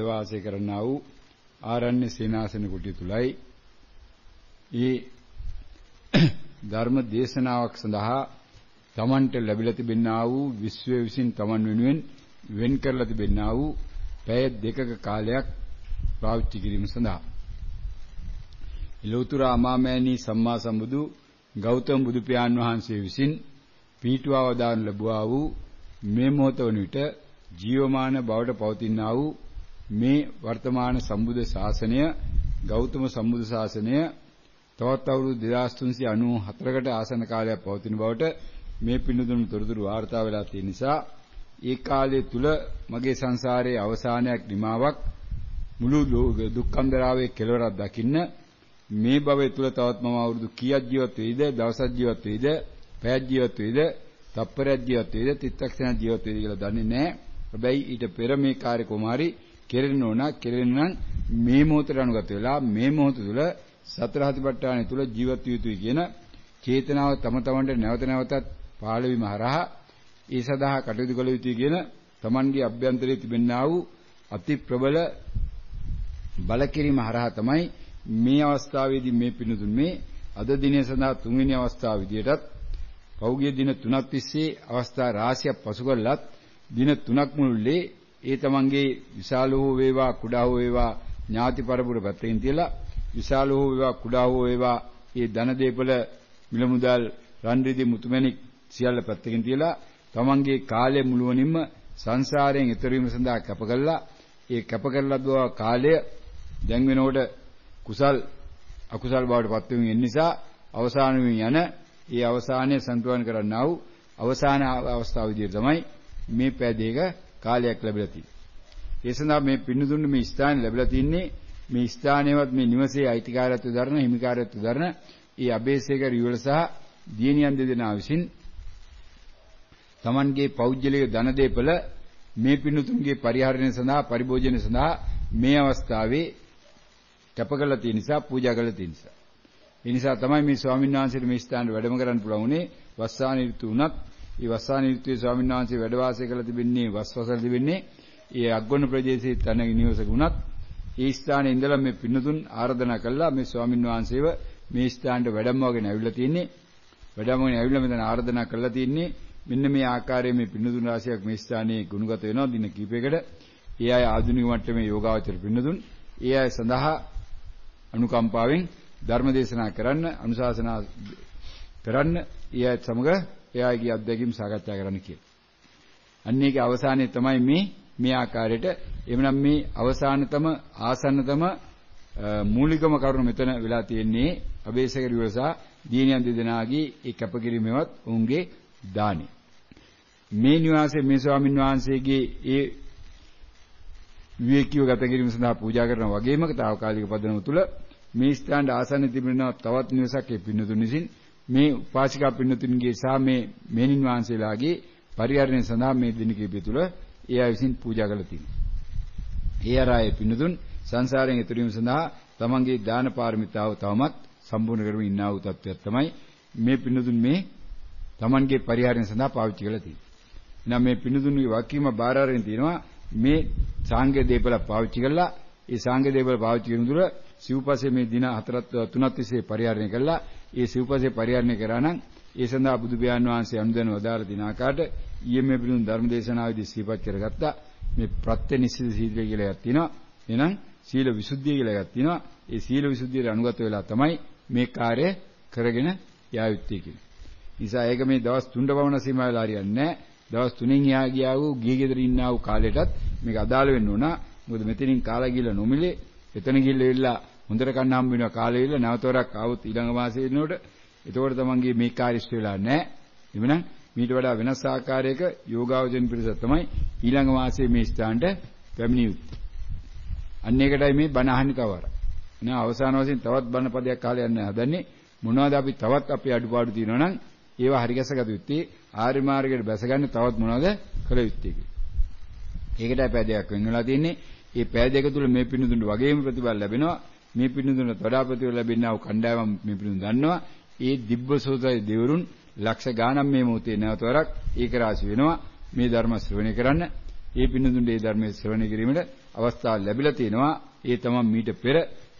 වාසය කරන්නා වූ ආරණ්‍ය සේනාසන කුටිය තුලයි. ඒ ධර්ම දේශනාවක් සඳහා තමන්ට ලැබිලා තිබෙනා වූ විශ්වය විසින් තමන් වෙනුවෙන් වෙන් කරලා තිබෙනා වූ පැය දෙකක කාලයක් පාවිච්චි කිරීම සඳහා. ලෝතුර අමාමෑණී සම්මා සම්බුදු ගෞතම බුදු පියාණන් වහන්සේ විසින් පීඨුවා වදාන ලැබුවා වූ මේ මොහොත වන විට ජීවමාන බවට පවතිනා වූ මේ වර්තමාන සම්බුද්ධ ශාසනය ගෞතම සම්බුද්ධ ශාසනය තවත් අවුරුදු 2394කට ආසන්න කාලයක් පවතින බවට මේ පින්නතුණු තොරතුරු වාර්තා වෙලා තියෙන නිසා ඒ කාලය තුල මගේ සංසාරයේ අවසානයක් නිමාවක් මුළු දුක්ඛන්දරාවේ කෙලවරක් දකින්න මේ භවය තුල තවත් මම අවුරුදු කීයක් ජීවත් වෙයිද දවසක් ජීවත් වෙයිද පැයක් ජීවත් වෙයිද තප්පරයක් ජීවත් වෙයිද තිත්තක්ෂණයක් ජීවත් වෙයිද කියලා දන්නේ නැහැ. හැබැයි ඊට පෙර මේ කාර්ය කුමාරි කෙරෙන්න ඕන කෙරෙන්න නම් මේ මොහොතට අනුගත වෙලා මේ මොහොත තුල සතර හතිපට්ඨානය තුල ජීවත් විය යුතුයි කියන චේතනාව තම තමන්ට නැවත නැවතත් පහළ වීම හරහා ඒ සඳහා කටයුතු කළ යුතුයි කියන තමන්ගේ අභ්‍යන්තරයේ තිබෙනා වූ අති ප්‍රබල බලකිරීම හරහා තමයි මේ අවස්ථාවේදී මේ පිණුතුන් මේ අද දිනය සඳහා තුන්වෙනි අවස්ථාව විදියටත් පෞගිය දින තුනක් තිස්සේ අවස්ථා රාශියක් පසු කළත් දින තුනක් මුළුල්ලේ ඒ තමන්ගේ විශාල හෝ වේවා කුඩා හෝ වේවා ඥාති පරපුර පැත්තකින් තියලා විශාල හෝ වේවා කුඩා හෝ වේවා ඒ ධන දීපල මිල මුදල් රන් රිදී මුතුමැණික් සියල්ල පැත්තකින් තියලා තමන්ගේ කාලය මුළුවනින්ම සංසාරයෙන් ඈතර වීම සඳහා කැප කළා ඒ කැප කරලා දුවා කාලය දැන් වෙනකොට කුසල් අකුසල් බවට පත් වෙමින් නිසා අවසාන වෙමින් යන ඒ අවසානයේ සන්තුලන කරන්නා වූ අවසාන අවස්ථාව විදිහට තමයි මේ පෑ දෙක කාලයක් ලැබිලා තියෙන්නේ. ඒ සඳහා මේ පින්නතුන් මේ ස්ථාන ලැබිලා තින්නේ මේ ස්ථානයේවත් මේ නිවසේ අයිතිකාරත්වය දරන හිමිකාරත්වය දරන ඒ අබේසේකර යුවල සහ දියණියන් දෙදෙනා විසින් Tamanගේ පෞද්ගලික ධන දේපල මේ පින්නතුන්ගේ පරිහරණය සඳහා පරිභෝජනය සඳහා මේ අවස්ථාවේ කැපකලා තියෙන නිසා පූජා කළා තියෙන නිසා. ඒ නිසා තමයි මේ ස්වාමීන් වහන්සේට මේ ස්ථානට වැඩම කරන්න පුළුවන් උනේ වස්සාන ඍතු උනත් ඒ වස්සාන ඍතුවේ ස්වාමීන් වහන්සේ වැඩ වාසය කරලා තිබෙන්නේ වස්වසල තිබෙන්නේ ඒ අග්ගොන්න ප්‍රදේශයේ තනක නිවසක උනත් ඒ ස්ථානයේ ඉඳලා මේ පින්නතුන් ආරාධනා කළා මේ ස්වාමීන් වහන්සේව මේ ස්ථානට වැඩමවගෙන ඇවිල්ලා තියෙන්නේ. වැඩමවගෙන ඇවිල්ලා මෙතන ආරාධනා කළා තියෙන්නේ මෙන්න මේ ආකාරයේ මේ පින්නතුන් රාශියක් මේ ස්ථානයේ ගුණගත වෙනවා දින කිහිපයකට. ඒ අය ආධුනික මට්ටමේ යෝගාවචර පින්නතුන්. ඒ අය සඳහා අනුකම්පාවෙන් ධර්ම දේශනා කරන්න අනුශාසනා කරන්න ඒ අය සමග එයාගේ අත්දැකීම් සාකච්ඡා කරන්න කියලා. අන්න ඒකේ අවසානයේ තමයි මේ මේ ආකාරයට එhmenan මේ අවසානතම ආසන්නතම මූලිකම කරුණ මෙතන වෙලා තියෙන්නේ අබේසකර විවසා දීනියන් දෙදෙනාගේ ඒ කැපකිරීමවත් උන්ගේ දානි. මේ නිවාසයේ මේ ස්වාමින් වහන්සේගේ ඒ විවේකීව ගත කිරීම සඳහා පූජා කරන වගේම తాවකාලික පදනම තුල මේ ස්ථානයේ ආසන්න තිබෙනා තවත් නිවසක් ඒ පින්නතුන් විසින් මේ උපාසිකා පින්නතුන්ගේ සහ මේ මේනින් වහන්සේලාගේ පරිහරණය සඳහා මේ දින කිහිපය තුල ඒ අය විසින් පූජා කළා තියෙනවා. ඒ අරායේ පින්නතුන් සංසාරයෙන් ඈතර වීම සඳහා තමන්ගේ දාන පාරමිතාව තවමත් සම්පූර්ණ කරමින් ඉන්නා වූ තත්ත්වයක් තමයි මේ පින්නතුන් මේ තමන්ගේ පරිහරණය සඳහා පාවිච්චි කරලා තියෙන්නේ. එහෙනම් මේ පින්නතුන්ගේ වකීම බාර අරගෙන තියෙනවා මේ සාංගය දීපල පාවිච්චි කළා. ඒ සාංගය දීපල පාවිච්චි කරන දුර සිව්පස්සේ මේ දින හතරක් තුනක් තිස්සේ පරිහරණය කළා. ඒ සිව්පස්සේ පරිහරණය කරා නම් ඒ සඳහා බුදු පියාණන් වහන්සේ අනුදැන වදාළ දින ආකාරයට ඊයේ මේ පිළිතුරු ධර්ම දේශනාවේදී සිහිපත් කරගත්තා. මේ ප්‍රත්‍ය නිසිත සීලය කියලා එකක් තියෙනවා. එහෙනම් සීල විසුද්ධිය කියලා එකක් තියෙනවා. ඒ සීල විසුද්ධියට අනුගත වෙලා තමයි මේ කාර්යය කරගෙන යා යුත්තේ කියන්නේ. නිසා ඒක මේ දවස් 3ට පමණ සීමා වෙලා හරියන්නේ නැහැ. දවස් 3න් යා ගියා වූ ගිහි ගෙදර ඉන්නා වූ කාලයටත් මේක අදාළ වෙන්න ඕන. මොකද මෙතනින් කාලා ගිහලා නොමිලේ එතන ගිහලා ඉල්ලා හොඳට කන්න හම්බ වෙනවා කාලේ ඉල්ල නැවතවරක් ආවොත් ඊළඟ මාසේ එනකොට එතකොට තමන්ගේ මේ කාර්යස්ත වෙලා නැහැ. එවනම් මීට වඩා වෙනස් ආකාරයක යෝගාවචන පිරිස තමයි ඊළඟ මාසේ මේ ස්ථානට පැමිණිය යුත්තේ. අන්න ඒකටයි මේ බණ අහන්නේ තවර. නේ අවසාන වශයෙන් තවත් බණ පදයක් අහලා යන්න හදන්නේ මොනවද අපි තවත් අපේ අඩුපාඩු තියෙනවා නම් ඒවා හරිගැසගත යුත්තේ ආර්ය මාර්ගයට බැසගන්න තවත් මොනවද කළ යුත්තේ කියලා. ඒකටයි පෑදයක් වෙන වෙලා තියෙන්නේ. මේ පෑදයක තුල මේ පිණුදුන්ට වගේම ප්‍රතිඵල ලැබෙනවා. මේ පිණුදුන්ට වඩා ප්‍රතිඵල ලැබෙනා වූ කණ්ඩායම මේ පිණුදුන් දන්නවා. ඒ දිබ්බසෝතයි දෙවරුන් ලක්ෂ ගාණක් මේ මොහොතේ නැවතවරක් ඒක රාශි වෙනවා. මේ ධර්ම ශ්‍රවණය කරන්න. ඒ පිණුදුන්ට මේ ධර්මයේ ශ්‍රවණය කිරීමට අවස්ථා ලැබිලා තියෙනවා. ඒ තමයි මීට පෙර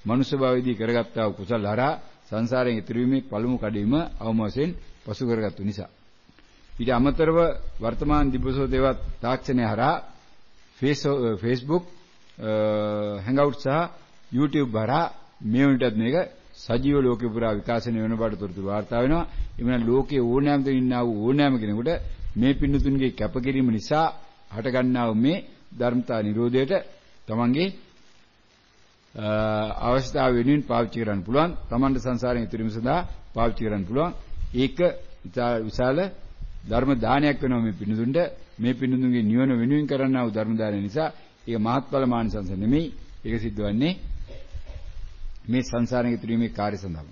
මනුෂ්‍ය භාවයේදී කරගත්තා වූ කුසල හරහා සංසාරයෙන් ඈතර වීමේ පළමු කඩවීම අවම වශයෙන් පසු කරගත්තු නිසා. ඊට අමතරව වර්තමාන දිබසෝ දේවත් තාක්ෂණය හරහා Facebook Hangouts සහ YouTube හරහා මේ වුණටත් මේක සජීව ලෝකේ පුරා විකාශනය වෙන බවට තොරතුරු වාර්තා වෙනවා. එමනම් ලෝකයේ ඕනෑම දෙයක් ඉන්නා වූ ඕනෑම කෙනෙකුට මේ පින්නතුන්ගේ කැපකිරීම නිසා හටගන්නා වූ මේ ධර්මතා නිරෝධයට තමන්ගේ අවශ්‍යතාව වෙනුවෙන් පාවිච්චි කරන්න පුළුවන්. තමන්ගේ සංසාරයෙන් ඉතිරීම සඳහා පාවිච්චි කරන්න පුළුවන්. ඒක විශාල ධර්ම දානයක් වෙනවා මේ පින්නතුන්ට. මේ පින්නතුන්ගේ නිවන වෙනුවෙන් කරන්නා වූ ධර්ම දානය නිසා ඒක මහත්ඵල මානසංස නෙමෙයි. ඒක සිද්ධ වෙන්නේ මේ සංසාරයෙන් ඉතිරීමේ කාර්ය සඳහාම.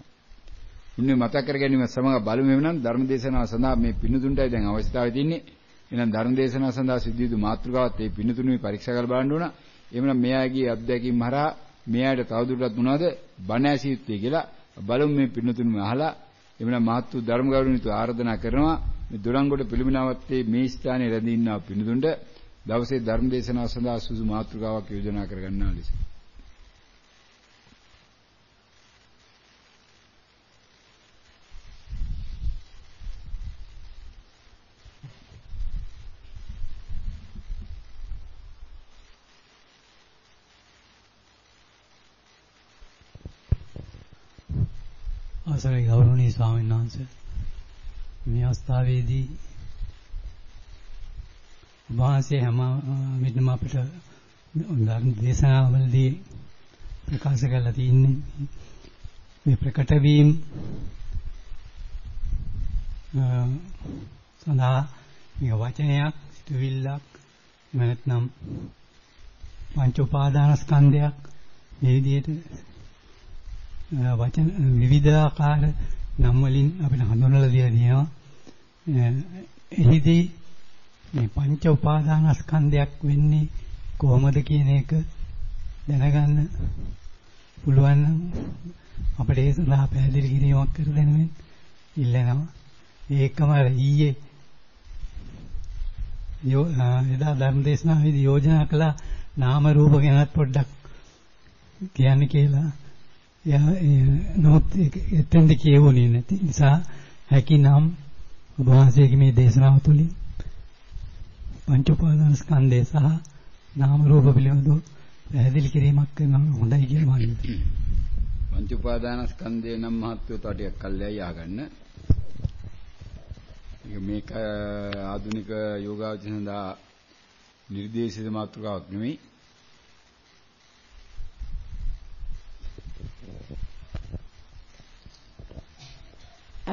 උන්නේ මතක් කර ගැනීම සමග බලමු එවනම් ධර්ම දේශනාව සඳහා මේ පින්නතුන්ටයි දැන් අවස්ථාව තියෙන්නේ. එහෙනම් ධර්ම දේශනාව සඳහා සිද්ධ යුතු මාතෘකාවත් මේ පින්නතුන්ගේ පරීක්ෂා කරලා බලන්න ඕන. එහෙනම් මෙයාගේ අත්දැකීම් හරහා මෙයාට තවදුරටත් මොනවද බණ ඇසිය යුත්තේ කියලා බලමු මේ පින්නතුන්ම අහලා එමනම් මහත්තු ධර්ම ගෞරවණීය ආරාධනා කරනවා මේ දොරංගොඩ පිළිමිනාවත්තේ මේ ස්ථානයේ රැඳී ඉන්නා පින්නතුන්ට දවසේ ධර්ම දේශනාව සඳහා සුසු මාතෘකාවක් යෝජනා කරගන්නා ලෙස අවසරයි ගෞරවනීය ස්වාමීන් වහන්සේ. මේ අවස්ථාවේදී වහන්සේ හැම විටම අපිට ධර්ම දේශනාවලදී ප්‍රකාශ කරලා තියෙන්නේ මේ ප්‍රකට වීම සඳහා මේක වචනයක් සිතුවිල්ලක් නැත්නම් පංච උපාදානස්කන්ධයක් මේ විදිහට වචන විවිධාකාර නම් වලින් අපිට හඳුන්වලා දීලා තියෙනවා. එහිදී මේ පංච උපාදානස්කන්ධයක් වෙන්නේ කොහොමද කියන එක දැනගන්න පුළුවන් නම් අපිට ඒ සඳහා පැහැදිලි කිරීමක් කර දෙනෙමින් ඉල්ලනවා. ඒකම ඊයේ යෝ එදා ධර්ම දේශනාවේදී යෝජනා කළා නාම රූප ගැනත් පොඩ්ඩක් කියන්න කියලා නමුත් එතෙන්ද කියවුනේ නැති නිසා හැකිනම් ඔබ වහන්සේගේ මේ දේශනාව තුළින් පංච උපාදාන ස්කන්ධය සහ නාම රූප පිළිබඳව පැහැදිලි කිරීමක් කරනවා හොඳයි කියලා මම හිතනවා. පංච උපාදාන ස්කන්ධය නම් මහත්වෝ ටිකක් කල්යයි ආගන්න. මේක ආධුනික යෝගාවචන සඳහා නිර්දේශිත මාතෘකාවක් නෙමෙයි.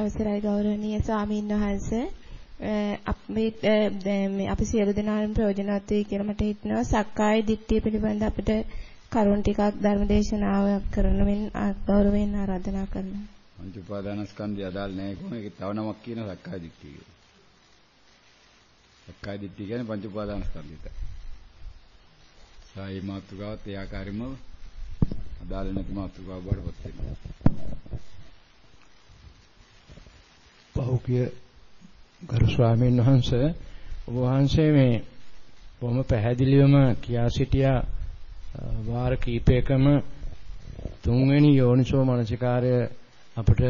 අවසරයි ගෞරවනීය ස්වාමීන් වහන්සේ අපි මේ අපි සියලු දෙනාම ප්‍රයෝජනවත් වෙයි කියලා මට හිතෙනවා සක්කාය දිට්ඨිය පිළිබඳ අපිට කරුණ ටිකක් ධර්මදේශනාවක් කරනමින් ගෞරවයෙන් ආරාධනා කරනවා. පංච උපාදානස්කන්ධය අදාළ නැහැ කොහොම ඒක තව නමක් කියන සක්කාය දිට්ඨිය. සක්කාය දිට්ඨිය කියන්නේ පංච උපාදානස්කන්ධයට. සායි මාතුකාවත් ඒ ආකාරයෙන්ම අදාළ නැති මාතුකාව බවට පත් වෙනවා. පහුගිය ගරු ස්වාමීන් වහන්සේ ඔබ වහන්සේ මේ බොහොම පැහැදිලිවම කියා සිටියා වාර කීපයකම තුන්වෙනි යෝනිසෝ මනසිකාර්ය අපිට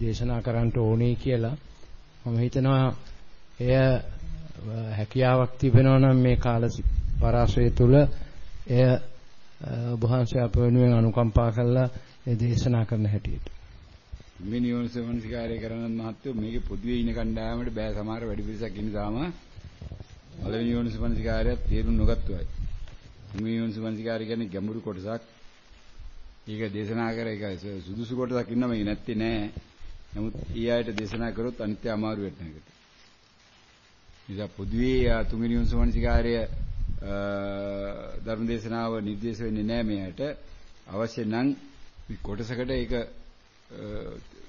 දේශනා කරන්න ඕනේ කියලා. මම හිතනවා එය හැකියාවක් තිබෙනවා නම් මේ කාල පරාසය තුල එය ඔබ වහන්සේ අප වෙනුවෙන් අනුකම්පා කළා ඒ දේශනා කරන හැටියට. මේ යෝනිසමනසිකාරය කරන මහත්වෝ මේකේ පොදුවේ ඉන කණ්ඩායමට බෑ සමහර වැඩි පිරිසක් ඉන්න තාම පළවෙනි යෝනිසමනසිකාරය තේරුම් නොගත්තු අය. මේ යෝනිසමනසිකාරය කියන්නේ ගැඹුරු කොටසක්. ඒක දේශනා කර ඒක සුදුසු කොටසක් ඉන්නවා මේක නැත්තේ නෑ. නමුත් ඊ ආයත දේශනා කරොත් අනිත්‍ය අමාරු වෙන එකට. නිසා පොදුවේ තුන්වෙනි යෝනිසමනසිකාරය ධර්ම දේශනාව නිර්දේශ වෙන්නේ නෑ මෙයාට. අවශ්‍ය නම් කොටසකට ඒක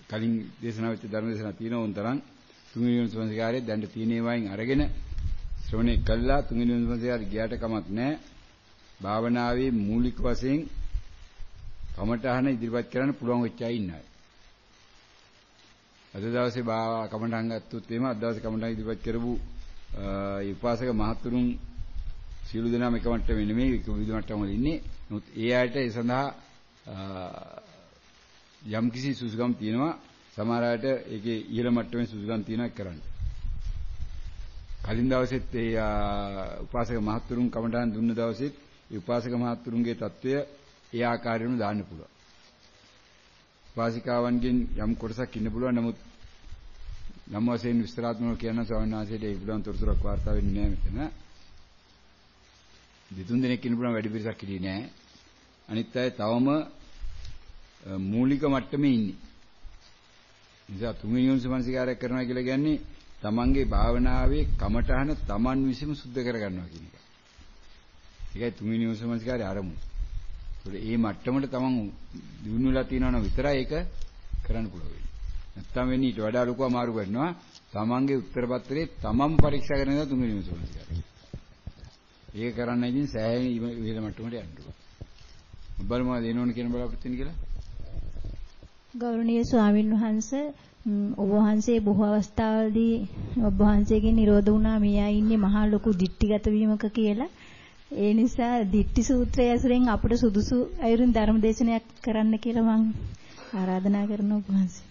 කලින් දේශනා වෙච්ච ධර්ම දේශනා තියෙන උන් තරම් තුන්වෙනි යොන්සංස්කාරයේ දැන් තියෙන ඒවායින් අරගෙන ශ්‍රවණය කළා තුන්වෙනි යොන්සංස්කාරය ගියාට කමක් නැහැ. භාවනාවේ මූලික වශයෙන් කමඨහන ඉදිරිපත් කරන්න පුළුවන් වෙච්ච අය ඉන්නයි. අද දවසේ බා කමඨහන් ගත්තොත් එimhe අද දවසේ කමඨහන් ඉදිරිපත් කරපු ඒ උපාසක මහතුරුන් සියලු දෙනාම එක මට්ටමේ නෙමෙයි එක විවිධ මට්ටම් වල ඉන්නේ. නමුත් ඒ අයට ඒ සඳහා යම්කිසි සුසුකම් තියෙනවා සමහර අයට ඒකේ ඉහළ මට්ටමේ සුසුකම් තියෙනවා කරන්න. කලින් දවසෙත් ඒ උපාසක මහත්තුරුන් කමටහන් දුන්න දවසෙත් ඒ උපාසක මහත්තුරුන්ගේ తত্ত্বය ඒ ආකාරයෙන්ම දාන්න පුළුවන්. වාසිකාවන්ගෙන් යම් කොටසක් ඉන්න පුළුවන් නමුත් නම් වශයෙන් විස්තරාත්මකව කියන ස්වාමීන් වහන්සේට ඒ පුළුවන් තොරතුරක් වාර්තා වෙන්නේ නැහැ මෙතන. දෙතුන් දෙනෙක් ඉන්න පුළුවන් වැඩි පිරිසක් හිටියේ නැහැ. අනිත් අය තවම මූලික මට්ටමේ ඉන්නේ. නිසා තුන්වෙනි යොන්සමනසිකාරයක් කරනවා කියලා කියන්නේ තමන්ගේ භාවනාවේ කමඨහන තමන් විසින්ම සුද්ධ කරගන්නවා කියන එක. ඒකයි තුන්වෙනි යොන්සමනසිකාරයේ ආරමුණ. ඒකට ඒ මට්ටමට තමන් දිනු වෙලා තියෙනවා නම් විතරයි ඒක කරන්න පුළුවන්. නැත්තම් වෙන්නේ ඊට වඩා ලොකු අමාරු කරනවා. තමන්ගේ උත්තර පත්‍රයේ තමන් පරීක්ෂා කරන දා තුන්වෙනි යොන්සමනසිකාරය. ඒක කරන්න ඉතින් සෑහෙන ඉහළ මට්ටමට යන්න ඕන. බලමු දෙන්න ඕන කියන බලාපොරොත්තු වෙන කියලා. ගෞරවනීය ස්වාමින් වහන්සේ ඔබ වහන්සේ බොහෝ අවස්ථාවලදී ඔබ වහන්සේගෙන් නිරෝධ වුණා මෙයා ඉන්නේ මහා ලොකු දික්ටිගත වීමක කියලා. ඒ නිසා දික්ටි සූත්‍රය ඇසුරෙන් අපට සුදුසු අයුරින් ධර්ම දේශනයක් කරන්න කියලා මම ආරාධනා කරනවා ඔබ වහන්සේ.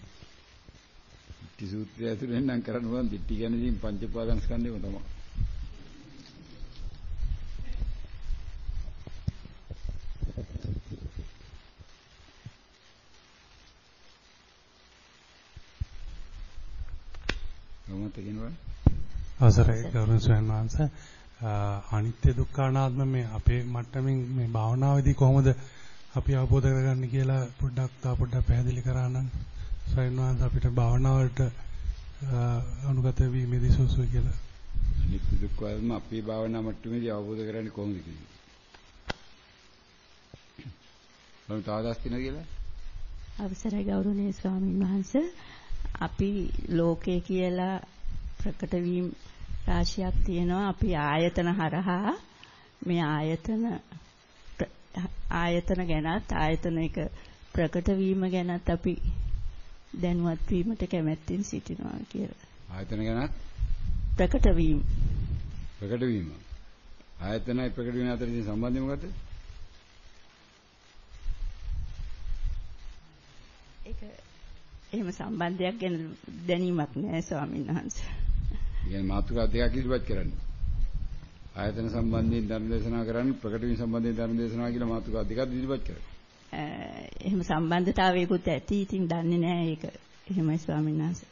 දික්ටි සූත්‍රය ඇසුරෙන් නම් කරන්න ඕන දික්ටි කියන්නේ ඉතින් පංච උපාදාන ස්කන්ධයම තමයි. මොකක්ද කියනවා? අවසරයි ගෞරවනීය ස්වාමීන් වහන්සේ අනිත්‍ය දුක්ඛ අනාත්ම මේ අපේ මට්ටමින් මේ භාවනාවේදී කොහොමද අපි අවබෝධ කරගන්නේ කියලා පොඩ්ඩක් තා පොඩ්ඩක් පැහැදිලි කරා නම් ස්වාමීන් වහන්සේ අපිට භාවනාවට අනුගත වීමේදී සුසුයි කියලා. අනිත්‍ය දුක්ඛ අනාත්ම අපේ භාවනා මට්ටමේදී අවබෝධ කරන්නේ කොහොමද කියන්නේ? මම තාදාස් තියන කියලා? අවසරයි ගෞරවනීය ස්වාමීන් වහන්සේ අපි ලෝකේ කියලා ප්‍රකට වීම රාශියක් තියෙනවා අපි ආයතන හරහා මේ ආයතන ආයතන ගැනත් ආයතන එක ප්‍රකට වීම ගැනත් අපි දැනුවත් වීමට කැමැත්තෙන් සිටිනවා කියලා. ආයතන ගැනත් ප්‍රකට වීම. ප්‍රකට වීම. ආයතනයි ප්‍රකට වීම අතර තියෙන සම්බන්ධය මොකද්ද? ඒක එහෙම සම්බන්ධයක් ගැන දැනීමක් නෑ ස්වාමීන් වහන්සේ. කියන්නේ මාතෘකා දෙකක් ඉදිරිපත් කරන්න. ආයතන සම්බන්ධයෙන් ධර්ම දේශනා කරන්න ප්‍රකට වීම සම්බන්ධයෙන් ධර්ම දේශනා කියලා මාතෘකා දෙකක් ඉදිරිපත් කරන්න. එහෙම සම්බන්ධතාවයකුත් ඇති. ඉතින් දන්නේ නෑ ඒක. එහෙමයි ස්වාමීන් වහන්සේ.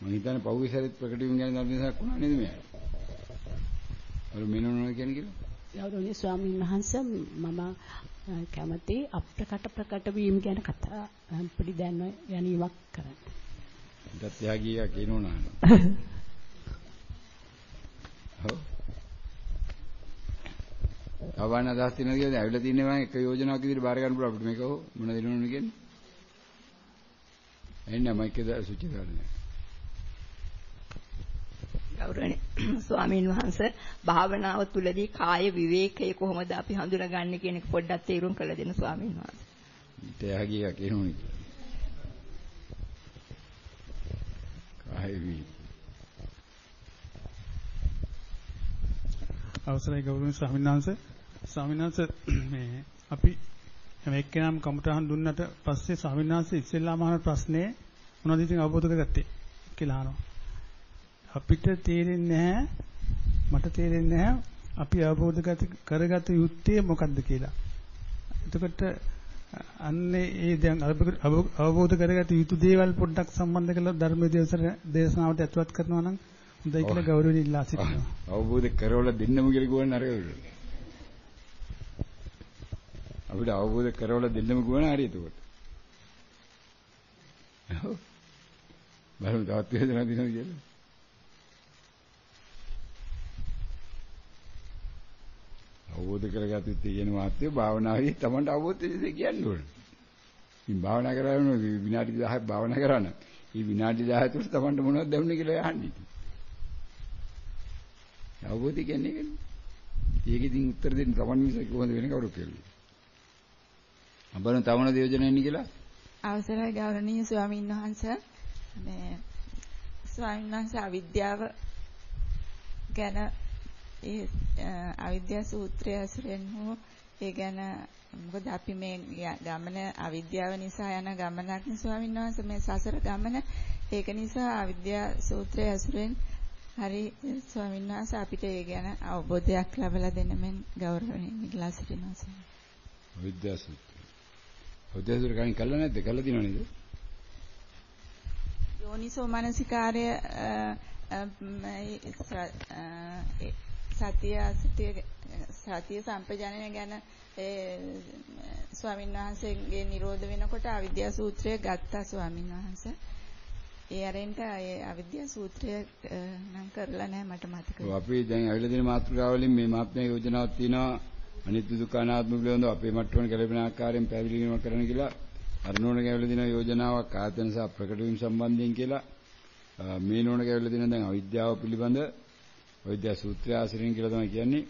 මම හිතන්නේ පහුගිය සැරේත් ප්‍රකට වීම ගැන ධර්ම දේශනාවක් වුණා නේද මෙයා? අර මෙනෝනවා කියන්නේ කියලා? ගෞරවනීය ස්වාමීන් වහන්සේ මම කැමති අප්‍රකට ප්‍රකට වීම ගැන කතා පොඩි දැන ගැනීමක් කරන්න. ඉතත් එහා ගියා කියනෝනා. ඔව්. අවවන අදහස් තියෙනවා කියන්නේ ඇවිල්ලා තින්නේ මම එක යෝජනාවක් විදිහට බාර ගන්න පුළුවන් අපිට මේක මොන දෙනවද කියන්නේ? එන්නේ මයික් එක සුචි කරන්නේ. ගෞරවනීය ස්වාමීන් වහන්සේ භාවනාව තුළදී කාය විවේකය කොහොමද අපි හඳුනගන්නේ කියන එක පොඩ්ඩක් තේරුම් කළ දෙන්න ස්වාමීන් වහන්සේ. එයා ගියා කියනෝනේ. කාය විවේක අවසරයි ගෞරවනීය ස්වාමීන් වහන්සේ ස්වාමීන් වහන්සේ මේ අපි හැම එක්කෙනාම කමටහන් දුන්නට පස්සේ ස්වාමීන් වහන්සේ ඉස්සෙල්ලාම අහන ප්‍රශ්නේ මොනවද ඉතින් අවබෝධ කරගත්තේ කියලා අහනවා. අපිට තේරෙන්නේ නැහැ මට තේරෙන්නේ නැහැ අපි අවබෝධ කරගත යුත්තේ මොකක්ද කියලා. එතකොට අන්නේ ඒ දැන් අවබෝධ කරගත යුතු දේවල් පොඩ්ඩක් සම්බන්ධ කරලා ධර්ම දේශනාවට ඇතුළත් කරනවා නම් හොඳයි කියලා ගෞරවයෙන් ඉල්ලා සිටිනවා. අවබෝධ කරවල දෙන්නම කියලා ගුවන් අරගෙන. අපිට අවබෝධ කරවල දෙන්නම ගුවන් හරි එතකොට. බලමු තවත් වේදනාවක් දිනනවා කියලා. අවබෝධ කරගත්තොත් කියන වාක්‍යය භාවනාවේ Tamanට අවබෝධ වෙන්නේ කියන්න ඕනේ. ඉතින් භාවනා කරගෙන විනාඩි 10ක් භාවනා කරා නම් මේ විනාඩි 10 තුළ Tamanට මොනවද දැනුනේ කියලා අහන්නේ. අවබෝධය කියන්නේ ඒකනේ. ඒක ඉතින් උත්තර දෙන්න Taman මිස කොහොමද වෙන කවුරු කියලා. අබන තමන දේවජනෙන්නේ කියලා අවසරයි ගෞරවනීය ස්වාමීන් වහන්සේ මේ ස්වාමීන් වහන්සේ අවිද්‍යාව ගැන ඒ අවිද්‍යා සූත්‍රය ඇසුරෙන් හෝ ඒ ගැන මොකද අපි මේ ගමන අවිද්‍යාව නිසා යන ගමනක් ස්වාමීන් වහන්සේ මේ සසර ගමන ඒක නිසා අවිද්‍යා සූත්‍රය ඇසුරෙන් හරි ස්වාමීන් වහන්සේ අපිට ඒ ගැන අවබෝධයක් ලැබලා දෙන්න මෙන් ගෞරවණීය ඉල්ලා සිටිනවා ස්වාමීන් විද්‍යා සූත්‍රය. විද්‍යා සූත්‍රය කලින් කළා නැද්ද? කළා දිනව නේද? යෝනිසෝ මනසිකාර්ය සතිය සතිය සතිය සම්පජානනය ගැන ඒ ස්වාමීන් වහන්සේගේ නිරෝධ වෙනකොට අවිද්‍යා සූත්‍රය ගත්තා ස්වාමීන් වහන්සේ. ඒ අරෙන්ට ඒ අවිද්‍යා සූත්‍රය නම් කරලා නැහැ මට මතක. අපි දැන් අවිල දින මාතෘකාවලින් මේ මාත්මය යෝජනාවක් තියෙනවා අනිත්‍ය දුක්ඛ අනාත්ම පිළිබඳව අපේ මට්ටමන ගැලපෙන ආකාරයෙන් පැහැදිලි කිරීමක් කරන්න කියලා අරනෝන ගැවල දින යෝජනාවක් ආයතන සහ ප්‍රකට වීම සම්බන්ධයෙන් කියලා මේ නෝන ගැවල දින දැන් අවිද්‍යාව පිළිබඳ අවිද්‍යා සූත්‍රය ආශ්‍රයෙන් කියලා තමයි කියන්නේ.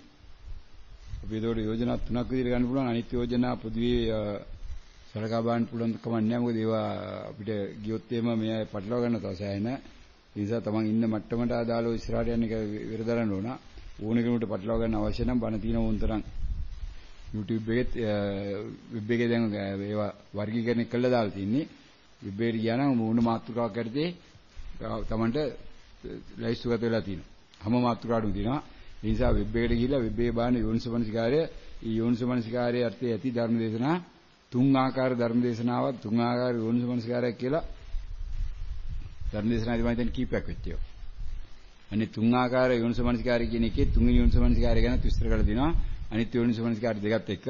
අපි ඒකට යෝජනා තුනක් විදිහට ගන්න පුළුවන්. අනිත් යෝජනා පොදුවේ සලකා බලන්න පුළුවන් කමක් නැහැ. මොකද ඒවා අපිට ගියොත් එහෙම මේ අය පටලවා ගන්න තව සෑහෙන ඒ නිසා තමන් ඉන්න මට්ටමට අදාළව ඉස්සරහට යන්න එක විරදරන්න ඕන. ඕන කෙනෙකුට පටලවා ගන්න අවශ්‍ය නම් බණ තියෙන වුන්තරම් YouTube එකෙත් වෙබ් එකේ දැන් ඒවා වර්ගීකරණය කළා දාලා තින්නේ. වෙබ් එකට ගියා නම් මොන මාතෘකාවක් යටතේ තමන්ට ලයිස්තුගත වෙලා තියෙනවා. හැම මාතෘකාවකම තියෙනවා ඒ නිසා වෙබ් එකට ගිහිල්ලා වෙබ් එකේ බලන යෝනිසමනසිකාරය ඊ යෝනිසමනසිකාරයේ අර්ථය ඇති ධර්ම දේශනා තුන් ආකාර ධර්ම දේශනාවක් තුන් ආකාර යෝනිසමනසිකාරයක් කියලා ධර්ම දේශනාදී මම දැන් කීපයක් වෙච්චියෝ. අනිත් තුන් ආකාර යෝනිසමනසිකාරය කියන එකේ තුන්වෙනි යෝනිසමනසිකාරය ගැන විස්තර කරලා දෙනවා. අනිත් යෝනිසමනසිකාරය දෙකත් එක්ක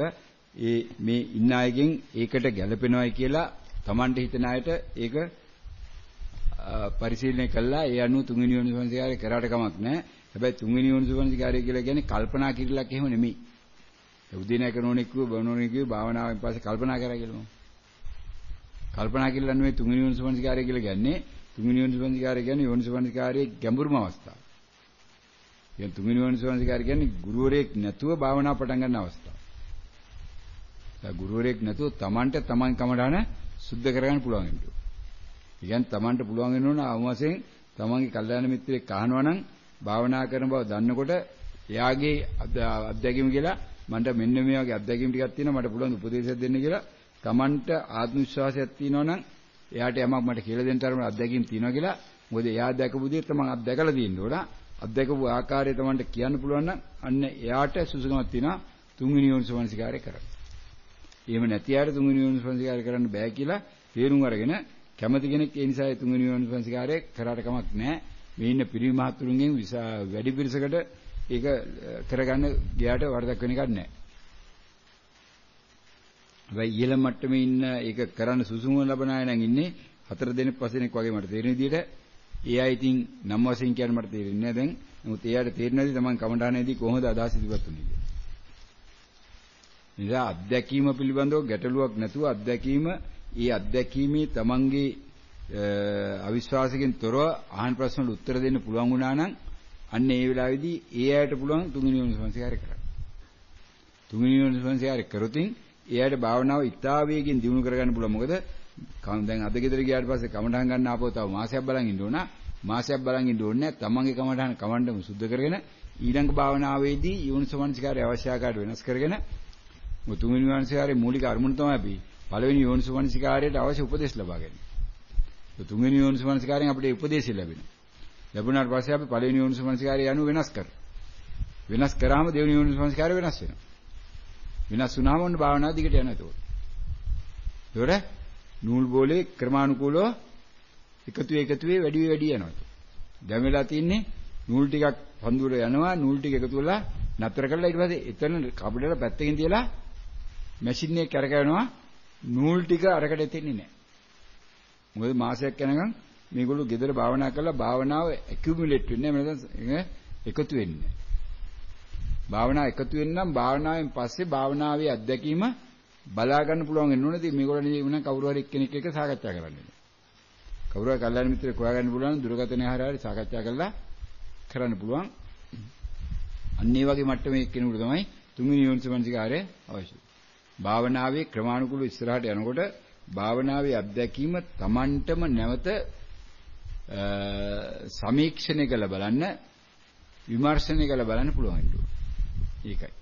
ඒ මේ ඉන්න අයගෙන් ඒකට ගැළපෙනවයි කියලා Tamante හිතන අයට ඒක පරිශීලනය කළා ඒ අනුව තුන්වෙනි යෝනිසමනසිකාරය කරාට කමක් නැහැ. හැබැයි තුන්වෙනි යෝනිසමනසිකාරය කියලා කියන්නේ කල්පනා කිරිලක් එහෙම නෙමෙයි. උදේනය කරනෝනෙක් කිව්ව බවනෝනෙක් කිව්ව භාවනාවෙන් පස්සේ කල්පනා කරා කියලා මම. කල්පනා කියලා නෙවෙයි තුන්වෙනි යෝනිසමනසිකාරය කියලා කියන්නේ තුන්වෙනි යෝනිසමනසිකාරය කියන්නේ යෝනිසමනසිකාරයේ ගැඹුරුම අවස්ථාව. කියන තුන්වෙනි යෝනිසමනසිකාරය කියන්නේ ගුරුවරයෙක් නැතුව භාවනා පටන් ගන්න අවස්ථාව. ඒ ගුරුවරයෙක් නැතුව Tamanට Taman කමඩාන සුද්ධ කරගන්න පුළුවන් වෙනවා. ඒ කියන්නේ Tamanට පුළුවන් වෙන්න ඕන අවමසෙන් Tamanගේ කල්යාණ මිත්‍රයෙක් අහනවා නම් භාවනා කරන බව දන්නකොට එයාගේ අත්දැකීම කියලා මන්ට මෙන්න මේ වගේ අත්දැකීම් ටිකක් තියෙනවා. මට පුළුවන් උපදේශයක් දෙන්න කියලා. Tamanට ආත්ම විශ්වාසයක් තියෙනවා නම් එයාට යමක් මට කියලා දෙන්න තරම අත්දැකීම් තියෙනවා කියලා. මොකද එයා දැකපු දේ තමන් අත්දැකලා තියෙන්න ඕන. අත්දැකපු ආකාරය Tamanට කියන්න පුළුවන් නම් අන්න එයාට සුසුකමක් තියෙනවා. තුන්වෙනි යෝනිසමනසිකාරය කරන්න. එහෙම නැති අයට තුන්වෙනි යෝනිසමනසිකාරය කරන්න බෑ කියලා තේරුම් අරගෙන කැමති කෙනෙක් ඒ නිසා ඒ තුන්වෙනි යෝනිසමනසිකාරය කරාට කමක් නැහැ. මේ ඉන්න පිරිමි මහතුරුන්ගෙන් වැඩි පිරිසකට ඒක කරගන්න ගියාට වරදක් වෙන එකක් නැහැ. හැබැයි ඉහළ මට්ටමේ ඉන්න ඒක කරන්න සුසුම ලබන අය නම් ඉන්නේ හතර දෙනෙක් පහ දෙනෙක් වගේ මට තේරෙන විදිහට ඒ අය ඉතින් නම් වශයෙන් කියන්න මට තේරෙන්නේ නැහැ දැන්. නමුත් එයාට තේරෙන්නේ නැති තමන් කමඩානේදී කොහොමද අදහස් ඉදිරිපත් වුනේ කියලා. නිසා අත්දැකීම පිළිබඳව ගැටලුවක් නැතුව අත්දැකීම ඒ අත්දැකීමේ තමන්ගේ අවිශ්වාසයෙන් තොරව අහන ප්‍රශ්න වලට උත්තර දෙන්න පුළුවන් වුණා නම් අන්න ඒ වෙලාවේදී ඒ අයට පුළුවන් තුන්වෙනි යෝනිසංස්කාරය කරන්න. තුන්වෙනි යෝනිසංස්කාරය කරොතින් ඒ අයට භාවනාව ඉතා වේගෙන් දියුණු කරගන්න පුළුවන්. මොකද දැන් අද ගෙදර ගියාට පස්සේ කමඨහන් ගන්න ආපුව තව මාසයක් බලන් ඉන්න ඕන. මාසයක් බලන් ඉන්න ඕනේ නැහැ. තමන්ගේ කමඨහන් කමණ්ඩම සුද්ධ කරගෙන ඊළඟ භාවනාවේදී යෝනිසමනසිකාරය අවශ්‍ය ආකාරයට වෙනස් කරගෙන තුන්වෙනි යෝනිසකාරයේ මූලික අරමුණ තමයි අපි පළවෙනි යෝනිසමනසිකාරයට අවශ්‍ය උපදෙස් ලබා ගැනීම. තුන්වෙනි යෝනිසමනසිකාරයෙන් අපිට උපදේශය ලැබෙනවා. ලැබුණාට පස්සේ අපි පළවෙනි යෝනිසමනසිකාරය යනු වෙනස් කරනවා. වෙනස් කරාම දෙවෙනි යෝනිසමනසිකාරය වෙනස් වෙනවා. වෙනස් වුණාම ඔන්න භාවනාව දිගට යනවා ඒතකොට. ඒතකොට නූල් බෝලේ ක්‍රමානුකූලව එකතු එකතු වෙ වැඩි වැඩි යනවා. දැන් වෙලා තින්නේ නූල් ටිකක් පඳුර යනවා නූල් ටික එකතු වෙලා නතර කරලා ඊට පස්සේ එතන කබඩේට පැත්තකින් තියලා මැෂින් එක කරකවනවා නූල් ටික අරකට එතෙන්නේ නැහැ. මොකද මාසයක් යනකම් මේගොල්ලෝ ගෙදර භාවනා කරලා භාවනාව ඇකියුමුලේට් වෙන්නේ නැහැ නේද? එකතු වෙන්නේ. භාවනාව එකතු වෙන්නම් භාවනාවෙන් පස්සේ භාවනාවේ අත්දැකීම බලා ගන්න පුළුවන් වෙන්න ඕනේ. ඉතින් මේගොල්ලෝ නේ කවුරු හරි එක්කෙනෙක් එක්ක සාකච්ඡා කරන්න. කවුරු හරි කල්යාණ මිත්‍රෙක් හොයාගන්න පුළුවන් දුරගතනේ හරියට සාකච්ඡා කරලා කරන්න පුළුවන්. අන්න ඒ වගේ මට්ටමේ එක්කෙනෙකුට තමයි තුන්වෙනි යෝනිසමනසිකාරය අවශ්‍යයි. භාවනාවේ ක්‍රමානුකූලව ඉස්සරහට යනකොට භාවනාවේ අත්දැකීම Tamanටම නැවත සමීක්ෂණය කළ බලන්න විමර්ශනය කරලා බලන්න පුළුවන් වෙන්න ඕනේ. ඒකයි.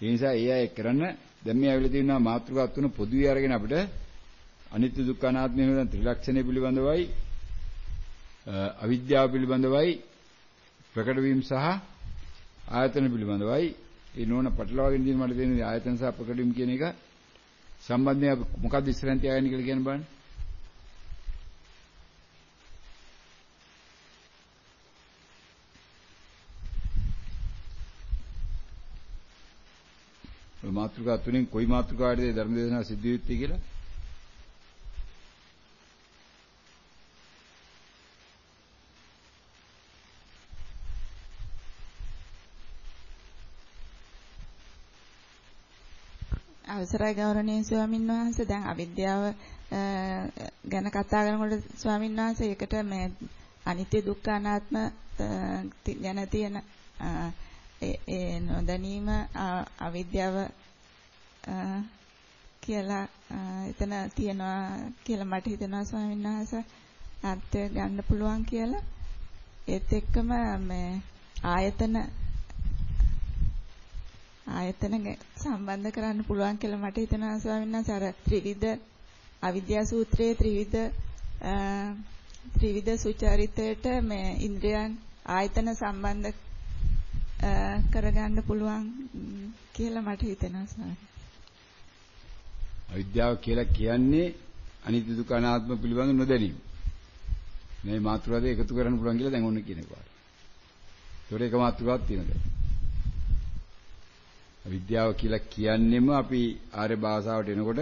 ඒ නිසා ඒ අය කරන්න දැන් මේ ඇවිල්ලා තියෙනවා මාතෘකා තුන පොදුවේ අරගෙන අපිට අනිත්‍ය දුක්ඛ අනාත්ම වෙන ත්‍රිලක්ෂණය පිළිබඳවයි අවිද්‍යාව පිළිබඳවයි ප්‍රකට වීම සහ ආයතන පිළිබඳවයි ඒ නෝන පටලවාගෙන ඉඳින් මට තේරෙන්නේ ආයතන සහ ප්‍රකටීම් කියන එක සම්බන්ධයෙන් අපි මොකද්ද ඉස්සරහින් තියාගන්නේ කියලා කියන බලන්න. ඔය මාත්‍රිකා තුනෙන් කොයි මාත්‍රිකාවටද ධර්මදේශනා සිද්ධ වෙන්නේ කියලා අවසරයි ගෞරවනීය ස්වාමින් වහන්සේ. දැන් අවිද්‍යාව ගැන කතා කරනකොට ස්වාමින් වහන්සේ ඒකට මේ අනිත්‍ය දුක්ඛ අනාත්ම ගැන තියෙන ඒ නොදැනීම අවිද්‍යාව කියලා එතන තියනවා කියලා මට හිතෙනවා ස්වාමීන් වහන්සේ. අර්ථය ගන්න පුළුවන් කියලා. ඒත් එක්කම මේ ආයතන ආයතන සම්බන්ධ කරන්න පුළුවන් කියලා මට හිතෙනවා ස්වාමීන් වහන්සේ අර ත්‍රිවිධ අවිද්‍යා සූත්‍රයේ ත්‍රිවිධ ත්‍රිවිධ සුචරිතයට මේ ඉන්ද්‍රයන් ආයතන සම්බන්ධ කරගන්න පුළුවන් කියලා මට හිතෙනවා ස්වාමීන් අවිද්‍යාව කියලා කියන්නේ අනිත්‍ය දුක්ඛ අනාත්ම පිළිබඳ නොදැනීම. මේ මාතෘකාව එකතු කරන්න පුළුවන් කියලා දැන් ඔන්න කියන පාර. ඒකට එක මාතෘකාවක් තියෙනවා. අවිද්‍යාව කියලා කියන්නෙම අපි ආර්ය භාෂාවට එනකොට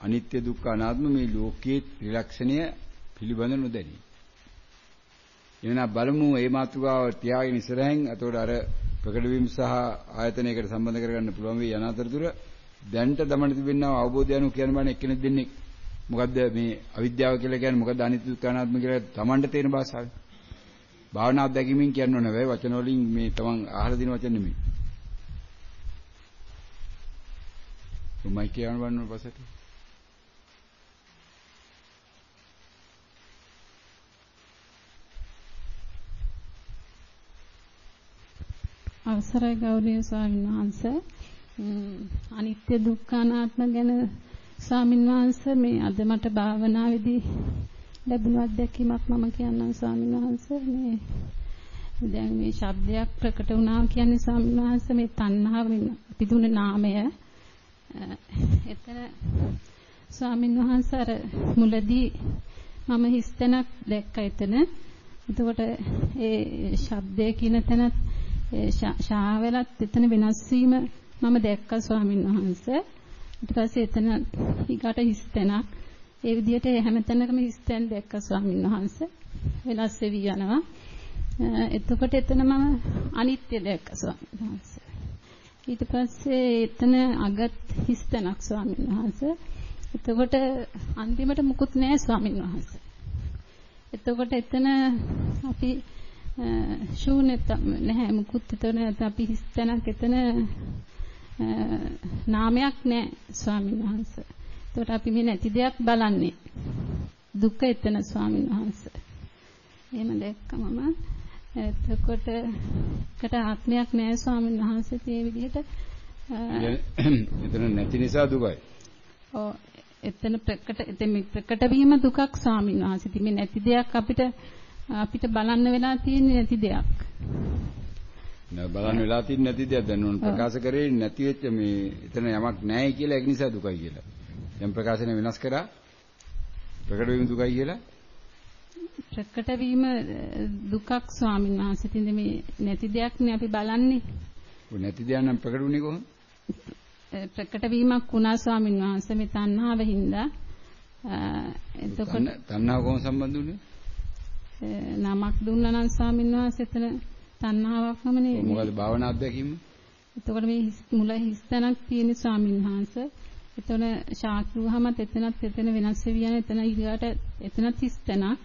අනිත්‍ය දුක්ඛ අනාත්ම මේ ලෝකයේ ත්‍රිලක්ෂණය පිළිබඳ නොදැනීම. එහෙනම් බලමු මේ මාතෘකාව තියාගෙන ඉස්සරහින් එතකොට අර ප්‍රකට වීම සහ ආයතනයකට සම්බන්ධ කරගන්න පුළුවන් වෙයි අනාතරතුර දැන්ට දමන තිබෙනා අවබෝධය අනුව කියන බණ එක්කෙනෙක් දෙන්නේ මොකද්ද මේ අවිද්‍යාව කියලා කියන්නේ? මොකද්ද අනිත්‍ය දුක්ඛ අනාත්ම කියලා තමන්ට තේරෙන භාෂාවෙන් භාවනා අධ්‍යක්ීමෙන් කියන්න ඕන වෙයි වචන වලින් මේ තමන් අහලා දින වචන නෙමෙයි. උමයි කියන්න බන්න පස්සට. අවසරයි ගෞරවනීය ස්වාමීන් වහන්සේ. අනිත්‍ය දුක්ඛ අනාත්ම ගැන ස්වාමීන් වහන්සේ මේ අද මට භාවනාවේදී ලැබුණු අත්දැකීමක් මම කියන්නම් ස්වාමීන් වහන්සේ. මේ දැන් මේ ශබ්දයක් ප්‍රකට වුණා කියන්නේ ස්වාමීන් වහන්සේ මේ තණ්හාවෙන් පිදුන නාමය. එතන ස්වාමීන් වහන්සේ අර මුලදී මම හිස්තැනක් දැක්ක එතන එතකොට ඒ ශබ්දය කියන තැනත් ශාවලත් එතන වෙනස් වීම මම දැක්කා ස්වාමීන් වහන්සේ. ඊට පස්සේ එතන ඊකට හිස්තැනක් ඒ විදිහට හැමතැනකම හිස්තැන් දැක්කා ස්වාමීන් වහන්සේ. වෙනස් වෙවි යනවා. එතකොට එතන මම අනිත්‍ය දැක්කා ස්වාමීන් වහන්සේ. ඊට පස්සේ එතන අගත් හිස්තැනක් ස්වාමීන් වහන්සේ. එතකොට අන්තිමට මුකුත් නැහැ ස්වාමීන් වහන්සේ. එතකොට එතන අපි ශූන්‍යත නැහැ මුකුත් එතන අපි හිස්තැනක් එතන නාමයක් නැහැ ස්වාමීන් වහන්සේ. එතකොට අපි මේ නැති දෙයක් බලන්නේ. දුක එතන ස්වාමීන් වහන්සේ. එහෙම දැක්කමම එතකොට එකට ආත්මයක් නැහැ ස්වාමීන් වහන්සේ ඒ විදිහට එතන නැති නිසා දුකයි. ඔව් එතන ප්‍රකට එතෙම ප්‍රකට වීම දුකක් ස්වාමීන් වහන්සේ. මේ නැති දෙයක් අපිට අපිට බලන්න වෙලා තියෙන නැති දෙයක්. නෑ බලන්න වෙලා තියෙන නැති දෙයක් දැන් උන් ප්‍රකාශ කරේ නැති වෙච්ච මේ එතන යමක් නැහැ කියලා ඒක නිසා දුකයි කියලා. දැන් ප්‍රකාශනය වෙනස් කරා ප්‍රකට වීම දුකයි කියලා. ප්‍රකට වීම දුකක් ස්වාමීන් වහන්සේ. ඉතින් මේ නැති දෙයක් නේ අපි බලන්නේ. ඔය නැති දෙයක් නම් ප්‍රකට වුණේ කොහොමද? ප්‍රකට වීමක් වුණා ස්වාමීන් වහන්සේ මේ තණ්හාව හින්දා. එතකොට තණ්හාව කොහොම සම්බන්ධ වුණේ? නමක් දුන්නා නම් ස්වාමීන් වහන්සේ එතන තණ්හාවක්ම නේ. මොකද භාවනා අධ්‍යක්ීම? එතකොට මේ මුල හිස්තැනක් තියෙන ස්වාමීන් වහන්සේ. එතන ශාක්‍රුවහමත් එතනත් එතන වෙනස් වෙවි යන එතන ඊගාට එතනත් හිස්තැනක්.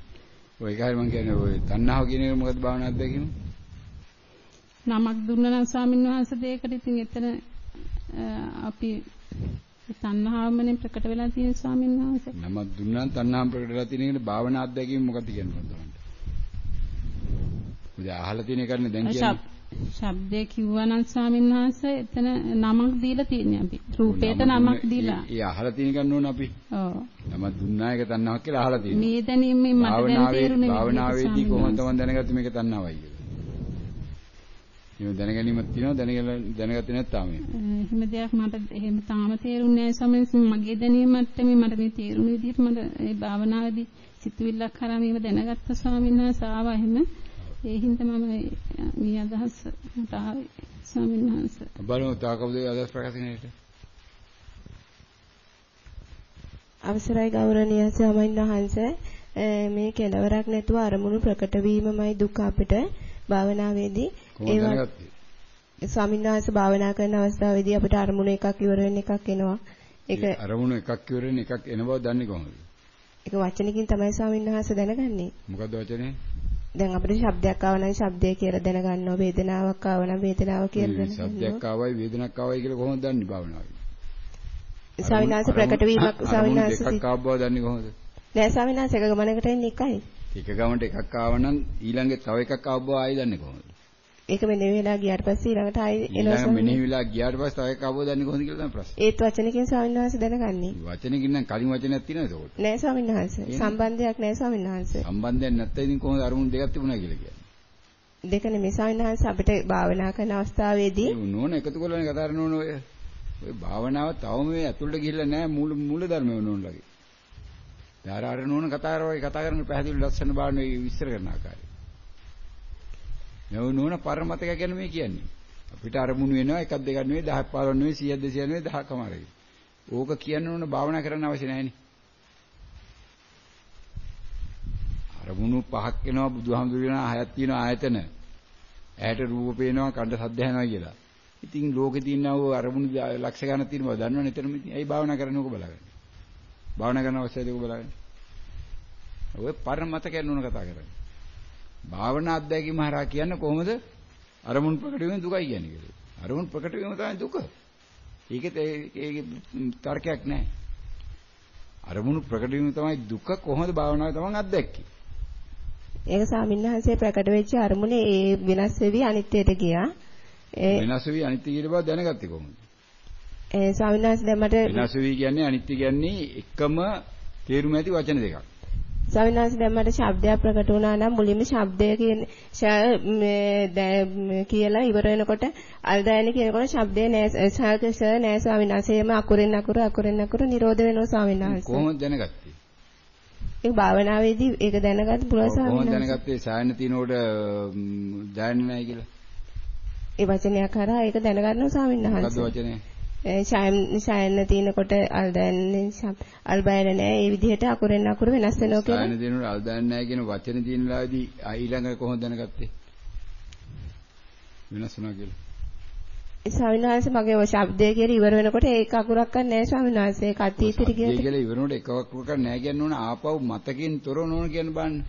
ඔය එකයි මම කියන්නේ ඔය තණ්හාව කියන එක මොකද භාවනා අධ්‍යක්ීම? නමක් දුන්නා නම් ස්වාමීන් වහන්සේ දෙයකට ඉතින් එතන අපි තණ්හාවමනේ ප්‍රකට වෙලා තියෙන ස්වාමීන් වහන්සේ. නමක් දුන්නා තණ්හාව ප්‍රකට වෙලා තියෙන එකට භාවනා අධ්‍යක්ීම මොකක්ද කියන්නේ දැන් අහලා තියෙන එකනේ දැන් කියන්නේ. ශබ්දේ කිව්වනම් ස්වාමීන් වහන්සේ එතන නමක් දීලා තියෙනවා අපි. රූපේට නමක් දීලා. ඒ අහලා තියෙන ගන්න ඕන අපි. ඔව්. නම දුන්නා එක තණ්හාවක් කියලා අහලා තියෙනවා. මේ දැනීමෙන් මට දැන් තේරුනේ භාවනාවේදී කොහොමද තමන් දැනගත්තේ මේක තණ්හාවයි කියලා. එහෙම දැනගැනීමක් තියෙනවා දැනගෙන දැනගත්තේ නැත්නම් එහෙම දෙයක් මට එහෙම තාම තේරුන්නේ නැහැ සමහරවිට මගේ දැනීමත් මේ මට මේ තේරුණ විදිහට මට ඒ භාවනාවේදී සිතුවිල්ලක් කරා මේව දැනගත්ත ස්වාමීන් වහන්සේ ආවා එහෙම ඒ හින්දා මම මේ අදහස් මට ආවේ ස්වාමීන් වහන්සේ. බලමු තා කවුද අදහස් ප්‍රකාශ කරන්නට අවසරයි ගෞරවනීය ස්වාමීන් වහන්සේ. මේ කෙලවරක් නැතුව අරමුණු ප්‍රකට වීමමයි දුක අපිට භාවනාවේදී. ඒ ස්වාමීන් වහන්සේ භාවනා කරන අවස්ථාවේදී අපිට අරමුණු එකක් ඉවර වෙන එකක් එනවා. ඒක අරමුණු එකක් ඉවර වෙන එකක් එන බව දන්නේ කොහොමද? ඒක වචනකින් තමයි ස්වාමීන් වහන්සේ දැනගන්නේ. මොකද්ද වචනේ දැන් අපිට ශබ්දයක් ආව නම් ශබ්දය කියලා දැනගන්නවා වේදනාවක් ආව නම් වේදනාව කියලා දැනගන්නවා. ශබ්දයක් ආවයි වේදනාවක් ආවයි කියලා කොහොමද දන්නේ භාවනාවේ? ස්වාමීන් වහන්සේ ප්‍රකට වීමක් ස්වාමීන් වහන්සේ එකක් ආව බව දන්නේ කොහොමද? නෑ ස්වාමීන් වහන්සේ එක ගමනකට එන්නේ එකයි. එක ගමනට එකක් ආව නම් ඊළඟේ තව එකක් ආව බව ආයි දන්නේ කොහොමද ඒක මෙනෙහි වෙලා ගියාට පස්සේ ඊළඟට ආයි එනවා ඊළඟ මෙනෙහි වෙලා ගියාට පස්සේ තව එකක් ආව දන්නේ කොහොමද කියලා තමයි ප්‍රශ්නේ. ඒත් වචනකින් ස්වාමීන් වහන්සේ දැනගන්නේ. වචනකින් නම් කලින් වචනයක් තියෙනවද ඒකට? නෑ ස්වාමීන් වහන්සේ. සම්බන්ධයක් නෑ ස්වාමීන් වහන්සේ. සම්බන්ධයක් නැත්නම් ඉතින් කොහොමද අරමුණු දෙකක් තිබුණා කියලා කියන්නේ? දෙක නෙමෙයි ස්වාමීන් වහන්සේ අපිට භාවනා කරන අවස්ථාවේදී නෝන එකතු කරලානේ කතා කරන ඕන ඔය. ඔය භාවනාව තවම මේ ඇතුළට ගිහිල්ලා නැහැ මූල මූල ධර්ම නෝනලගේ. දාර අර නෝන කතා කරවයි කතා කරන පැහැදිලි ලස්සන බාන විස්තර කරන ආකාරය. නෝ නෝන පරමතක ගැන මේ කියන්නේ. අපිට අරමුණු වෙනවා එකක් දෙකක් නෙවෙයි 10ක් 15 නෙවෙයි 100ක් 200 නෙවෙයි 10ක් කමාරයි. ඕක කියන්න ඕන භාවනා කරන්න අවශ්‍ය නැහැනේ. අරමුණු පහක් වෙනවා බුදුහාමුදුරු වෙනවා හයක් තියෙනවා ආයතන. ඇහැට රූප පේනවා කණ්ඩ සද්ද ඇහෙනවා කියලා. ඉතින් ලෝකේ තියෙනා වූ අරමුණු ලක්ෂ ගණන් තියෙනවා දන්නවනේ එතනම ඉතින් ඇයි භාවනා කරන්න ඕක බලගන්න. භාවනා කරන අවශ්‍යද ඕක බලගන්න. ඔය පරමත කියන උන කතා කරන්නේ. භාවනා අධ්‍යයීම හරහා කියන්නේ කොහොමද? අරමුණු ප්‍රකට වීම දුකයි කියන්නේ කියලා. අරමුණු ප්‍රකට වීම තමයි දුක. ඒකේ ඒකේ තර්කයක් නැහැ. අරමුණු ප්‍රකට වීම තමයි දුක කොහොමද භාවනාවේ තමන් අත්දැක්කේ. ඒක සාමින්හන්සේ ප්‍රකට වෙච්ච අරමුණේ ඒ වෙනස් වෙවි අනිත්‍යයට ගියා. වෙනස් වෙවි අනිත්‍ය කියන බව දැනගත්තේ කොහොමද? ඒ ස්වාමීන් වහන්සේ දැන් මට වෙනස් වෙවි කියන්නේ අනිත්‍ය කියන්නේ එකම තේරුම ඇති වචන දෙකක්. ස්වාමීන් වහන්සේ දැන් මට ශබ්දයක් ප්‍රකට වුණා නම් මුලින්ම ශබ්දය කියලා ඉවර වෙනකොට අල්දායන කියනකොට ශබ්දේ නෑ සාකස නෑ ස්වාමීන් වහන්සේම අකුරෙන් අකුර අකුරෙන් අකුර නිරෝධ වෙනවා ස්වාමීන් වහන්සේ. කොහොමද දැනගත්තේ? ඒ භාවනාවේදී ඒක දැනගත් පුළුවන් ස්වාමීන් වහන්සේ. කොහොමද දැනගත්තේ සායන තිනෝට දැනෙන්නේ නැහැ කියලා? ඒ වචනයක් කරා ඒක දැනගන්නවා ස්වාමීන් වහන්සේ. මොකද්ද වචනේ? ඡායන්න තිනකොට අල් දැනන්නේ අල් බයන නෑ ඒ විදිහට අකුරෙන් අකුර වෙනස් වෙනවා කියලා. ඡායන්න තිනකොට අල් දැනන්නේ නෑ කියන වචනේ තියෙන ලාදී ඊළඟ කොහොමද දැනගත්තේ? වෙනස් වුණා කියලා. ස්වාමීන් වහන්සේ මගේ ඔය ශබ්දය කියලා ඉවර වෙනකොට ඒක අකුරක් නෑ ස්වාමීන් වහන්සේ ඒක අතීතෙට ගියා. ඒ කියලා ඉවර වෙනකොට එක අකුරක් නෑ කියන්න ඕන ආපහු මතකෙන් තොරව නෝන කියන්න බෑන්න.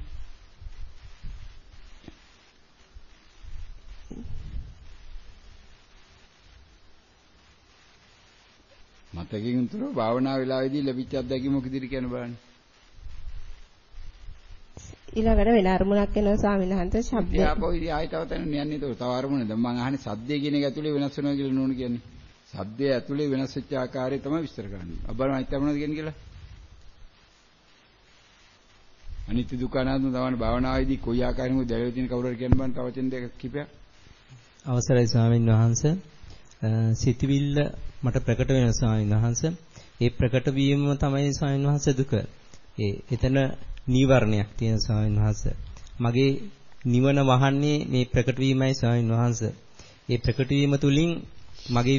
මතකයෙන් තුර භාවනා වෙලාවේදී ලැබිච්ච අත්දැකීම මොකද කියන බලන්න. ඊළඟට වෙන අරමුණක් එනවා ස්වාමීන් වහන්සේ ශබ්දය. ආපහු ඉතින් ආයෙ තව තැන යන්නේ ඒක තව අරමුණද මම අහන්නේ සද්දේ කියන එක ඇතුලේ වෙනස් වෙනවා කියලා නෝන කියන්නේ. සද්දේ ඇතුලේ වෙනස් වෙච්ච ආකාරය තමයි විස්තර කරන්නේ. අබ්බරම අනිත් අරමුණද කියන්නේ කියලා. අනිත්‍ය දුක්ඛ අනාත්ම තවන භාවනාවේදී කොයි ආකාරයෙන්ද දැවෙලා තියෙන කවුරු හරි කියන්න බෑ තව වචන දෙක කිපයක්. අවසරයි ස්වාමීන් වහන්සේ. සිතවිල්ල මට ප්‍රකට වෙන ස්වාමීන් වහන්සේ. ඒ ප්‍රකට වීම තමයි ස්වාමීන් වහන්සේ දුක. ඒ එතන නීවරණයක් තියෙන ස්වාමීන් වහන්සේ. මගේ නිවන වහන්නේ මේ ප්‍රකට වීමයි ස්වාමීන් වහන්සේ. ඒ ප්‍රකට වීම තුලින් මගේ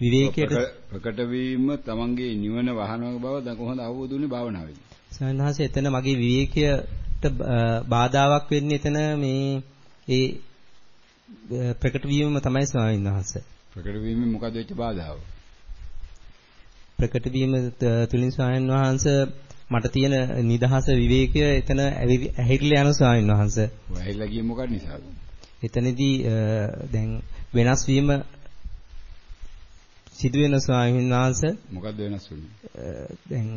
විවේකයට ප්‍රකට වීම තමන්ගේ නිවන වහනක බව දැන් කොහොමද අවබෝධ වුනේ භාවනාවේදී? ස්වාමීන් වහන්සේ එතන මගේ විවේකයට බාධාවක් වෙන්නේ එතන මේ ඒ ප්‍රකට වීමම තමයි ස්වාමීන් වහන්සේ. ප්‍රකට වීමෙන් මොකද වෙච්ච බාධාව? ප්‍රකට වීම තුලින් ස්වාමීන් වහන්සේ මට තියෙන නිදහස විවේකය එතන ඇහිරිලා යන ස්වාමීන් වහන්සේ. ඇහිලා ගියේ මොකක් නිසාද? එතනදී දැන් වෙනස් වීම සිදුවෙන ස්වාමීන් වහන්සේ මොකද්ද වෙනස් වුනේ? දැන්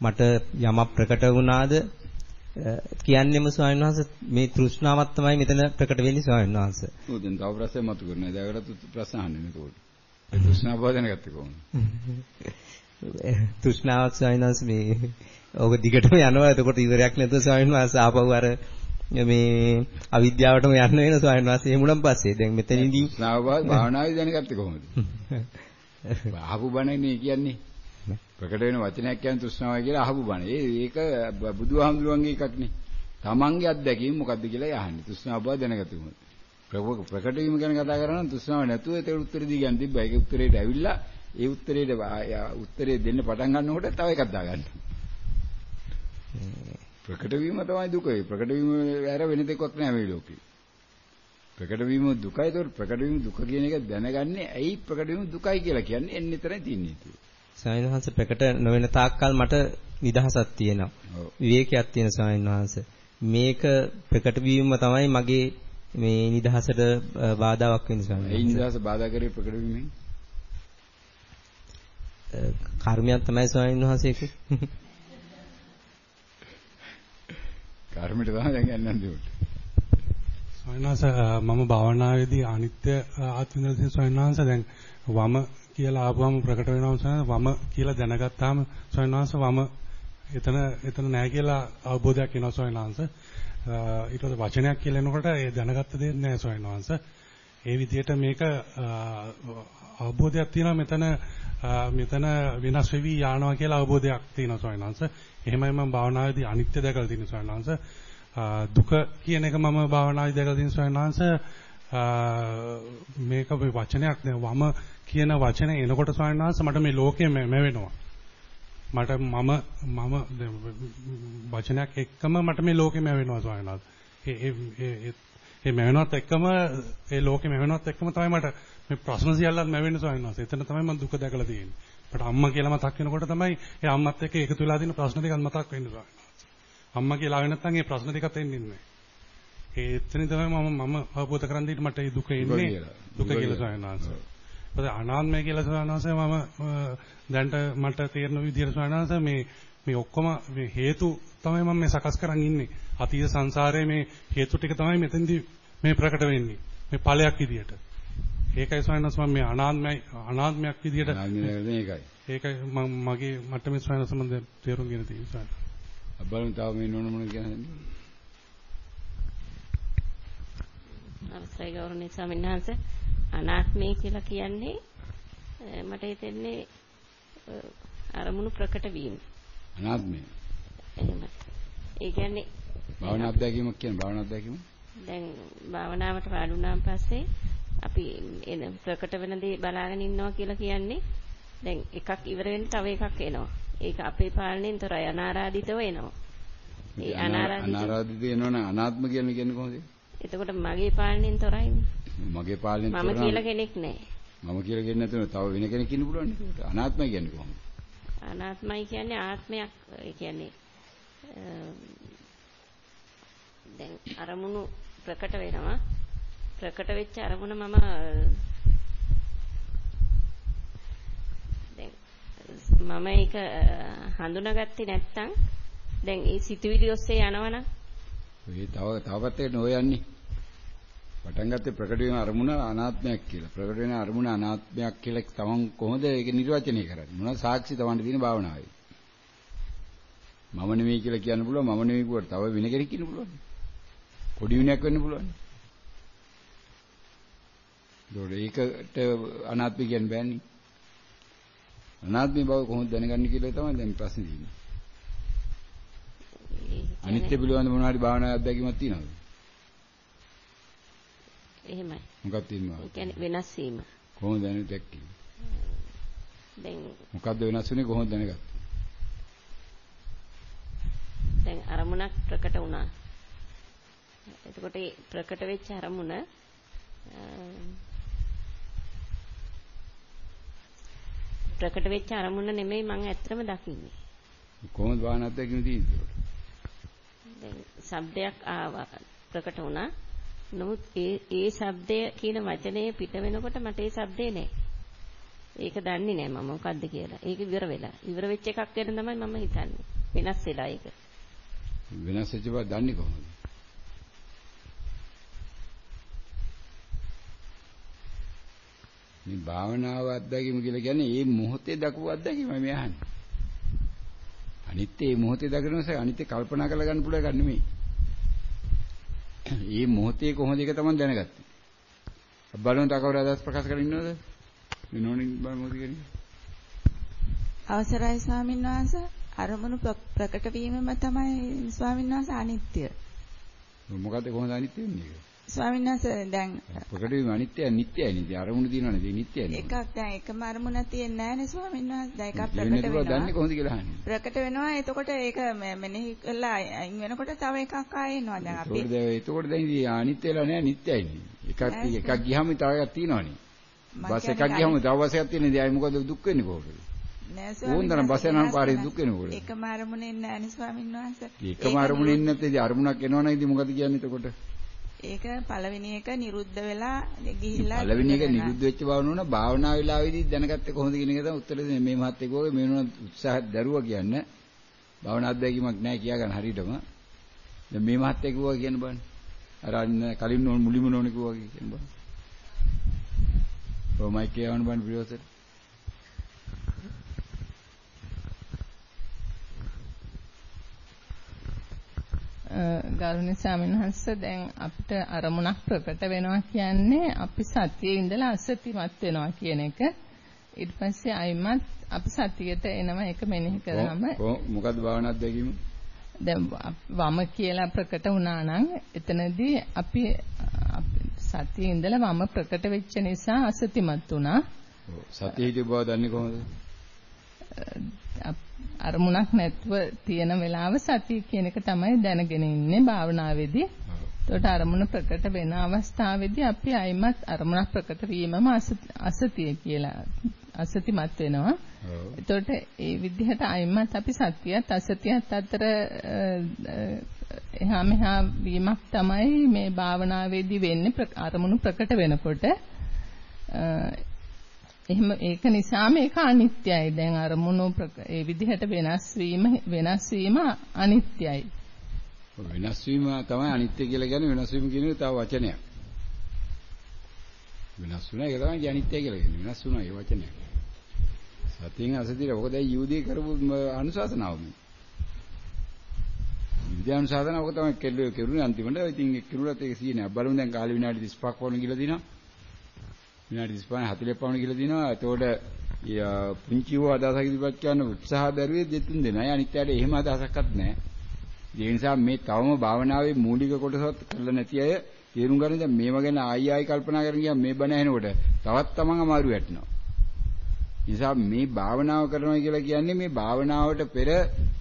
මට යමක් ප්‍රකට වුණාද කියන්නේම ස්වාමීන් වහන්සේ මේ තෘෂ්ණාවක් තමයි මෙතන ප්‍රකට වෙන්නේ ස්වාමීන් වහන්සේ. ඔව් දැන් තව ප්‍රශ්නයක් මතු කරනවා. දැන් ප්‍රශ්න අහන්නේ නේද? ඒ තෘෂ්ණාව බෝධන ගත්තේ කොහොමද? තෘෂ්ණාවක් ස්වාමීන් වහන්සේ මේ ඔබ දිගටම යනවා. එතකොට ඉවරයක් නැතුව ස්වාමීන් වහන්සේ ආපහු අර මේ අවිද්‍යාවටම යන්න වෙන ස්වාමීන් වහන්සේ එමුණන් පස්සේ දැන් මෙතනදී තෘෂ්ණාව භාවනාවේ දැනගත්තේ කොහොමද? අහපු බණනේ කියන්නේ. ප්‍රකට වෙන වචනයක් කියන්නේ තෘෂ්ණාවයි කියලා අහපු බණ. ඒ ඒක බුදුහාමුදුරුවන්ගේ එකක් නේ. තමන්ගේ අත්දැකීම මොකද්ද කියලා යහන්නේ. තෘෂ්ණාව බව දැනගත්තේ කොහොමද? ප්‍රකට වීම ගැන කතා කරනවා නම් තෘෂ්ණාව නැතුව ඒක උත්තර දී ගන්න තිබ්බා. ඒක උත්තරේට ඇවිල්ලා ඒ උත්තරේට උත්තරේ දෙන්න පටන් ගන්නකොට තව එකක් දාගන්න. ප්‍රකට වීම තමයි දුක. ප්‍රකට වීම ඇර වෙන දෙයක් නෑ මේ ලෝකේ. ප්‍රකට වීම දුකයි. ඒතකොට ප්‍රකට වීම දුක කියන එක දැනගන්නේ ඇයි ප්‍රකට වීම දුකයි කියලා කියන්නේ එන්න එතරම් තින්නේ. ස්වාමීන් වහන්සේ ප්‍රකට නොවන තාක්කල් මට නිදහසක් තියෙනවා. විවේකයක් තියෙන ස්වාමීන් වහන්සේ. මේක ප්‍රකට වීම තමයි මගේ මේ නිදහසට බාධාවක් වෙන්නේ ස්වාමීන් වහන්සේ. ඒ නිදහස බාධා කරේ ප්‍රකට වීමෙන් කර්මයක් තමයි ස්වාමීන් වහන්සේ ඒක. කර්මයට තමයි දැන් යන්නේ උන්ට. ස්වාමීන් වහන්සේ මම භාවනාවේදී අනිත්‍ය ආත්මික තියෙන ස්වාමීන් වහන්සේ දැන් වම කියලා ආපුවම ප්‍රකට වෙනවා ස්වාමීන් වම කියලා දැනගත්තාම ස්වාමීන් වහන්සේ වම එතන එතන නැහැ කියලා අවබෝධයක් එනවා ස්වාමීන් වහන්සේ. ඊට පස්සේ වචනයක් කියලා එනකොට ඒ දැනගත්ත දේ නැහැ ස්වාමීන් වහන්සේ. ඒ විදිහට මේක අවබෝධයක් තියෙනවා මෙතන මෙතන වෙනස් වෙවි යනවා කියලා අවබෝධයක් තියෙනවා ස්වාමීන් වහන්සේ. එහෙමයි මම භාවනාවේදී අනිත්‍ය දැකලා තියෙනවා ස්වාමීන් වහන්සේ. දුක කියන එක මම භාවනාවේදී දැකලා තියෙනවා ස්වාමීන් වහන්සේ. මේක වචනයක් නේ වම කියන වචනේ එනකොට ස්වාමීන් වහන්සේ මට මේ ලෝකෙ මැවෙනවා. මට මම මම වචනයක් එක්කම මට මේ ලෝකෙ මැවෙනවා ස්වාමීන් වහන්සේ. ඒ ඒ ඒ මැවෙනවත් එක්කම ඒ ලෝකෙ මැවෙනවත් එක්කම තමයි මට මේ ප්‍රශ්න සියල්ලත් මැවෙන්නේ ස්වාමීන් වහන්සේ. එතන තමයි මම දුක දැකලා තියෙන්නේ. මට අම්මා කියලා මතක් වෙනකොට තමයි ඒ අම්මත් එක්ක එකතු වෙලා තියෙන ප්‍රශ්න ටිකක් මතක් වෙන්නේ ස්වාමීන් වහන්සේ. අම්මා කියලා ආවෙ නැත්නම් ඒ ප්‍රශ්න ටිකත් එන්නේ නැහැ. ඒ එතන තමයි මම මම අවබෝධ කරගන්න දීට මට මේ දුක එන්නේ. දුක කියලා ස්වාමීන් වහන්සේ. මොකද අනාත්මය කියලා ස්වාමීන් වහන්සේ මම දැන්ට මට තේරෙන විදිහට ස්වාමීන් වහන්සේ මේ මේ ඔක්කොම මේ හේතු තමයි මම මේ සකස් කරන් ඉන්නේ. අතීත සංසාරයේ මේ හේතු ටික තමයි මෙතෙන්දී මේ ප්‍රකට වෙන්නේ. මේ ඵලයක් විදිහට. ඒකයි ස්වාමීන් වහන්සේ මම මේ අනාත්මයි අනාත්මයක් විදිහට ඒකයි. ඒකයි මම මගේ මට මේ ස්වාමීන් වහන්සේ මම තේරුම් ගෙන තියෙන්නේ ස්වාමීන් වහන්සේ. බලමු තාම මේ නෝන මොන කියන්නේ. අවසරයි ගෞරවනීය ස්වාමීන් වහන්සේ අනාත්මය කියලා කියන්නේ මට හිතෙන්නේ අරමුණු ප්‍රකට වීම. අනාත්මය. එහෙම. ඒ කියන්නේ භාවනා අධ්‍යක්ීමක් කියන භාවනා අධ්‍යක්ීම. දැන් භාවනාවට වාඩි වුණාන් පස්සේ අපි එන ප්‍රකට වෙන දේ බලාගෙන ඉන්නවා කියලා කියන්නේ දැන් එකක් ඉවර වෙන්න තව එකක් එනවා. ඒක අපේ පාලනයෙන් තොරයි අනාරාධිතව එනවා. ඒ අනාරාධිත එනවනම් අනාත්ම කියන්නේ කියන්නේ කොහොමද? එතකොට මගේ පාලනයෙන් තොරයිනේ. මගේ පාලනයෙන් තොරයි. මම කියලා කෙනෙක් නැහැ. මම කියලා කියන්නේ නැතුව තව වෙන කෙනෙක් ඉන්න පුළුවන් නේ. අනාත්මයි කියන්නේ කොහොමද? අනාත්මයි කියන්නේ ආත්මයක්. ඒ කියන්නේ දැන් අරමුණු ප්‍රකට වෙනවා. ප්‍රකට වෙච්ච අරමුණ මම දැන් මම ඒක හඳුනාගත්තේ නැත්තම් දැන් ඒ සිතුවිලි ඔස්සේ යනවනම් ඒ තව තවත් එක නොයන්නේ පටන් ගත්තේ ප්‍රකට වෙන අරමුණ අනාත්මයක් කියලා. ප්‍රකට වෙන අරමුණ අනාත්මයක් කියලා තමන් කොහොමද ඒක නිර්වචනය කරන්නේ? මොනවද සාක්ෂි තමන්ට තියෙන භාවනාවේ? මම නෙමෙයි කියලා කියන්න පුළුවන් මම නෙමෙයි කිව්වට තව වෙන කෙනෙක් ඉන්න පුළුවන්. පොඩි විනයක් වෙන්න පුළුවන්. ඒකට අනාත්මය කියන්න බෑනේ. අනාත්මී බව කොහොමද දැනගන්නේ කියලා තමයි දැන් ප්‍රශ්නේ තියෙන්නේ. අනිත්‍ය පිළිබඳ මොන හරි භාවනා අත්දැකීමක් තියෙනවද? එහෙමයි. මොකක්ද තියෙනවද? ඒ කියන්නේ වෙනස් වීම. කොහොමද දැනෙන්නේ? දැන් මොකද්ද වෙනස් වෙන්නේ කොහොමද දැනගත්තේ? දැන් අරමුණක් ප්‍රකට වුණා. එතකොට ඒ ප්‍රකට වෙච්ච අරමුණ ප්‍රකට වෙච්ච අරමුණ නෙමෙයි මම ඇත්තටම දකින්නේ. කොහොමද වාහන අත්දැකීම තියෙන්නේ? දැන් ශබ්දයක් ආවා ප්‍රකට වුණා. නමුත් ඒ ඒ ශබ්දය කියන වචනේ පිට වෙනකොට මට ඒ ශබ්දේ නෑ. ඒක දන්නේ නෑ මම මොකද්ද කියලා. ඒක ඉවර වෙලා. ඉවර වෙච්ච එකක් ගැන තමයි මම හිතන්නේ. වෙනස් වෙලා ඒක. වෙනස් වෙච්ච බව දන්නේ කොහොමද? මේ භාවනාව අත්දැකීම කියලා කියන්නේ මේ මොහොතේ දක්ව අත්දැකීම මේ අහන්නේ. අනිත්‍ය මේ මොහොතේ දකින නිසා අනිත්‍ය කල්පනා කරලා ගන්න පුළුවන් එකක් නෙමෙයි. මේ මොහොතේ කොහොමද ඒක තමයි දැනගත්තේ. බලන්න තකවර අදහස් ප්‍රකාශ කරගෙන ඉන්නවද? වෙනෝනේ බලමුද කියන්නේ. අවසරයි ස්වාමීන් වහන්සේ අරමුණු ප්‍රකට වීමම තමයි ස්වාමීන් වහන්සේ අනිත්‍ය. මොකද කොහොමද අනිත්‍ය වෙන්නේ? ස්වාමීන් වහන්සේ දැන් ප්‍රකට වීම අනිත්‍යයි නිට්ටයයි නේද? අරමුණු දිනවනේ ඒ නිට්ටයයි? එකක් දැන් එකම අරමුණ තියෙන්නේ නැහැනේ ස්වාමීන් වහන්සේ. දැන් එකක් ප්‍රකට වෙනවා. දන්නේ කොහොමද කියලා අහන්නේ. ප්‍රකට වෙනවා. එතකොට ඒක මෙනෙහි කළා අයින් වෙනකොට තව එකක් ආයෙ එනවා. දැන් අපි ඒකෝට දැන් එතකොට දැන් ඉතින් අනිත්‍යලා නෑ නිට්ටයයි නේ. එකක් එකක් ගියාම තව එකක් තියෙනවනේ. බස් එකක් ගියාම තව බස් එකක් තියෙන්නේ. දැන් මොකද දුක් වෙන්නේ කොහොමද? නෑ ස්වාමීන් ඕන්තරම් බස් යනවා පාරේ දුක් කොහොමද? එකම අරමුණේ නැහැනේ ස්වාමීන් වහන්සේ. එකම අරමුණේ ඉන්නේ නැත්නම් අරමුණක් එනවනම් ඉතින් මොකද කියන්නේ එතකොට? ඒක පළවෙනි එක නිරුද්ධ වෙලා ගිහිල්ලා පළවෙනි එක නිරුද්ධ වෙච්ච බව නෝන භාවනා වෙලාවේදී දැනගත්තේ කොහොමද කියන එක තමයි උත්තර දෙන්නේ. මේ මහත් එක්ක වගේ මේ නෝන උත්සාහ දරුවා කියන්නේ. භාවනා අධ්‍යයීමක් නැහැ කියා ගන්න හරියටම. දැන් මේ මහත් එක්ක වගේ කියන බෑනේ අර කලින් නෝන මුලින්ම නෝන කිව්වා වගේ කියන බෑ ඔය මයික් එක යවන්න බෑනේ පිළිවෙතට ගරුණී ස්වාමීන් වහන්සේ දැන් අපිට අරමුණක් ප්‍රකට වෙනවා කියන්නේ අපි සතියේ ඉඳලා අසතිමත් වෙනවා කියන එක. ඊට පස්සේ අයිමත් අපි සතියට එනවා ඒක මෙනෙහි කරාම මොකද්ද භාවනා අධ්‍යක්ීම? දැන් වම කියලා ප්‍රකට වුණා නම් එතනදී අපි සතියේ ඉඳලා වම ප්‍රකට වෙච්ච නිසා අසතිමත් වුණා. සතියේ බව දන්නේ කොහොමද? අරමුණක් නැතුව තියෙන වෙලාව සතිය කියන එක තමයි දැනගෙන ඉන්නේ භාවනාවේදී. එතකොට අරමුණ ප්‍රකට වෙන අවස්ථාවේදී අපි අයිමත් අරමුණක් ප්‍රකට වීමම අසතිය කියලා අසතිමත් වෙනවා. එතකොට ඒ විදිහට අයිමත් අපි සතියත් අසතියත් අතර එහා මෙහා වීමක් තමයි මේ භාවනාවේදී වෙන්නේ අරමුණු ප්‍රකට වෙනකොට. එහෙම ඒක නිසා මේක අනිත්‍යයි. දැන් අරමුණු ඒ විදිහට වෙනස් වීම වෙනස් වීම අනිත්‍යයි. වෙනස් වීම තමයි අනිත්‍ය කියලා කියන්නේ වෙනස් වීම කියන එක තව වචනයක්. වෙනස් වුණා ඒක තමයි අනිත්‍ය කියලා කියන්නේ. වෙනස් වුණා ඒ වචනයක්. සතියෙන් අසතිර ඔක දැන් යූදී කරපු අනුශාසනාව මේ. විද්‍යානුශාසනාව ඔක තමයි කෙල්ලෝ කෙරුණේ අන්තිමට. ඉතින් කෙරුණත් ඒක සීනේ. බලමු දැන් කාලේ විනාඩි 35ක් වුණ කියලා දිනවා. විනාඩි 35 40 පවුන කියලා දිනවා. එතකොට පුංචි වූ අදහසක් ඉදිරිපත් කරන උත්සාහ දරුවේ දෙතුන් දෙනයි. අනිත් අයට එහෙම අදහසක්වත් නැහැ. ඒ නිසා මේ තවම භාවනාවේ මූලික කොටසත් කරලා නැති අය තේරුම් ගන්න දැන් මේව ගැන ආයි ආයි කල්පනා කරගෙන ගියා මේ බණ ඇහෙනකොට තවත් තමන් අමාරු වැටෙනවා. නිසා මේ භාවනාව කරනවා කියලා කියන්නේ මේ භාවනාවට පෙර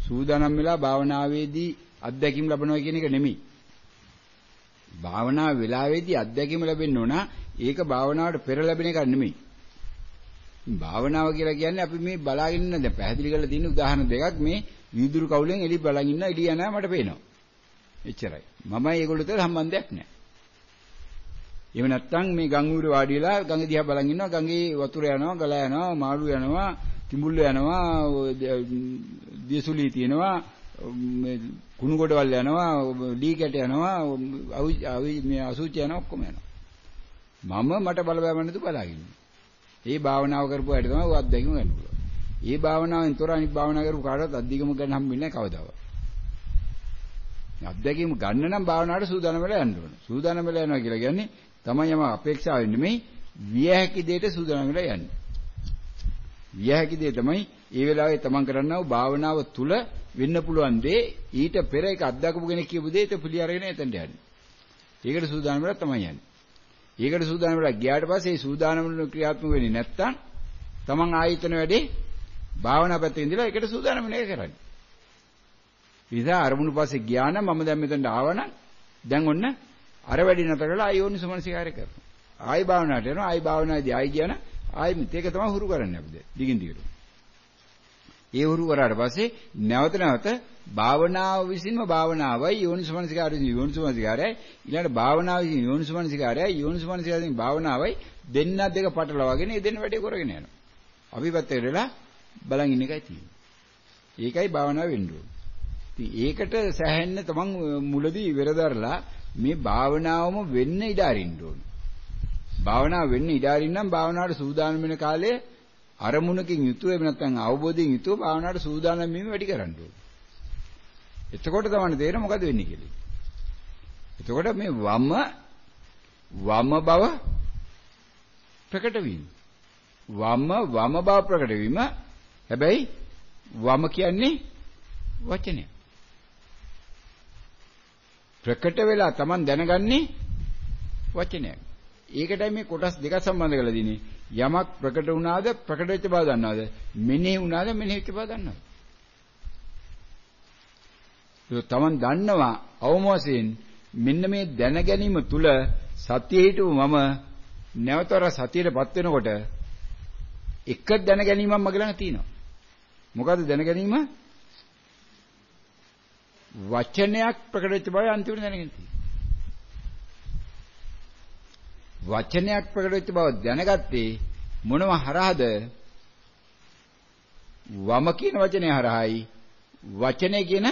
සූදානම් වෙලා භාවනාවේදී අත්දැකීම් ලබනවා කියන එක නෙමෙයි. භාවනා වෙලාවේදී අත්දැකීම ලැබෙන්න ඕන ඒක භාවනාවට පෙර ලැබෙන එකක් නෙමෙයි. භාවනාව කියලා කියන්නේ අපි මේ බලාගෙන ඉන්න දැන් පැහැදිලි කරලා තියෙන උදාහරණ දෙකක් මේ වීදුරු කවුලෙන් එළි බලන් ඉන්න එළිය යනවා මට පේනවා. එච්චරයි. මමයි ඒගොල්ලෝට සම්බන්ධයක් නැහැ. එහෙම නැත්නම් මේ ගංගුර වාඩි වෙලා ගඟ දිහා බලන් ඉන්නවා ගඟේ වතුර යනවා ගල යනවා මාළු යනවා කිඹුල්ල යනවා දියසුලි තියෙනවා මේ කුණු ගොඩවල් යනවා ලී කැට යනවා අවි මේ අසුචි යනවා ඔක්කොම යනවා මම මට බලපෑම නැතු බලාගෙන ඒ භාවනාව කරපු අයට තමයි අත්දැකීම ගන්න පුළුවන්. ඒ භාවනාවෙන් තොර අනිත් භාවනා කරපු කාටවත් අත්දැකීම ගන්න හම්බෙන්නේ නැහැ කවදාවත්. අත්දැකීම ගන්න නම් භාවනාවට සූදානම් වෙලා යන්න ඕන. සූදානම් වෙලා යනවා කියලා කියන්නේ තමයි යම අපේක්ෂාවෙන් නෙමෙයි විය හැකි දෙයට සූදානම් වෙලා යන්නේ. විය හැකි දේ තමයි ඒ වෙලාවේ තමන් කරන්නා වූ භාවනාව තුල වෙන්න පුළුවන් දේ ඊට පෙර එක අත්දකපු කෙනෙක් කියපු දේ ඊට පිළි අරගෙන එතනට යන්නේ. ඒකට සූදානම් වෙලා තමයි යන්නේ. ඒකට සූදානම් වෙලා ගියාට පස්සේ ඒ සූදානම් වෙන ක්‍රියාත්මක වෙන්නේ නැත්තම් තමන් ආයතන වැඩේ භාවනා පැත්තේ ඉඳලා ඒකට සූදානම් වෙන එක කරන්නේ. ඉතින් අරමුණු පස්සේ ගියා නම් මම දැන් මෙතනට ආවනම් දැන් ඔන්න අර වැඩි නතර කරලා ආයි යෝනිසමනසිකාරය කරනවා. ආයි භාවනාවට යනවා ආයි භාවනාවේදී ආයි කියන ආයි මේක තමයි හුරු කරන්නේ අපි දැන් දිගින් දිගට. ඒ හුරු කරාට පස්සේ නැවත නැවත භාවනාව විසින්ම භාවනාවයි යෝනිසමනසිකාරය විසින් යෝනිසමනසිකාරයයි ඊළඟට භාවනාව විසින් යෝනිසමනසිකාරයයි යෝනිසමනසිකාරයෙන් භාවනාවයි දෙන්න දෙක පටලවාගෙන ඒ දෙන්න වැඩේ කරගෙන යනවා. අපි පැත්තට වෙලා බලන් ඉන්න එකයි තියෙන්නේ. ඒකයි භාවනාව වෙන්න ඕනේ. ඉතින් ඒකට සැහැන්න තමන් මුලදී ඉවරදරලා මේ භාවනාවම වෙන්න ඉඩ අරින්න ඕන. භාවනාව වෙන්න ඉඩ අරින්නම් භාවනාවට සූදානම් වෙන කාලේ අරමුණකින් යුතුව එහෙම නැත්නම් අවබෝධයෙන් යුතුව භාවනාවට සූදානම් වීම වැඩි කරන්න ඕන. එතකොට තමයි තේරෙන්නේ මොකද වෙන්නේ කියලා. එතකොට මේ වම වම බව ප්‍රකට වීම. වම වම බව ප්‍රකට වීම හැබැයි වම කියන්නේ වචනය. ප්‍රකට වෙලා Taman දැනගන්නේ වචනයක්. ඒකටයි මේ කොටස් දෙක සම්බන්ධ කරලා දිනේ. යමක් ප්‍රකට වුණාද ප්‍රකට වෙච්ච බව දන්නවද? මෙනෙහි වුණාද මෙනෙහි වෙච්ච බව දන්නවද? ඒක Taman දන්නවා අවම වශයෙන් මෙන්න මේ දැන ගැනීම තුල සතියේ හිටපු මම නැවතර සතියටපත් වෙනකොට එක දැන ගැනීමක් මගේ ළඟ තියෙනවා. මොකද්ද දැන ගැනීම? වචනයක් ප්‍රකට වෙච්ච බව අන්තිමට දැනගෙන තියෙනවා. වචනයක් ප්‍රකට වෙච්ච බව දැනගත්තේ මොනව හරහාද? වම කියන වචනේ හරහායි වචනේ කියන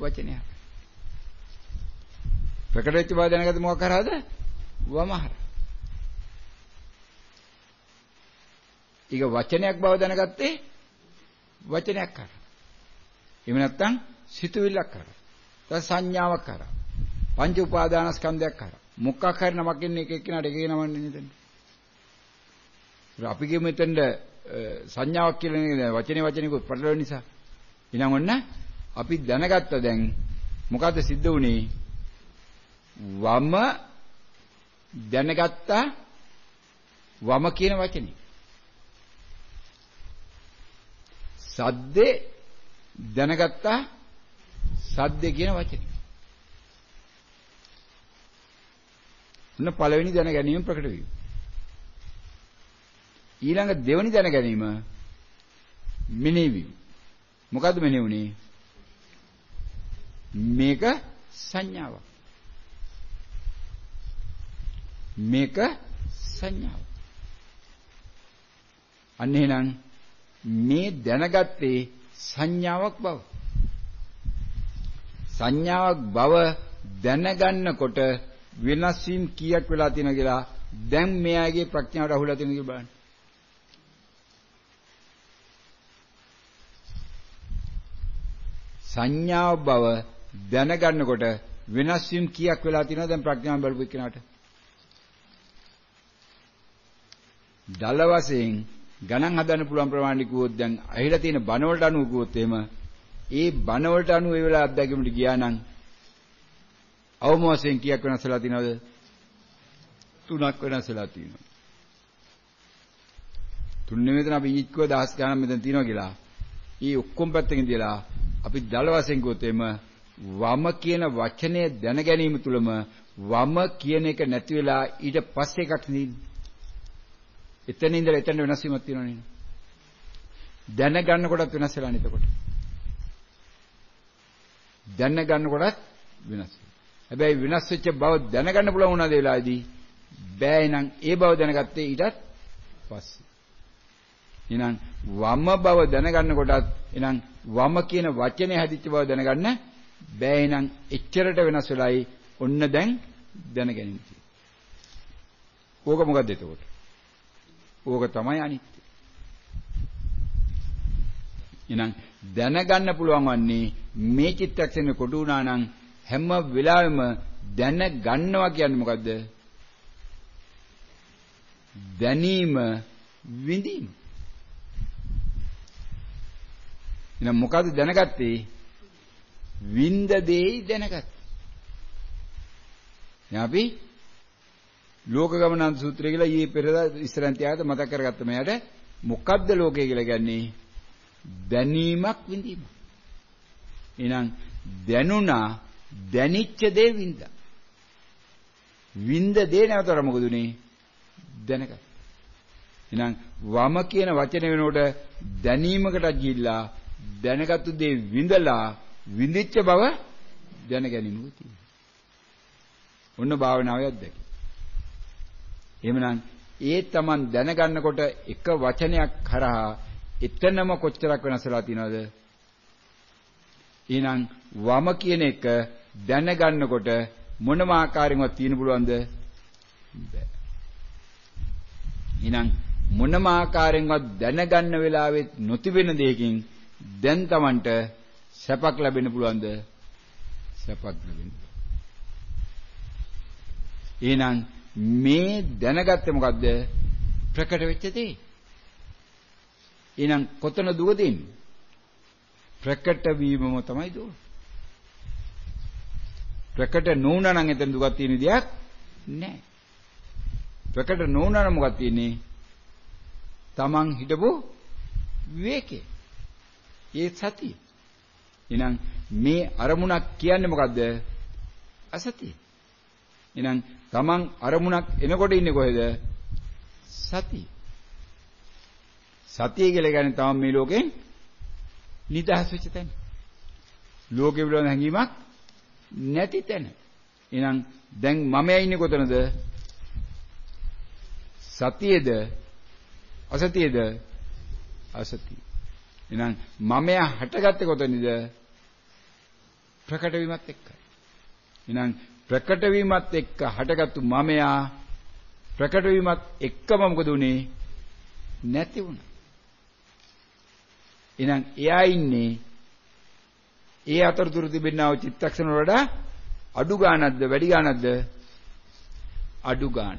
වචනය. ප්‍රකට වෙච්ච බව දැනගත්තේ මොකක් හරහාද? වම හරහා. ඊක වචනයක් බව දැනගත්තේ වචනයක් කරා. එහෙම නැත්නම් සිතුවිල්ලක් කරා. දැන් සංඥාවක් කරා. පංච උපාදානස්කන්ධයක් කරා. මොකක් හරි නමක් ඉන්නේ එක එක්කිනාට එක එක නමක් නෙන්නේ දැන්. අපි කියමු මෙතෙන්ද සංඥාවක් කියලා නේ වචනේ වචනිකුත් පටලවෙන නිසා. ඊළඟ ඔන්න අපි දැනගත්ත දැන් මොකද්ද සිද්ධ වුනේ? වම දැනගත්තා වම කියන වචනේ. සද්දේ දැනගත්තා සද්දේ කියන වචනේ. ඔන්න පළවෙනි දැන ගැනීම ප්‍රකට වීම. ඊළඟ දෙවෙනි දැන ගැනීම මෙනෙහි වීම. මොකද්ද මෙනෙහි වුනේ? මේක සංඥාවක්. මේක සංඥාවක්. අන්න එහෙනම් මේ දැනගත්තේ සංඥාවක් බව. සංඥාවක් බව දැනගන්නකොට වෙනස් වීම කීයක් වෙලා තියෙනවද කියලා දැන් මෙයාගේ ප්‍රඥාවට අහුලා තියෙනවද කියලා බලන්න. සංඥාව බව දැනගන්නකොට වෙනස් වීම කීයක් වෙලා තියෙනවද දැන් ප්‍රඥාව බලපු එක්කනට. දල වශයෙන් ගණන් හදන්න පුළුවන් ප්‍රමාණය කිව්වොත් දැන් ඇහිලා තියෙන බණ වලට අනුව කිව්වොත් එහෙම ඒ බණ වලට අනුව ඒ වෙලාව අත්දැකීමට ගියා නම් අවම වශයෙන් කීයක් වෙනස් වෙලා තියෙනවද? තුනක් වෙනස් වෙලා තියෙනවා. තුන් නෙමෙයි අපි ඊච්චුව දහස් ගණන් මෙතන තියෙනවා කියලා. ඊ ඔක්කොම පැත්තකින් තියලා අපි දල වශයෙන් කිව්වොත් එහෙම වම කියන වචනය දැන ගැනීම තුළම වම කියන එක නැති වෙලා ඊට පස්සේ එකක් නෙන්නේ. එතන ඉඳලා එතන වෙනස් වීමක් තියෙනවා නේද? දැනගන්න කොටත් වෙනස් වෙලා නේද එතකොට? දැනගන්න කොටත් වෙනස්. හැබැයි වෙනස් වෙච්ච බව දැනගන්න පුළුවන් වුණාද ඒ වෙලාවේදී? බෑ එහෙනම් ඒ බව දැනගත්තේ ඊටත් පස්සේ. එහෙනම් වම බව දැනගන්න කොටත් එහෙනම් වම කියන වචනේ හැදිච්ච බව දැනගන්න බෑ එහෙනම් එච්චරට වෙනස් වෙලයි ඔන්න දැන් දැනගැනීම තියෙන්නේ. ඕක මොකද්ද එතකොට? ඕක තමයි අනිත්‍ය. එහෙනම් දැනගන්න පුළුවන් වන්නේ මේ චිත්තක්ෂණය කොට වුණා නම් හැම වෙලාවෙම දැනගන්නවා කියන්නේ මොකද්ද? දැනීම විඳීම. එහෙනම් මොකද්ද දැනගත්තේ? විඳ දෙයි දැනගත්තා. දැන් අපි ලෝක ගමනන්ත සූත්‍රය කියලා ඊයේ පෙරදා ඉස්සරන් තියාගත්ත මතක් කරගත්ත මෙයාට මොකද්ද ලෝකය කියලා කියන්නේ දැනීමක් විඳීමක්. එහෙනම් දැනුණා දැනිච්ච දේ වින්දා. වින්ද දේ නැවතර මොකද උනේ? දැනගත්. එහෙනම් වම කියන වචනේ වෙනකොට දැනීමකට ගිහිල්ලා දැනගත්තු දේ විඳලා විඳිච්ච බව දැන ගැනීමක් තියෙනවා. ඔන්න භාවනාවේ අත්දැකීම. එහෙමනම් ඒ Taman දැනගන්නකොට එක වචනයක් කරහා එතනම කොච්චරක් වෙනස් වෙලා තියෙනවද? එහෙනම් වම කියන එක දැනගන්නකොට මොනම ආකාරයෙන්වත් තියෙන්න පුළුවන්ද? බෑ. එහෙනම් මොනම ආකාරයෙන්වත් දැනගන්න වෙලාවෙ නොතිබෙන දෙයකින් දැන් Tamanට සැපක් ලැබෙන්න පුළුවන්ද? සැපක් ලැබෙන්න. එහෙනම් මේ දැනගත්තේ මොකද්ද? ප්‍රකට වෙච්ච දේ. එහෙනම් කොතන දුව දෙන්නේ? ප්‍රකට වීමම තමයි දුව. ප්‍රකට නොවුනා නම් එතන දුකක් තියෙන විදියක් නැහැ. ප්‍රකට නොවුනා නම් මොකක්ද තියෙන්නේ? Taman හිටපු විවේකේ. ඒ සතිය. එහෙනම් මේ අරමුණක් කියන්නේ මොකද්ද? අසතිය. එහෙනම් Taman අරමුණක් එනකොට ඉන්නේ කොහෙද? සතිය. සතිය කියලා කියන්නේ තමන් මේ ලෝකෙන් නිදහස් වෙච්ච තැන. ලෝකෙ පිළිබඳ හැඟීමක් නැති තැන. එහෙනම් දැන් මමයා ඉන්නේ කොතනද? සතියේද? අසතියේද? අසතිය. එහෙනම් මමයා හටගත්තේ කොතනද? ප්‍රකට වීමත් එක්ක. එහෙනම් ප්‍රකට වීමත් එක්ක හටගත්තු මමයා ප්‍රකට වීමත් එක්කම මොකද උනේ? නැති වුණා. එහෙනම් එයා ඉන්නේ ඒ අතරතුර තිබෙනා වූ චිත්තක්ෂණ වලට අඩු ගානක්ද වැඩි ගානක්ද අඩු ගාන.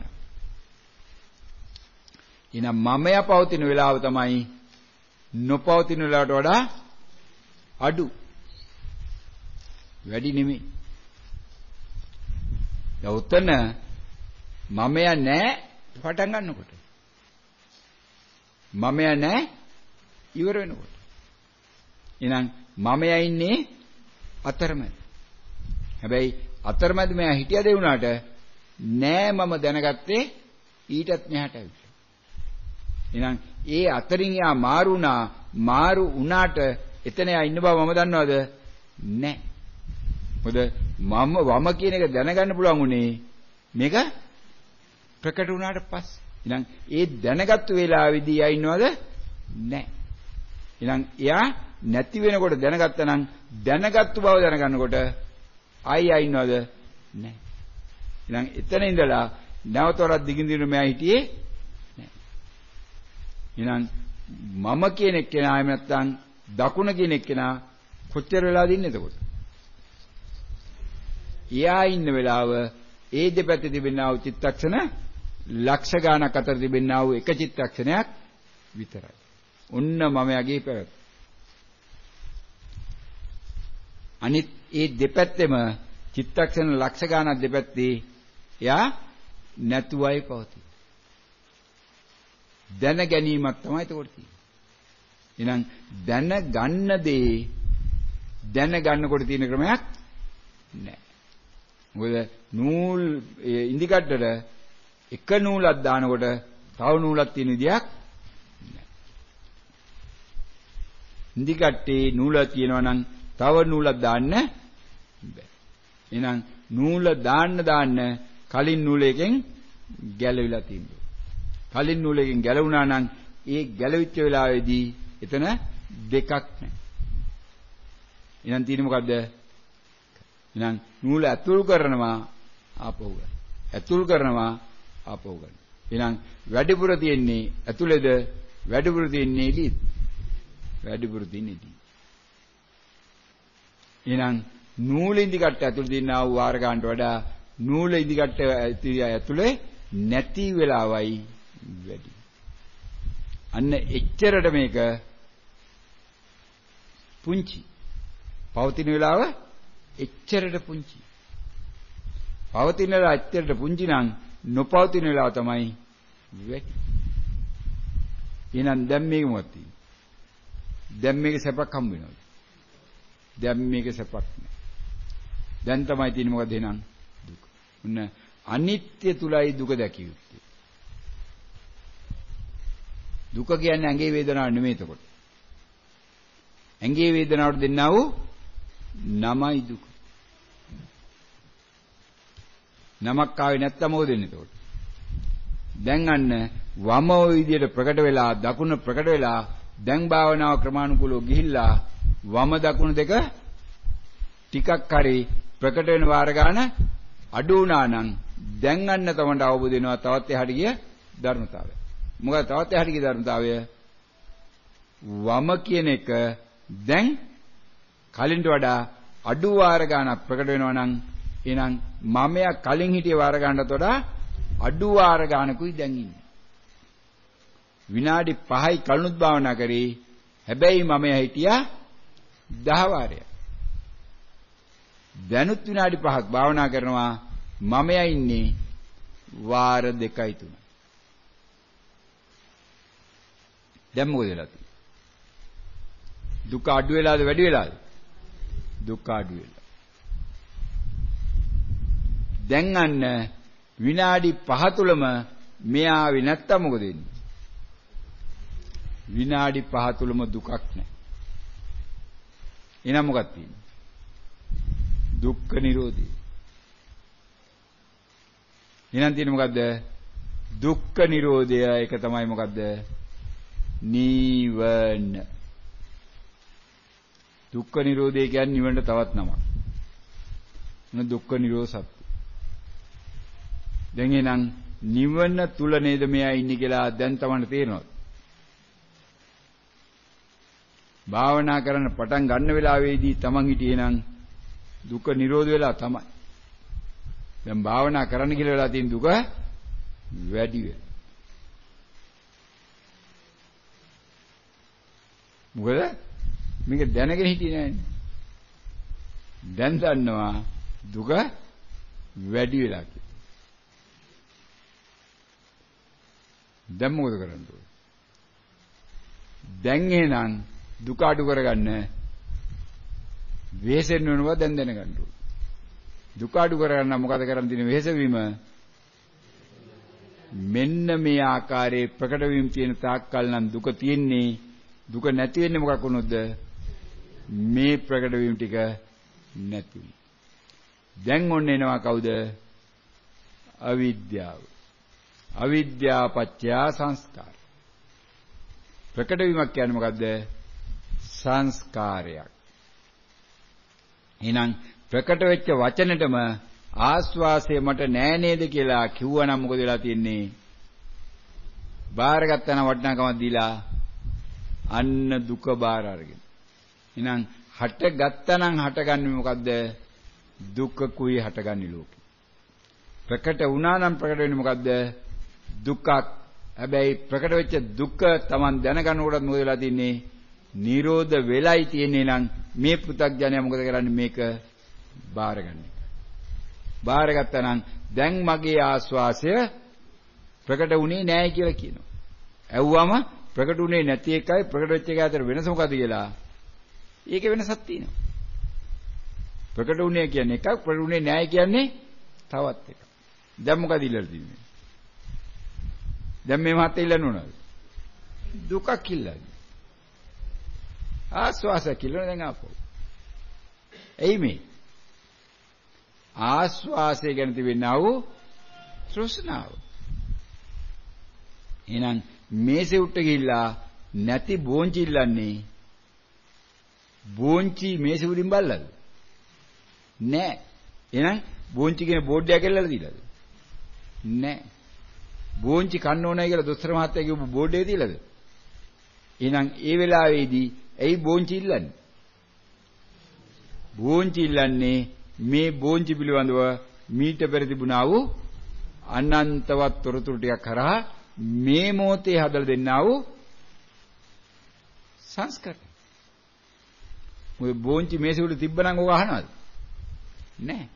එහෙනම් මමයා පවතින වෙලාව තමයි නොපවතින වෙලාවට වඩා අඩු. වැඩි නෙමෙයි. දැන් උතන මමයා නැහැ පටන් ගන්නකොට. මමයා නැහැ ඉවර වෙනකොට. එහෙනම් මමයා ඉන්නේ අතරමැද. හැබැයි අතරමැද මෙයා හිටියද වුණාට නෑ මම දැනගත්තේ ඊටත් මෙහාට ඇවිල්ලා. එහෙනම් ඒ අතරින් යා මාරු වුණා මාරු වුණාට එතන යා ඉන්න බව මම දන්නවද? නෑ. මොකද මම වම කියන එක දැනගන්න පුළුවන් උනේ මේක ප්‍රකට වුණාට පස්සේ. එහෙනම් ඒ දැනගත්තු වෙලාවේදී යා ඉන්නවද? නෑ. එහෙනම් එයා නැති වෙනකොට දැනගත්තා නම් දැනගත්තු බව දැනගන්නකොට ආයි ආයි ඉන්නවද? නැහැ. එහෙනම් එතන ඉඳලා නැවතවරක් දිගින් දිගට මෙයා හිටියේ නැහැ. එහෙනම් මම කියන එක්කෙනා එහෙම නැත්නම් දකුණ කියන එක්කෙනා කොච්චර වෙලාද ඉන්නේ එතකොට? එයා ඉන්න වෙලාව ඒ දෙපැත්තේ තිබෙනා වූ චිත්තක්ෂණ ලක්ෂ ගාණක් අතර තිබෙනා වූ එක චිත්තක්ෂණයක් විතරයි. ඔන්න මම යගේ පැවැත්. අනිත් ඒ දෙපැත්තෙම චිත්තක්ෂණ ලක්ෂ ගාණක් දෙපැත්තේ එයා නැතුවයි පවතී. දැන ගැනීමක් තමයි එතකොට තියෙන්නේ. එහෙනම් දැන ගන්න දේ දැන ගන්නකොට තියෙන ක්‍රමයක් නැහැ. මොකද නූල් ඉන්දිකට්ටර එක නූලක් දානකොට තව නූලක් තියෙන විදියක් නැහැ. ඉන්දිකට්ටේ නූල තියෙනවා නම් තව නූලක් දාන්න බෑ. එහෙනම් නූල දාන්න දාන්න කලින් නූලයෙන් ගැලවිලා තියෙනවා. කලින් නූලයෙන් ගැලවුණා නම් ඒ ගැලවිච්ච වෙලාවේදී එතන දෙකක් නැහැ. එහෙනම් තියෙන්නේ මොකද්ද? එහෙනම් නූල ඇතුල් කරනවා ආපහු ගන්න. ඇතුල් කරනවා ආපහු ගන්න. එහෙනම් වැඩිපුර තියෙන්නේ ඇතුලේද වැඩිපුර තියෙන්නේ එළියේද? වැඩිපුර තියෙන්නේ එළියේ. එහෙනම් නූල ඉදිකට ඇතුළේ දිනා වූ වාර ගන්නට වඩා නූල ඉදිකට ඇතුලේ නැති වෙලාවයි වැඩි. අන්න එච්චරට මේක පුංචි. පවතින වෙලාව එච්චරට පුංචි. පවතින වෙලාව එච්චරට පුංචි නම් නොපවතින වෙලාව තමයි වැඩි. එහෙනම් දැන් මේක මොකක්ද? දැන් මේක සැපක් හම්බ වෙනවද? දැන් මේක සැපක් නෑ. දැන් තමයි තියෙන්නේ මොකද එහෙනම්? දුක. ඔන්න අනිත්‍ය තුලයි දුක දැකිය යුත්තේ. දුක කියන්නේ ඇඟේ වේදනාවක් නෙමෙයි එතකොට. ඇඟේ වේදනාවට දෙන්නා වූ නමයි දුක. නමක් ආවේ නැත්තම් මොකද වෙන්නේ එතකොට? දැන් අන්න වම ওই විදියට ප්‍රකට වෙලා දකුණ ප්‍රකට වෙලා දැන් භාවනාව ක්‍රමානුකූලව ගිහිල්ලා වම දකුණ දෙක ටිකක් හරි ප්‍රකට වෙන වාර ගන්න අඩු වුණා නම් දැන් අන්න තමයි අවබෝධ වෙනවා තවත් එහාට ගිය ධර්මතාවය. මොකද තවත් එහාට ගිය ධර්මතාවය වම කියන එක දැන් කලින්ට වඩා අඩු වාර ගණක් ප්‍රකට වෙනවා නම් එහෙනම් මමයා කලින් හිටිය වාර ගන්නට වඩා අඩු වාර ගණකුයි දැන් ඉන්නේ. විනාඩි 5යි කලුත් භාවනා කරේ. හැබැයි මමයා හිටියා 10 වාරයක්. දැනුත් විනාඩි 5ක් භාවනා කරනවා මමයා ඉන්නේ වාර දෙකයි තුන. දැන් මොකද වෙලා තියෙන්නේ? දුක අඩු වෙලාද වැඩි වෙලාද? දුක අඩු වෙලා. දැන් අන්න විනාඩි 5 තුලම මෙයා ආවේ නැත්තම් මොකද වෙන්නේ? විනාඩි 5 තුලම දුකක් නැහැ. එහෙනම් මොකක්ද තියෙන්නේ? දුක්ඛ නිරෝධය. එහෙනම් තියෙන්නේ මොකද්ද? දුක්ඛ නිරෝධය ඒක තමයි මොකද්ද? නීවන. දුක්ඛ නිරෝධය කියන්නේ නිවනට තවත් නමක්. මොන දුක්ඛ නිරෝධ සත්‍ය. දැන් එහෙනම් නිවන තුල නේද මෙයා ඉන්නේ කියලා දැන් තමයි තේරෙනවා. භාවනා කරන්න පටන් ගන්න වෙලාවේදී තමන් හිටියේ නම් දුක නිරෝධ වෙලා තමයි. දැන් භාවනා කරන්න කියලා වෙලා තියෙන දුක වැඩි වෙනවා. මොකද මේක දැනගෙන හිටියේ නෑනේ. දැන් දන්නවා දුක වැඩි වෙලා කියලා. දැන් මොකද කරන්න ඕනේ? දැන් එහෙනම් දුක අඩු කරගන්න වෙහෙසෙන්න වෙනවා දැන් දැනගන්න ඕනේ. දුක අඩු කරගන්න මොකද කරන් තියෙන වෙහෙස වීම මෙන්න මේ ආකාරයේ ප්‍රකට වීම තියෙන තාක්කල් නම් දුක තියෙන්නේ දුක නැති වෙන්නේ මොකක් වුණොත්ද? මේ ප්‍රකට වීම ටික නැති දැන් ඔන්න එනවා කවුද? අවිද්‍යාව. අවිද්‍යා පත්‍ය සංස්කාර. ප්‍රකට වීමක් කියන්නේ මොකද්ද? සංස්කාරයක්. එහෙනම් ප්‍රකට වෙච්ච වචනෙටම ආස්වාසය මට නෑ නේද කියලා කිව්වනම් මොකද වෙලා තියෙන්නේ? බාරගත්තන වටිනාකමක් දීලා අන්න දුක බාර අරගෙන. එහෙනම් හට ගත්තනම් හටගන්නේ මොකද්ද? දුක්කුයි හටගන්නේ ලෝකේ. ප්‍රකට වුණා නම් ප්‍රකට වෙන්නේ මොකද්ද? දුකක්. හැබැයි ප්‍රකට වෙච්ච දුක Taman දැනගන්නකොටත් මොකද වෙලා තින්නේ? නිරෝධ වෙලයි තියෙන්නේ නම් මේ පෘථග්ජනයා මොකද කරන්නේ මේක බාරගන්න එක. බාරගත්තා නම් දැන් මගේ ආස්වාසය ප්‍රකට වුණේ නැහැ කියලා කියනවා. ඇව්වම ප්‍රකට වුණේ නැති එකයි ප්‍රකට වෙච්ච එක අතර වෙනස මොකද්ද කියලා. ඒකේ වෙනසක් තියෙනවා. ප්‍රකට වුණේ කියන්නේ එකක් ප්‍රකට වුණේ නැහැ කියන්නේ තවත් එකක්. දැන් මොකද ඉල්ලලා තින්නේ? දැන් මේ මහත් ඉල්ලන්න ඕනද? දුකක් ඉල්ලන්නේ. ආස්වාස කියලා දැන් ආපහු. එයි මේ ආස්වාසය ගැන තිබෙනා වූ තෘෂ්ණාව. එහෙනම් මේසෙ උට්ට ගිහිල්ලා නැති බෝංචි ඉල්ලන්නේ බෝංචි මේසෙ උඩින් බල්ලද? නෑ. එහෙනම් බෝංචි කියන බෝඩ් එක ඇල්ලලා දීලාද? නෑ. බෝංචි කන්න ඕනයි කියලා දොස්තර මහත්තයා කිව්ව බෝඩ් එක දීලාද? එහෙනම් ඒ වෙලාවේදී ඇයි බෝංචි ඉල්ලන්නේ? බෝංචි ඉල්ලන්නේ මේ බෝංචි පිළිබඳව මීට පෙර තිබුණා වූ අනන්තවත් තොරතුරු ටිකක් කරා මේ මොහොතේ හදලා දෙන්නා වූ සංස්කාර. ඔය බෝංචි මේසෙ උඩ තිබ්බනම් ඔක අහනවද? නැහැ.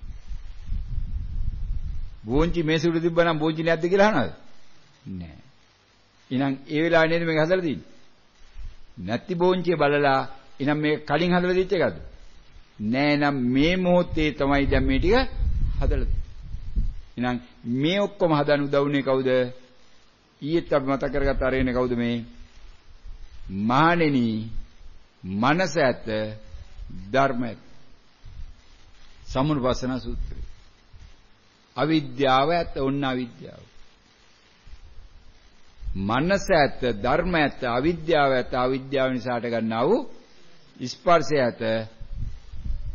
බෝංචි මේසෙ උඩ තිබ්බනම් බෝංචි නැද්ද කියලා අහනවද? නැහැ. එහෙනම් ඒ වෙලාවේ නේද මේක හදලා තියෙන්නේ? නැති බෝංචිය බලලා එහෙනම් මේක කලින් හදලා දීච්ච එකද? නෑ නම් මේ මොහොතේ තමයි දැන් මේ ටික හදලා එහෙනම් මේ ඔක්කොම හදන්න උදව්නේ කවුද? ඊයේත් අපි මතක් කරගත්ත අරේනේ කවුද මේ? මානෙනි මනස ඇත ධර්ම ඇත. සමුනුපස්සන සූත්‍රය. අවිද්‍යාව ඇත ඔන්න අවිද්‍යාව. මනස ඇත ධර්ම ඇත අවිද්‍යාව ඇත අවිද්‍යාව නිසාට ගන්නා වූ ස්පර්ශය ඇත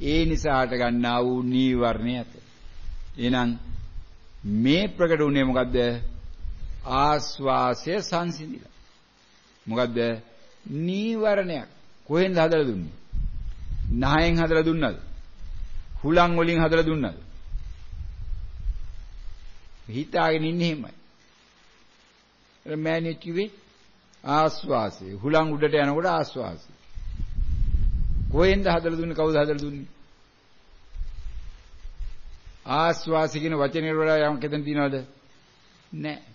ඒ නිසා හට ගන්නා වූ නීවරණය ඇත. එහෙනම් මේ ප්‍රකට උනේ මොකද්ද? ආස්වාසය සංසිඳිලා. මොකද්ද? නීවරණයක්. කොහෙන්ද හදලා දුන්නේ? නහයෙන් හදලා දුන්නද? හුලං වලින් හදලා දුන්නද? හිතාගෙන ඉන්නේ එහෙමයි. අර මෑණිය කිව්වේ ආස්වාසය. හුලං උඩට යනකොට ආස්වාසය. කොහෙන්ද හදලා දුන්නේ? කවුද හදලා දුන්නේ? ආස්වාසි කියන වචනේ වල යම් කෙතන තියනවද? නැහැ.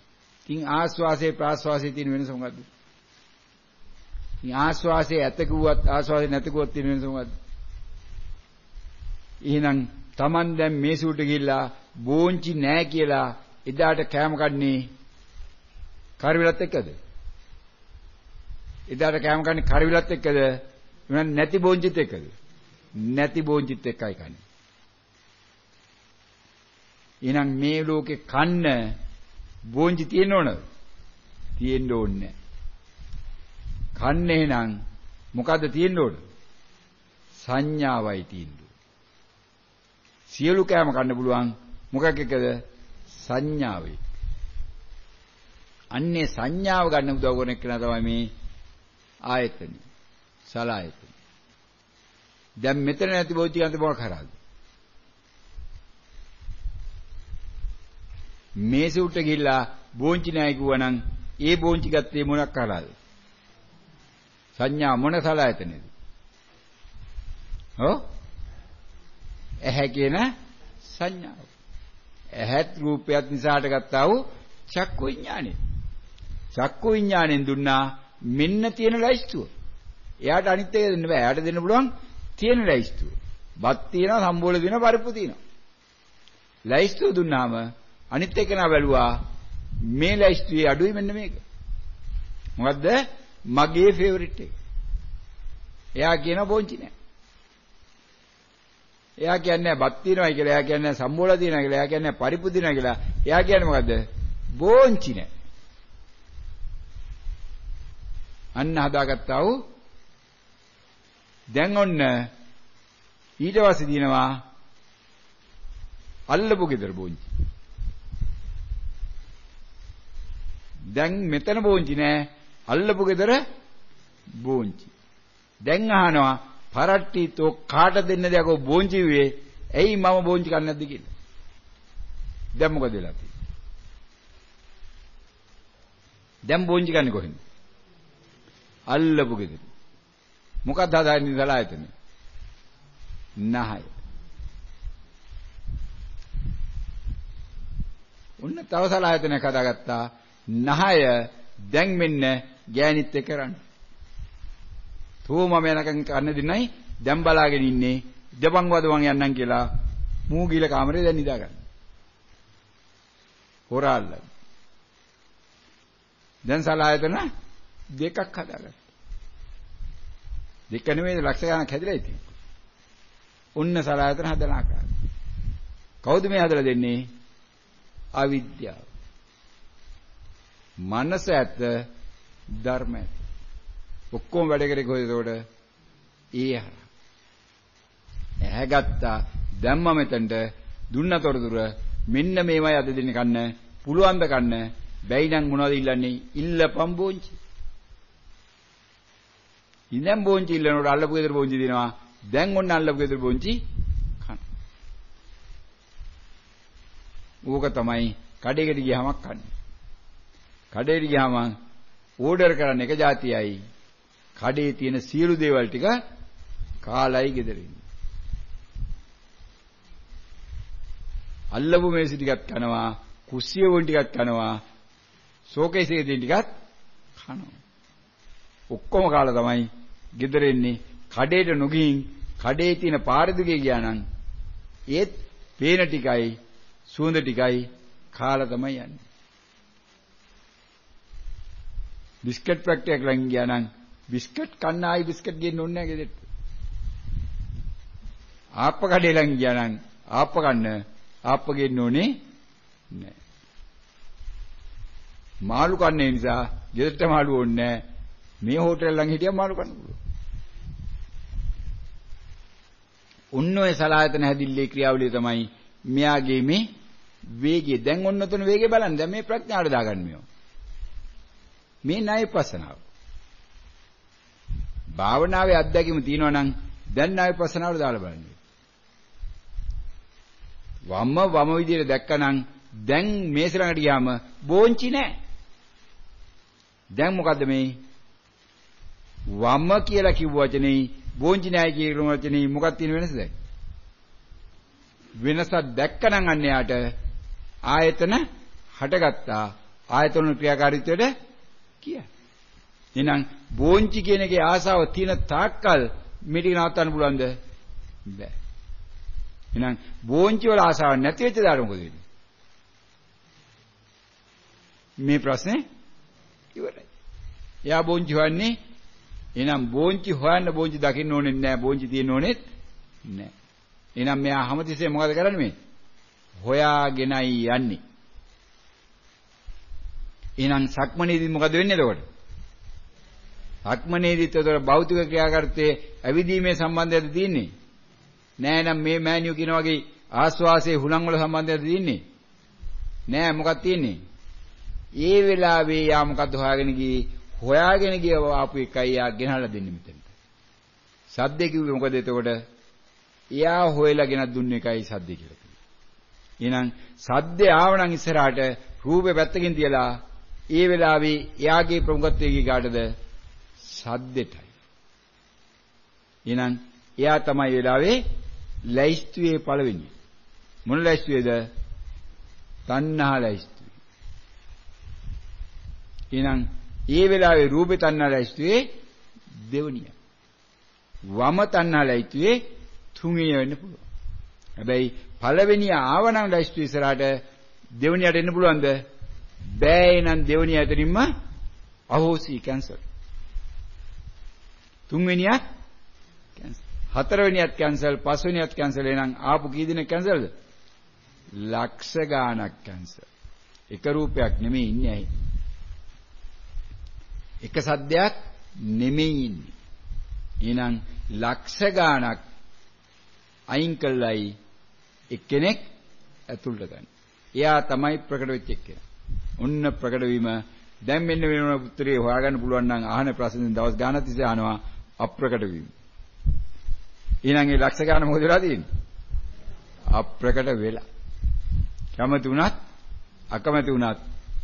ඉතින් ආස්වාසේ ප්‍රාස්වාසේ තියෙන වෙනස මොකද්ද? ඉතින් ආස්වාසේ ඇත කිව්වත් ආස්වාසේ නැත කිව්වත් තියෙන වෙනස මොකද්ද? එහෙනම් Taman දැන් මේ සූට ගිහිල්ලා බෝංචි නෑ කියලා එදාට කෑම කන්නේ කරවිලත් එක්කද? එදාට කෑම කන්නේ කරවිලත් එක්කද? එහෙනම් නැති බෝංචිත් එක්කද? නැති බෝංචිත් එක්කයි කන්නේ. එහෙනම් මේ ලෝකේ කන්න බෝංචි තියෙන්න ඕනද? තියෙන්න ඕනේ කන්න එහෙනම් මොකද්ද තියෙන්න ඕන? සංඥාවයි තියෙන්න සියලු කෑම කන්න පුළුවන් මොකක් එක්කද? සංඥාවේ. අන්නේ සංඥාව ගන්න උදව් කරන එක තමයි මේ ආයතන. සලායතන. දැන් මෙතන නැති බෝධි ගන්න මොකක් කරාද? මේසෙ උට ගිහිල්ලා බෝංචි නැහැ කිව්වනම් ඒ බෝංචි ගත්තේ මොනක් කරලාද? සංඥා මොන සලායතනේද? ඔව් ඇහැ කියන සංඥාව. ඇහත් රූපයත් නිසාට ගත්තා වූ චක්කු විඥානෙ. චක්කු විඥාණයෙන් දුන්නා මෙන්න තියෙන ලයිස්තුව. එයාට අනිත් එක දෙන්න බෑ. එයාට දෙන්න පුළුවන් තියෙන ලයිස්තුව. බත් තියෙනවා, සම්බෝල තියෙනවා, පරිප්පු තියෙනවා. ලයිස්තුව දුන්නාම අනිත් එක නා බැලුවා මේ ලයිස්තුවේ අඩුයි මෙන්න මේක. මොකද්ද? මගේ ෆේවරිට් එක. එයා කියන බොන්චි නෑ. එයා කියන්නේ බත් තියනවායි කියලා. එයා කියන්නේ සම්බෝල තියනවා කියලා. එයා කියන්නේ පරිප්පු තියනවා කියලා. එයා කියන්නේ මොකද්ද? බෝංචි නෑ. අන්න හදාගත්තා වූ දැන් ඔන්න ඊට පස්සේ දිනවා අල්ලපු ගෙදර බෝංචි. දැන් මෙතන බෝංචි නෑ අල්ලපු ගෙදර බෝංචි. දැන් අහනවා පරට්ටිතෝ කාට දෙන්නද යකෝ බෝංචි විවේ ඇයි මම බෝංචි කන්නේ නැද්ද කියලා. දැන් මොකද වෙලා තියෙන්නේ? දැන් බෝංචි කන්නේ කොහෙන්ද? අල්ලපු ගෙදර. මොකක්ද හදාන්නේ සලායතනේ? නහය. ඔන්න තව සලායතනයක් හදාගත්තා. නහය දැන් මෙන්න ගෑනිත් එක්ක කරන්නේ. තෝ මම යනකම් කන්න දෙන්නයි දැන් බලාගෙන ඉන්නේ. ජපන් වද මං යන්නම් කියලා මූ ගිල කාමරේ දැන් නිදාගන්න. හොරාල්ල. දැන් සලායතන දෙකක් හදාගත්තා. දෙක නෙමෙයි ලක්ෂ ගණක් හැදිලා ඉතින්. ඔන්න සලායතන හදන ආකාරය. කවුද මේ හදලා දෙන්නේ? අවිද්‍යාව. මනස ඇත ධර්ම ඇත. ඔක්කොම වැඩ කරේ කොහෙද එතකොට? ඒ හර. ඇහැගත්තා දැම්ම මෙතනට දුන්න තොරතුර මෙන්න මේවයි අද දෙන්නේ කන්න පුළුවන් ද කන්න බැයි නම් මොනවද ඉල්ලන්නේ ඉල්ලපම් බෝංචි ඉඳන් බෝංචි ඉල්ලනකොට අල්ලපු ගෙදර බෝංචි දෙනවා දැන් ඔන්න අල්ලපු ගෙදර බෝංචි කන ඌක තමයි කඩේකට ගියාම කන්නේ කඩේට ගියාම ඕඩර් කරන්න එක જાතියයි. කඩේ තියෙන සියලු දේවල් ටික කාලයි ගෙදර ඉන්නේ. අල්ලපු මේසි ටිකක් කනවා කුස්සිය වුන් ටිකක් කනවා ෂෝකේස් එකේ තියෙන ටිකක් කනවා. ඔක්කොම කාලා තමයි ගෙදර එන්නේ. කඩේට නොගින් කඩේ තියෙන පාරදුගේ ගියා නම් ඒත් පේන ටිකයි සුවඳ ටිකයි කාලා තමයි යන්නේ. බිස්කට් පැක්ටයක් ළඟ ගියා නම් බිස්කට් කන්න ආයි බිස්කට් ගේන්න ඕනේ නැහැ ගෙදරට ආප්ප කඩේ ළඟ ගියා නම් ආප්ප කන්න ආප්ප ගේන්න ඕනේ නැහැ මාළු කන්නේ නිසා ගෙදරට මාළු ඕනේ නැහැ මේ හෝටල් ළඟ හිටියම මාළු කන්න පුළුවන් ඔන්න ඔය සලායතන හැදිල්ලේ ක්‍රියාවලිය තමයි මෙයාගේ මේ වේගය. දැන් ඔන්න ඔතන වේගය බලන්න. දැන් මේ ප්‍රඥාවට දාගන්න මේවා. මේ ණය පසනාව. භාවනාවේ අත්දැකීම තියෙනවා නම් දැන් ණය පසනාවට දාලා බලන්න. වම වම විදිහට දැක්කනම් දැන් මේස ළඟට ගියාම බෝංචි නැහැ. දැන් මොකද්ද මේ? වම කියලා කිව්ව වචනේ බෝංචි නැහැ කියන වචනේ මොකක්ද තියෙන වෙනස දැන්? වෙනසක් දැක්කනම් අන්න යාට ආයතන හටගත්තා. ආයතන ක්‍රියාකාරීත්වයට කිය. එහෙනම් බෝංචි කියන එකේ ආසාව තියෙන තාක්කල් මේක නවත්තන්න පුළුවන්ද? බෑ. එහෙනම් බෝංචි වල ආසාවක් නැති වෙච්ච දාට මොකද වෙන්නේ? මේ ප්‍රශ්නේ ඉවරයි. එයා බෝංචි හොයන්නේ එහෙනම් බෝංචි හොයන්න බෝංචි දකින්න ඕනේ නැහැ බෝංචි තියෙන්න ඕනෙත් නැහැ. එහෙනම් මෙයා හැමතිස්සේ මොකද කරන්නේ මේ? හොයාගෙනයි යන්නේ. එහෙනම් සක්මනේදී මොකද වෙන්නේ එතකොට? සක්මනේදීත් එතකොට භෞතික ක්‍රියාකර්තයේ ඇවිදීමේ සම්බන්ධයද තියෙන්නේ? නෑ නම් මේ මෑනියු කියන වගේ ආස්වාසේ හුලං වල සම්බන්ධයද තියෙන්නේ? නෑ මොකක්ද තියෙන්නේ? ඒ වෙලාවේ යා මොකද්ද හොයාගෙන ගියේ? හොයාගෙන ගිය ආපු එකයි යා ගෙනහලා දෙන්නේ මෙතනට. සද්දේ කිව්වේ මොකද එතකොට? එයා හොයලා ගෙනත් දුන්න එකයි සද්දේ කියලා කිව්වේ. එහෙනම් සද්දේ ආවනම් ඉස්සරහට රූපේ පැත්තකින් තියලා ඒ වෙලාවේ එයාගේ ප්‍රමුඛත්වයේ කාටද? සද්දෙටයි. එහෙනම් එයා තමයි වෙලාවේ ලැයිස්තුවේ පළවෙනි. මොන ලැයිස්තුවේද? තණ්හා ලැයිස්තුවේ. එහෙනම් ඒ වෙලාවේ රූපේ තණ්හා ලැයිස්තුවේ දෙවනිය. වම තණ්හා ලැයිස්තුවේ තුන්වෙනි වෙන්න පුළුවන්. හැබැයි පළවෙනිය ආවනම් ලැයිස්තුව ඉස්සරහට දෙවනියට එන්න පුළුවන්ද? බෑ නම් දෙවනිය ඇතරින්ම අහෝසි කැන්සල්. තුන්වෙනියත් කැන්සල්. හතරවෙනියත් කැන්සල්, පස්වෙනියත් කැන්සල් එහෙනම් ආපු කී දිනක් කැන්සල්ද? ලක්ෂ ගාණක් කැන්සල්. එක රූපයක් නෙමෙයි ඉන්නේ ඇයි? එක සද්දයක් නෙමෙයි ඉන්නේ. එහෙනම් ලක්ෂ ගාණක් අයින් කළයි එක්කෙනෙක් ඇතුළට ගන්න. එයා තමයි ප්‍රකට වෙච්ච එක්කෙනා. ඔන්න ප්‍රකට වීම දැන් මෙන්න වෙන උත්තරේ හොයාගන්න පුළුවන් නම් අහන ප්‍රශ්නෙන් දවස් ගානක් තිස්සේ අහනවා අප්‍රකට වීම. ඊළඟ ඒ ලක්ෂ ගාන මොකද වෙලා තියෙන්නේ? අප්‍රකට වෙලා. කැමති වුණත් අකමැති වුණත්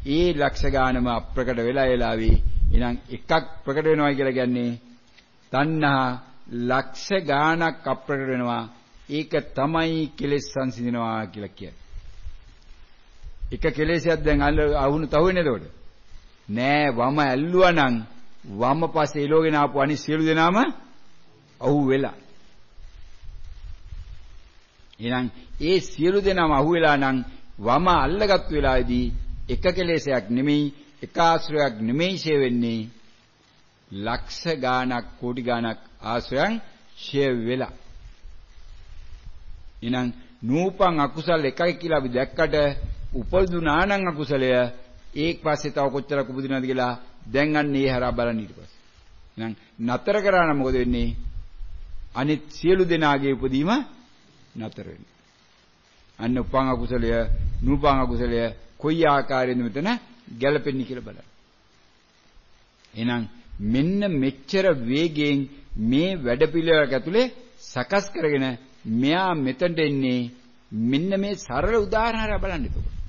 ඒ ලක්ෂ ගානම අප්‍රකට වෙලා එලාවි. ඊළඟ එකක් ප්‍රකට වෙනවා කියලා කියන්නේ තණ්හා ලක්ෂ ගානක් අප්‍රකට වෙනවා. ඒක තමයි කෙලෙස් සංසිඳනවා කියලා කියන්නේ. එක කෙලෙසයක් දැන් අහුණු තහුවෙන්නේ එතකොට. නෑ වම ඇල්ලුවා නම් වම පස්සේ එලෝගෙන ආපු අනිත් සියලු දෙනාම අහු වෙලා. එහෙනම් ඒ සියලු දෙනාම අහු වෙලා නම් වම අල්ලගත් වෙලාවේදී එක කෙලෙසයක් නෙමෙයි එක ආශ්‍රයක් නෙමෙයි ෂේ වෙන්නේ ලක්ෂ ගාණක් කෝටි ගාණක් ආශ්‍රයන් ෂේ වෙලා. එහෙනම් නූපන් අකුසල් එකයි කියලා අපි දැක්කට උපදුනා නම් අකුසලය ඒක පස්සේ තව කොච්චරක් උපදිනවද කියලා දැන් අන්න ඒ හරහා බලන්න ඊට පස්සේ. එහෙනම් නතර කරා නම් මොකද වෙන්නේ? අනිත් සියලු දෙනාගේ උපදීම නතර වෙනවා. අන්න උපං අකුසලය, නූපං අකුසලය කොයි ආකාරයෙන්ද මෙතන ගැලපෙන්නේ කියලා බලන්න. එහෙනම් මෙන්න මෙච්චර වේගයෙන් මේ වැඩපිළිවෙලක් ඇතුලේ සකස් කරගෙන මෙයා මෙතනට එන්නේ මෙන්න මේ සරල උදාහරණ බලන්න එතකොට.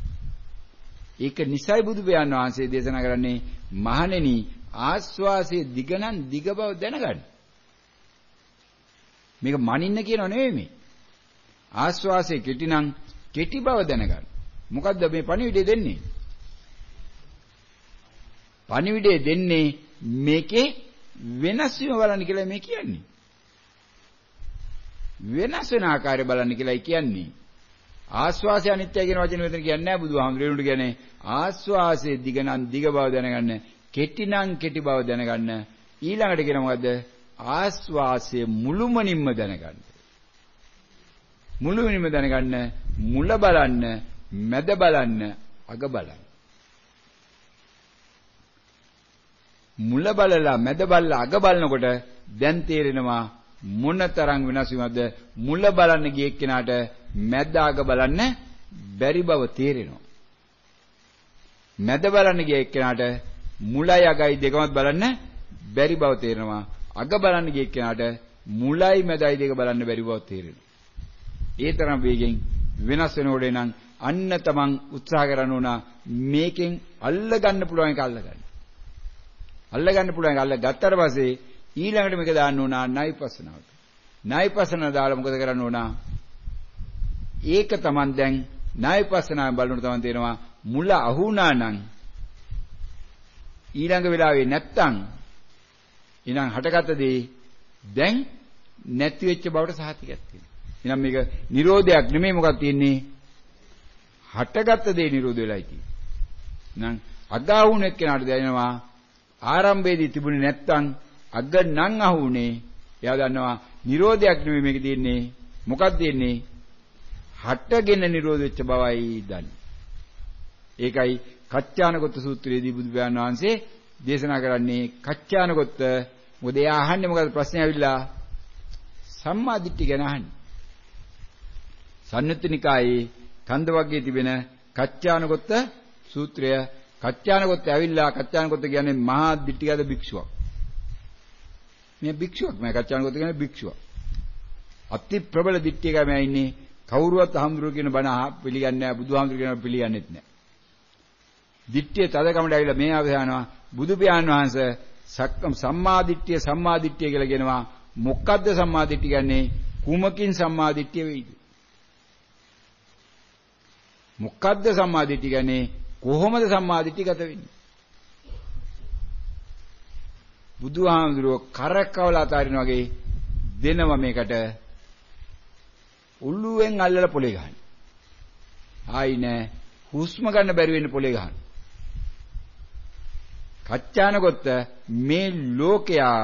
ඒක නිසයි බුදු පියාණන් වහන්සේ දේශනා කරන්නේ මහණෙනි ආස්වාසයේ දිගනම් දිග බව දැනගන්න. මේක මනින්න කියනව නෙවෙයි මේ. ආස්වාසයේ කෙටිනම් කෙටි බව දැනගන්න. මොකද්ද මේ පණිවිඩය දෙන්නේ? පණිවිඩය දෙන්නේ මේකේ වෙනස් වීම බලන්න කියලා මේ කියන්නේ. වෙනස් වෙන ආකාරය බලන්න කියලායි කියන්නේ. ආස්වාසය අනිත්‍ය කියන වචනේ මෙතන කියන්නේ නැහැ බුදුහාමුදුරේට කියන්නේ ආස්වාසයේ දිග නම් දිග බව දැනගන්න කෙටි නම් කෙටි බව දැනගන්න. ඊළඟට කියන මොකද්ද? ආස්වාසයේ මුළුමනින්ම දැනගන්න. මුළුමනින්ම දැනගන්න මුල බලන්න මැද බලන්න අග බලන්න. මුල බලලා මැද බලලා අග බලනකොට දැන් තේරෙනවා මොනතරම් වෙනස් වීමක්ද? මුල බලන්න ගිය එක්කෙනාට මැද අග බලන්න බැරි බව තේරෙනවා. මැද බලන්න ගිය එක්කෙනාට මුලයි අගයි දෙකම බලන්න බැරි බව තේරෙනවා. අග බලන්න ගිය එක්කෙනාට මුලයි මැදයි දෙක බලන්න බැරි බව තේරෙනවා. ඒ තරම් වේගෙන් වෙනස් වෙනකොට නම් අන්න තමන් උත්සාහ කරන්න ඕන මේකෙන් අල්ල ගන්න පුළුවන් එක අල්ල ගන්න. අල්ල ගන්න පුළුවන් එක අල්ල ගත්තට පස්සේ ඊළඟට මේක දාන්න ඕන ණයපසනාවට. ණයපසන දාලා මොකද කරන්න ඕන? ඒක තමන් දැන් ණයපසනාවෙන් බලනකොට තමන් තේරෙනවා මුල අහුණා නම් ඊළඟ වෙලාවේ නැත්තම් ඊනම් හටගත්ත දේ දැන් නැති වෙච්ච බවට සහතිකයක් තියෙනවා. එහෙනම් මේක Nirodhayak නෙමෙයි මොකක්ද තියෙන්නේ? හටගත්ත දේ නිරෝධ වෙලායි තියෙන්නේ. නම් අගාවුණ එක්කෙනාට දැනෙනවා ආරම්භයේදී තිබුණේ නැත්තම් අග නම් අහුනේ. එයා දන්නවා නිරෝධයක් නෙමෙයි මේක තියෙන්නේ. මොකක්ද තියෙන්නේ? හටගෙන නිරෝධ වෙච්ච බවයි දන්නේ. ඒකයි කච්චානගත සූත්‍රයේදී බුදු පියාණන් වහන්සේ දේශනා කරන්නේ කච්චානගත මොකද එයා අහන්නේ මොකද ප්‍රශ්නේ ඇවිල්ලා සම්මා දිට්ඨිය ගැන අහන්නේ. සම්නුත්තිනිකායේ කන්ද වර්ගයේ තිබෙන කච්චානගත සූත්‍රය කච්චානගත ඇවිල්ලා කච්චානගත කියන්නේ මහා දිට්ඨිගත භික්ෂුවක්. මේ භික්ෂුවක් මම කච්චානගත කියන්නේ භික්ෂුවක්. අති ප්‍රබල දිට්ඨියක මම ඉන්නේ කවුරුවත් අහම්දුරු කියන බණ පිළිගන්නේ නැහැ බුදුහාමුදුරු කියන පිළිගන්නෙත් නැහැ. දිට්ඨිය තදකමට ඇවිල්ලා මේ ආවහනවා බුදු පියාණන් වහන්සේ සම්මා දිට්ඨිය සම්මා දිට්ඨිය කියලා කියනවා. මොකද්ද සම්මා දිට්ඨිය කියන්නේ? කුමකින් සම්මා දිට්ඨිය වෙයිද? මොකද්ද සම්මා දිට්ඨිය කියන්නේ? කොහොමද සම්මා දිට්ඨිය ගත වෙන්නේ? බුදුහාමුදුරුව කරකවලා අතාරින වගේ දෙනව මේකට. උල්ලුවෙන් අල්ලලා පොලේ ගහන. ආයි නෑ. හුස්ම ගන්න බැරි වෙන්න පොලේ ගහන. පච්චානගොත්ත මේ ලෝකයා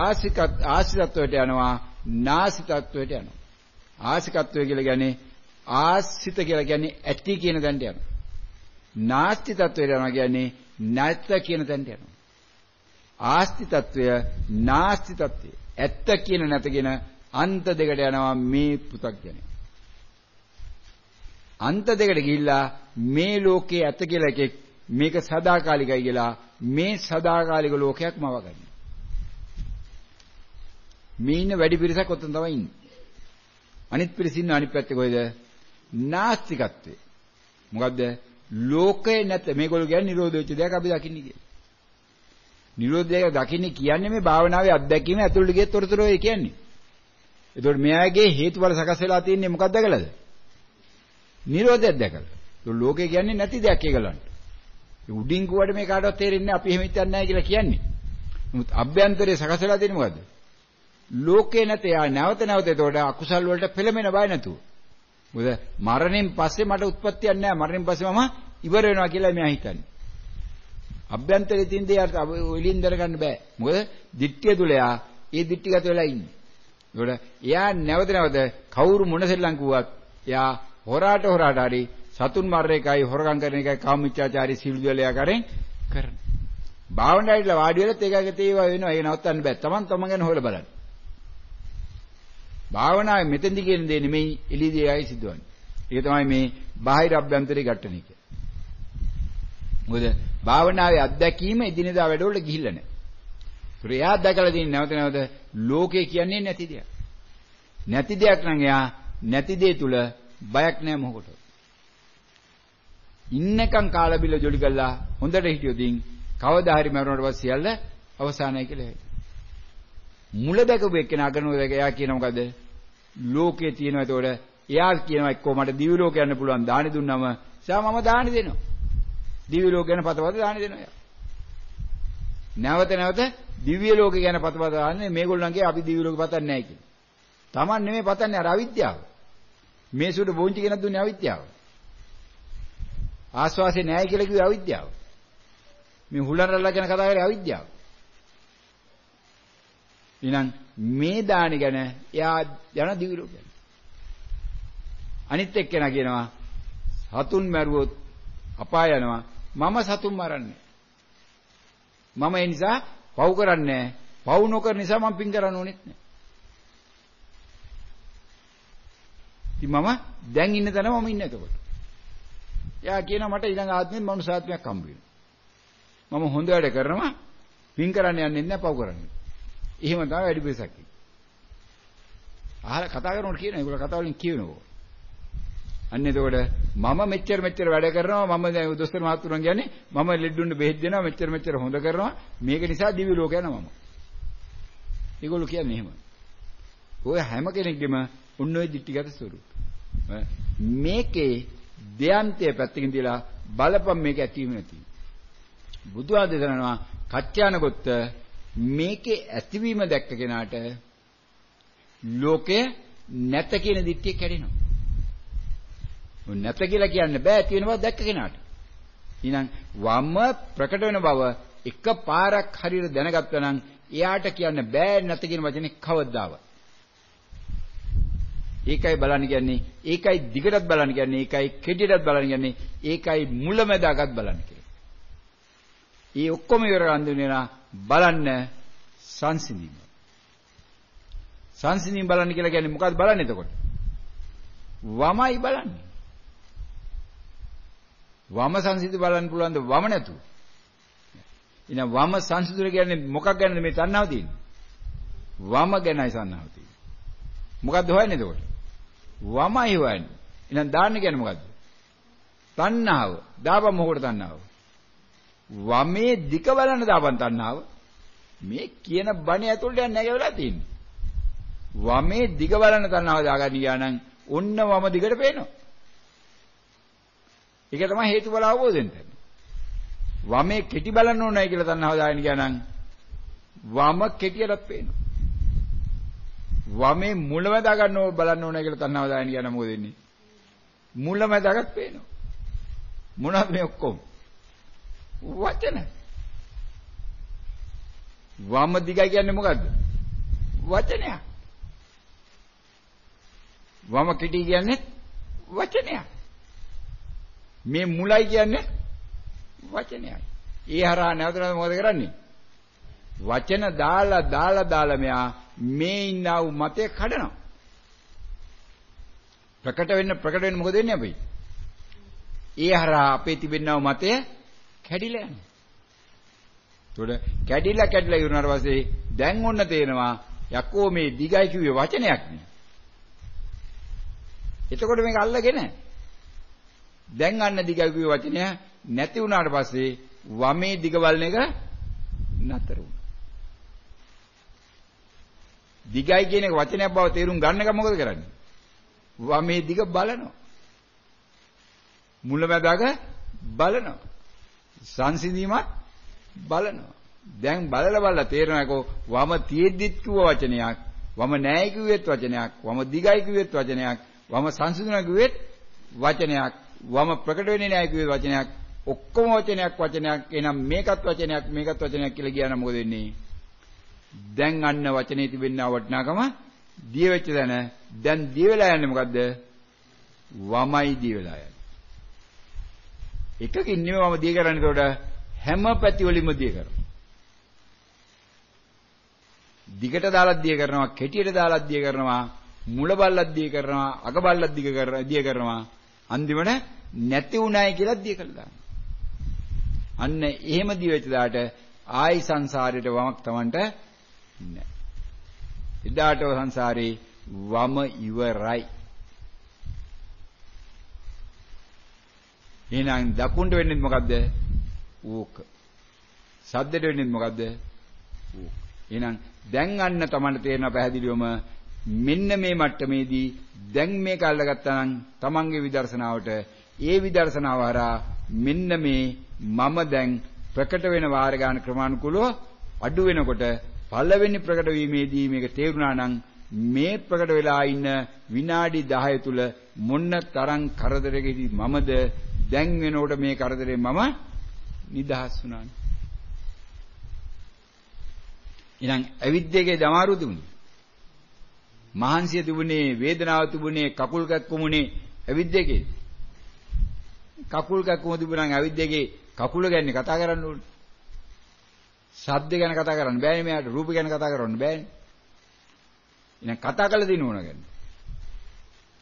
ආසික ආසිතත්වයට යනවා නාසිතත්වයට යනවා. ආසිකත්වය කියලා කියන්නේ ආසිත කියලා කියන්නේ ඇති කියන තැනට යනවා. නාස්ති තත්වයට යනවා කියන්නේ නැත්ත කියන තැනට යනවා. ආස්ති තත්වය නාස්ති තත්වය. ඇත්ත කියන නැතගෙන අන්ත දෙකට යනවා මේ පු탁ජනය. අන්ත දෙකට ගිහිල්ලා මේ ලෝකේ ඇත කියලා එකෙක් මේක සදාකාලිකයි කියලා මේ සදාකාලික ලෝකයක් මවගන්න මේ ඉන්න වැඩි පිරිසක් ඔතන තමයි ඉන්නේ අනිත් පිරිස ඉන්න අනිත් පැත්තේ කොහෙද නාස්තිකත්වය මොකද්ද ලෝකේ නැත මේගොල්ලෝ කියන්නේ නිරෝධ වෙච්ච දෙයක් අපි දකින්නේ කියලා නිරෝධය දකින්නේ කියන්නේ මේ භාවනාවේ අත්දැකීම ඇතුළට ගියත් තොරතුරු ඒ කියන්නේ. ඒතකොට මෙයාගේ හේතුඵල සකස් වෙලා තියෙන්නේ මොකක්ද දැකලාද? නිරෝධයක් දැකලා. ඒ ලෝකේ කියන්නේ නැති දෙයක් ඒගලන්ට. උඩින් කුවට මේ කාටවත් තේරෙන්නේ අපි එහෙම හිතන්නේ නැහැ කියලා කියන්නේ. නමුත් අභ්‍යන්තරයේ සකස් වෙලා තියෙන්නේ මොකද්ද? ලෝකේ නැතේ යා නැවත නැවත ඒතකොට අකුසල් වලට පෙළමෙන බය නැතුව. මොකද මරණයෙන් පස්සේ මට උත්පත්තියක් නැහැ. මරණයෙන් පස්සේ මම ඉවර වෙනවා කියලා මෙයා හිතන්නේ. අභ්‍යන්තරයේ තියෙන දේ එළියෙන් දරගන්න බෑ. මොකද දිට්ඨිය තුල යා ඒ දිට්ඨිගත වෙලා ඉන්නේ. ඒකට එයා නැවත නැවත කවුරු මොන සෙල්ලම් කිව්වත් එයා හොරාට හොරාට හරි සතුන් මරන එකයි හොරගම් කරන එකයි කාමීච්ඡාචාරී සිල් දලයා කරෙන් කරන. භාවනාවේදීලා වාඩි වෙලත් ඒකගේ තේවා වෙනවා. ඒක නවත්තන්න බෑ. Taman taman ගැන හොයලා බලන්න. භාවනාවේ මෙතෙන්දි කියන දේ නෙමෙයි එළියදී ආයි සිදුවන්නේ. ඒක තමයි මේ බාහිර අභ්‍යන්තරේ ගැටෙන එක. මොකද භාවනාවේ අත්දැකීම එදිනෙදා වැඩවලට ගිහිල්ලා නැහැ. ඒත් එයා දැකලා තියෙන නැවත නැවත ලෝකේ කියන්නේ නැති දෙයක්. නැති දෙයක් නම් එයා නැති දේ තුල බයක් නැහැ මොකට. ඉන්නකම් කාලා බිල ජොලි ගල්ලා හොඳට හිටියොතින් කවදා හරි මරුණට පස්සේ සියල්ල අවසానයි කියලා හිතේ. මුල දැකපු එක්කෙනා කරනවා දැක එයා කියන මොකද? ලෝකේ තියෙනවා ඒතකොට එයා කියනවා එක්කෝ මට දිවි ලෝක යන්න පුළුවන් දානි දුන්නම සා මම දානි දෙනවා. දිව්‍ය ලෝක ගැන පතපත දාන දෙනවා. නැවත නැවත දිව්‍ය ලෝක ගැන පතපත දාන්නේ මේගොල්ලන්ගේ අපි දිව්‍ය ලෝක පතන්නේ නැහැ කියලා. Taman නෙමෙයි පතන්නේ අර අවිද්‍යාව. මේ සුදු බොන්චි කෙනෙක් දුන්නේ අවිද්‍යාව. ආස්වාසේ නැහැ කියලා කිව්වේ අවිද්‍යාව. මේ හුලරල්ලා ගැන කතා කරේ අවිද්‍යාව. ඊනම් මේ දානි ගැන එයා යන දිවිලෝ ගැන. අනිත් එක්කෙනා කියනවා සතුන් මැරුවොත් අපාය යනවා. මම සතුන් මරන්නේ. මම ඒ නිසා පව් කරන්නේ පව් නොකර නිසා මම පින් කරන්න ඕනෙත් නෑ. ඉතින් මම දැන් ඉන්න තැන මම ඉන්න එතකොට. එයා කියනවා මට ඊළඟ ආත්මෙත් මනුෂ්‍යාත්මයක් හම්බ වෙනවා. මම හොඳ වැඩ කරනවා පින් කරන්න යන්නේ නැහැ පව් කරන්නේ. එහෙම තමයි වැඩි පිසක්. අහලා කතා කරනකොට කියන ඒගොල්ලෝ කතා වලින් කියනවා. අන්න එතකොට මම මෙච්චර මෙච්චර වැඩ කරනවා මම දැන් දොස්තර මහතුරුන් කියන්නේ මම ලෙඩුන්න බෙහෙත් දෙනවා මෙච්චර මෙච්චර හොඳ කරනවා මේක නිසා දිවි ලෝක යනවා මම. ඒගොල්ලෝ කියන්නේ එහෙම. ඔය හැම කෙනෙක්ගෙම උන් ඔය දික්ටිගත ස්වරූප. මේකේ දෙයන්තය පැත්තකින් තියලා බලපම් මේක ඇතිවීම නැති. බුදුආදී කරනවා කච්චානගොත්ත මේකේ ඇතිවීම දැක්ක කෙනාට ලෝකේ නැත කියන දිට්ඨිය කැඩෙනවා. නැත කියලා කියන්න බෑ තියෙන බව දැක්ක කෙනාට. එහෙනම් වම ප්‍රකට වෙන බව එක පාරක් හරියට දැනගත්තා නම් එයාට කියන්න බෑ නැත කියන වචනේ කවදාවත්. ඒකයි බලන්න කියන්නේ ඒකයි දිගටත් බලන්න කියන්නේ ඒකයි කෙටියටත් බලන්න කියන්නේ ඒකයි මුලැමැදාගත් බලන්න කියන්නේ. ඒ ඔක්කොම ඉවර ගන්නුනේ බලන්න සංසිඳීම. සංසිඳීම බලන්න කියලා කියන්නේ මොකක්ද බලන්නේ එතකොට? වමයි බලන්නේ. වම සංසිඳ බලන්න පුළුවන් ද වම නැතුව? එහෙනම් වම සංසිඳුර කියන්නේ මොකක් ගැනද මේ තණ්හාව තියෙන්නේ? වම ගැනයි තණ්හාව තියෙන්නේ. මොකද්ද හොයන්නේ එතකොට? වමයි හොයන්නේ. එහෙනම් දාන්න කියන්නේ මොකද්ද? තණ්හාව. දාපන් මොකටද තණ්හාව? වමේ දික බලන දාපන් තණ්හාව. මේ කියන බණ ඇතුළට යන්නේ නැහැ කියලා තියෙන්නේ. වමේ දිග බලන තණ්හාව දාගන්න ගියා නම් ඔන්න වම දිගට පේනවා. ඒක තමයි හේතුඵල අවබෝධයෙන් තමයි. වමේ කෙටි බලන්න ඕනයි කියලා තණ්හාව දාගෙන ගියා නම් වම කෙටියටත් පේනවා. වමේ මුලමැද ගන්න ඕන බලන්න ඕනයි කියලා තණ්හාව දාගෙන ගියා නම් මොකද වෙන්නේ? මුලමැදගත් පේනවා. මොනවද මේ ඔක්කොම? වචන. වම දිගයි කියන්නේ මොකද්ද? වචනයක්. වම කෙටි කියන්නේ වචනයක්. මේ මුලයි කියන්නේ වචනයක්. ඒ හරහා නැවත නැවත මොකද කරන්නේ? වචන දාලා දාලා දාලා මෙයා මේ ඉන්නා වූ මතය කඩනවා. ප්‍රකට වෙන්න ප්‍රකට වෙන්න මොකද වෙන්නේ අපි? ඒ හරහා අපේ තිබෙනා වූ මතය කැඩිලා යනවා. ඒතකොට කැඩිලා කැඩිලා ඉවරනාට පස්සේ දැන් ඔන්න තේනවා යකෝ මේ දිගයි කිව්වේ වචනයක් නේ. එතකොට මේක අල්ලගෙන දැන් අන්න දිගයි කිව්වේ වචනය නැති වුණාට පස්සේ වමේ දිග බලන එක නතර වුණා. දිගයි කියන එක වචනයක් බව තේරුම් ගන්න එක මොකද කරන්නේ? වමේ දිග බලනවා. මුලැමැදාක බලනවා. සංසිඳීමත් බලනවා. දැන් බලලා බලලා තේරෙනකෝ වම තියෙද්දිත් කිව්ව වචනයක්, වම නැහැ කිව්වෙත් වචනයක්, වම දිගයි කිව්වෙත් වචනයක්, වම සංසිඳුණා කිව්වෙත් වචනයක්, වම ප්‍රකට වෙන්නේ නැහැ කිව්වෙත් වචනයක්, ඔක්කොම වචනයක් වචනයක්. එහෙනම් මේකත් වචනයක්, මේකත් වචනයක් කියලා කියනම මොකද වෙන්නේ? දැන් අන්න වචනේ තිබෙන වටිනාකම දිය වෙච්ච දැන දැන් දිය වෙලා යන්නේ මොකද්ද? වමයි දිය වෙලා යන්නේ. එකකින් නෙමෙයි මම දිය කරන්නේ ඒකට හැම පැති වලින්ම දිය කරනවා. දිගට දාලා දිය කරනවා, කෙටියට දාලා දිය කරනවා, මුල බල්ලක් දිය කරනවා, අග බල්ලක් දිග කරනවා, දිය කරනවා. අන්තිමට නැති උනායි කියලා දිය කළා දානවා. අන්න එහෙම දිය වෙච්ච දාට ආයි සංසාරයට වමක් Tamanට නැහැ. එදාට සංසාරේ වම ඉවරයි. එහෙනම් දකුණට වෙන්නේ මොකද්ද? ඕක. සද්දට වෙන්නේ මොකද්ද? ඕක. එහෙනම් දැන් අන්න Tamanට තේරෙනවා පැහැදිලිවම මෙන්න මේ මට්ටමේදී දැන් මේක අල්ලගත්තා නම් Tamanගේ විදර්ශනාවට ඒ විදර්ශනාව හරහා මෙන්න මේ මම දැන් ප්‍රකට වෙන වාර ගන්න ක්‍රමානුකූලව අඩු වෙනකොට පළවෙනි ප්‍රකට වීමේදී මේක තේරුණා නම් මේ ප්‍රකට වෙලා ඉන්න විනාඩි 10 තුල මොන්න තරම් කරදරයකදී මමද දැන් වෙනකොට මේ කරදරේ මම නිදහස් වුණානේ. එහෙනම් අවිද්‍යයේ දමාරු දුන්නේ. මහන්සිය තිබුණේ වේදනාව තිබුණේ කකුල් කැක්කුමුනේ අවිද්‍යයේ. කකුල් කැක්කුම තිබුණා නම් අවිද්‍යයේ කකුල ගැන කතා කරන්න ඕනේ. ශබ්ද ගැන කතා කරන්න බෑනේ මෙයාට රූප ගැන කතා කරන්න බෑනේ. එහෙනම් කතා කළ දින ඕන ගැන.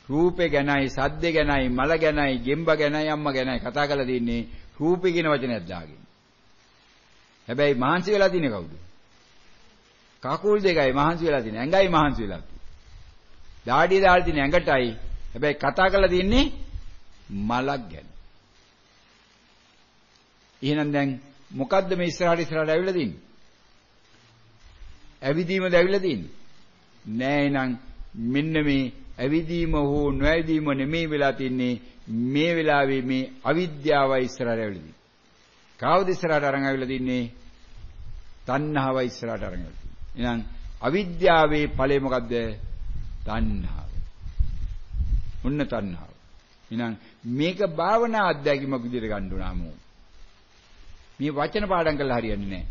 රූපේ ගැනයි, සද්දේ ගැනයි, මල ගැනයි, ගෙම්බ ගැනයි, අම්මා ගැනයි කතා කරලා තින්නේ රූපේ කියන වචනයක් දාගෙන. හැබැයි මහන්සි වෙලා තින්නේ කවුද? කකුල් දෙකයි මහන්සි වෙලා තින්නේ. ඇඟයි මහන්සි වෙලා තින්නේ. දාඩිය දාලා තින්නේ ඇඟටයි. හැබැයි කතා කරලා තින්නේ මලක් ගැන. එහෙනම් දැන් මොකද්ද මේ ඉස්සරහට ඉස්සරහට ඇවිල්ලා තින්නේ? ඇවිදීමද ඇවිල්ලා තින්නේ? නෑ නං මෙන්න මේ ඇවිදීම හෝ නොඇවිදීම නෙමෙයි වෙලා තින්නේ මේ වෙලාවේ මේ අවිද්‍යාවයි ඉස්සරහට ඇවිල්ලා තින්නේ. කවුද ඉස්සරහට අරන් ඇවිල්ලා තින්නේ? තණ්හාවයි ඉස්සරහට අරන් ඇවිල්ලා තින්නේ. එහෙනම් අවිද්‍යාවේ ඵලය මොකද්ද? තණ්හාව. උන්න තණ්හාව. එහෙනම් මේක භාවනා අධ්‍යයනයක් විදිහට ගන්න උනාමු. මේ වචන පාඩම් කරලා හරියන්නේ නැහැ.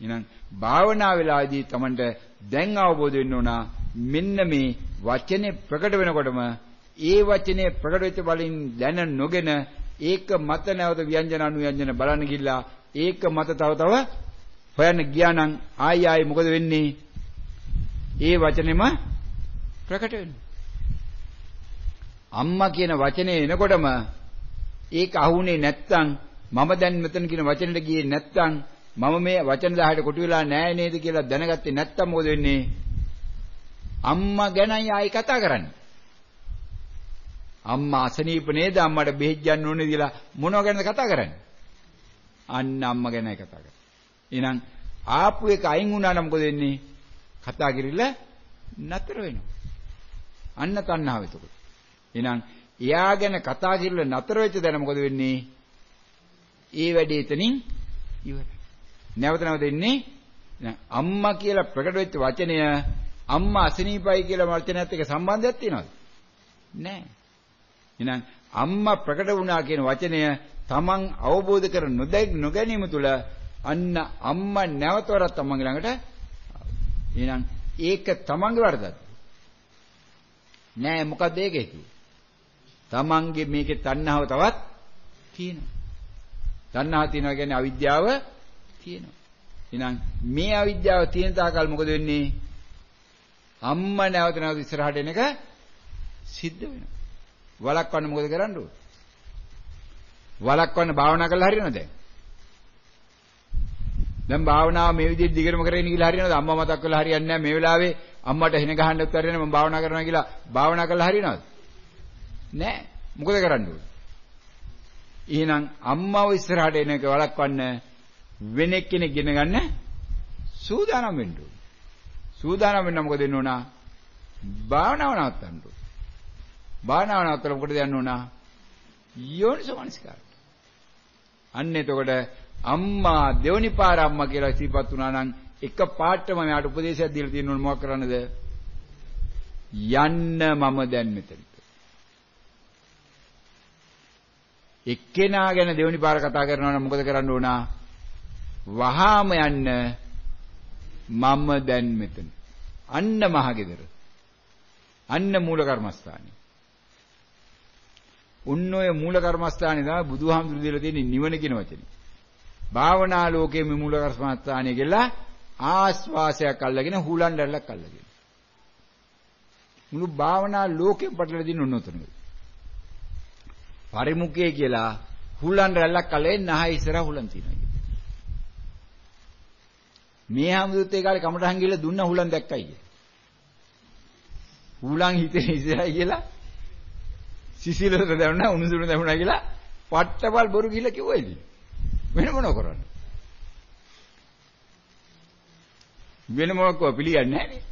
එහෙනම් භාවනා වෙලාවේදී Tamanට දැන් අවබෝධ වෙන්න ඕන මෙන්න මේ වචනේ ප්‍රකට වෙනකොටම ඒ වචනේ ප්‍රකට වෙච්ච බලින් දැන නොගෙන ඒක මත නැවත ව්‍යංජන අනුව්‍යංජන බලන්න ගිහිල්ලා ඒක මත තව තව හොයන්න ගියා නම් ආයි ආයි මොකද වෙන්නේ? ඒ වචනේම ප්‍රකට වෙනවා. අම්මා කියන වචනේ එනකොටම ඒක අහුනේ නැත්තම් මම දැන් මෙතන කියන වචනෙට ගියේ නැත්තම් මම මේ වචන 10ට කොටු වෙලා නැහැ නේද කියලා දැනගත්තේ නැත්තම් මොකද වෙන්නේ? අම්මා ගැනයි ආයි කතා කරන්නේ. අම්මා අසනීප නේද අම්මට බෙහෙත් ගන්න ඕනේ කියලා මොනව ගැනද කතා කරන්නේ? අන්න අම්මා ගැනයි කතා කරන්නේ. එහෙනම් ආපු එක අයින් වුණා නම් මොකද වෙන්නේ? කතා කිරිල්ල නතර වෙනවා. අන්න තණ්හාව එතකොට. එහෙනම් එයා ගැන කතා කිරිල්ල නතර වෙච්ච දැන මොකද වෙන්නේ? ඒ වැඩේ එතනින් ඉවරයි. නැවත නැවත එන්නේ අම්මා කියලා ප්‍රකට වෙච්ච වචනය අම්මා අසනීපයි කියලා වචනයත් එක්ක සම්බන්ධයක් තියෙනවද? නැහැ. එහෙනම් අම්මා ප්‍රකට වුණා කියන වචනය තමන් අවබෝධ කර නොගැනීම තුළ අන්න අම්මා නැවතවරක් තමන්ගේ ළඟට එහෙනම් ඒක තමන්ගේ වරදද? නෑ මොකද ඒක හේතුව? තමන්ගේ මේකේ තණ්හාව තවත් තියෙනවා. තණ්හාව තියෙනවා කියන්නේ අවිද්‍යාව තියෙනවා. එහෙනම් මේ අවිද්‍යාව තියෙන තාකල් මොකද වෙන්නේ? අම්මා නැවත නැවත ඉස්සරහට එන එක සිද්ධ වෙනවා. වළක්වන්න මොකද කරන්න ඕන? වළක්වන්න භාවනා කරලා හරියනවද දැන්? දැන් භාවනාව මේ විදිහට දිගටම කරගෙන ගිහලා හරියනවද? අම්මා මතක් කරලා හරියන්නේ නැහැ මේ වෙලාවේ අම්මට හින ගහන්න උත්තර දෙන්න මම භාවනා කරනවා කියලා භාවනා කරලා හරියනවද? නැහැ. මොකද කරන්න ඕන? එහෙනම් අම්මාව ඉස්සරහට එන එක වළක්වන්න වෙන එක්කෙනෙක් ගෙන ගන්න සූදානම් වෙන්න ඕන. සූදානම් වෙන්න මොකද වෙන්න ඕන? භාවනාව නවත්තන්න ඕන. භාවනාව නවත්තලා මොකටද යන්න ඕන? යෝනිසමනස්කාර. අන්න එතකොට අම්මා දෙවනි පාර අම්මා කියලා සිහිපත් වුණා නම් එක පාටම මෙයාට උපදේශයක් දීලා තියෙනවනේ මොකක් කරන්නද? යන්න මම දැන් මෙතනට. එක්කෙනා ගැන දෙවනි පාර කතා කරනවා නම් මොකද කරන්න ඕන? වහාම යන්න මම දැන් මෙතන. අන්න මහගෙදර. අන්න මූල කර්මස්ථානේ. උන්න ඔය මූල කර්මස්ථානේ තමයි බුදුහාමුදුරු දීලා තියෙන නිවන කියන වචනේ. භාවනා ලෝකයේ මේ මූල කර්මස්ථානේ කියලා ආස්වාසයක් අල්ලගෙන හුලන් දැල්ලක් අල්ලගෙන. මුළු භාවනා ලෝකෙම පටලලා දින උන්නතනද. පරිමුඛයේ කියලා හුලන් රැල්ලක් අල්ලගෙන නහය ඉස්සර හුලන් තියනවා. මේ හැමදෙත් ඒ කාලේ කමටහන් ගිහලා දුන්න හුලන් දැක්කයි. හුලන් හිතේ ඉස්සරයි කියලා සිසිලට දැනුණා උණුසුම දැනුණා කියලා පට්ටපල් බොරු ගිහලා කිව්වා ඉතින්. වෙන මොනව කරන්නේ? වෙන මොකක්ව පිළිගන්නේ නැහැ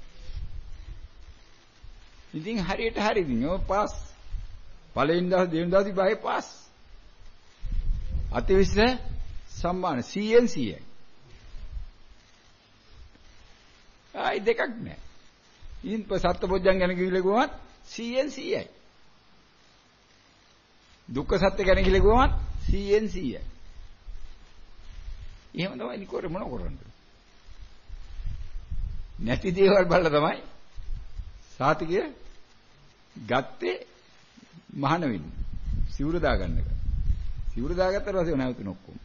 ඉතින් හරියට හරි ඉතින් ඔය පාස්. පළවෙනි දවස් දෙවෙනි දවස් ඉබේ පාස්. අතිවිශ්ව සම්මාන 100න් 100යි. ආයි දෙකක් නෑ. ඉතින් සත්පොජ්ජන් ගැන කිව්ල ගුවමත් 100න් 100යි. දුක්ඛ සත්‍ය ගැන කිව්ල ගුවමත් 100න් 100යි. එහෙම තමයි නිකෝර මොන කරන්නේ? නැති දේවල් බලලා තමයි සාතිකය ගත්තේ මහාන වෙන්නේ. සිවුර දාගන්න එක. සිවුර දාගත්තට පස්සේ නැවතුන ඔක්කොම.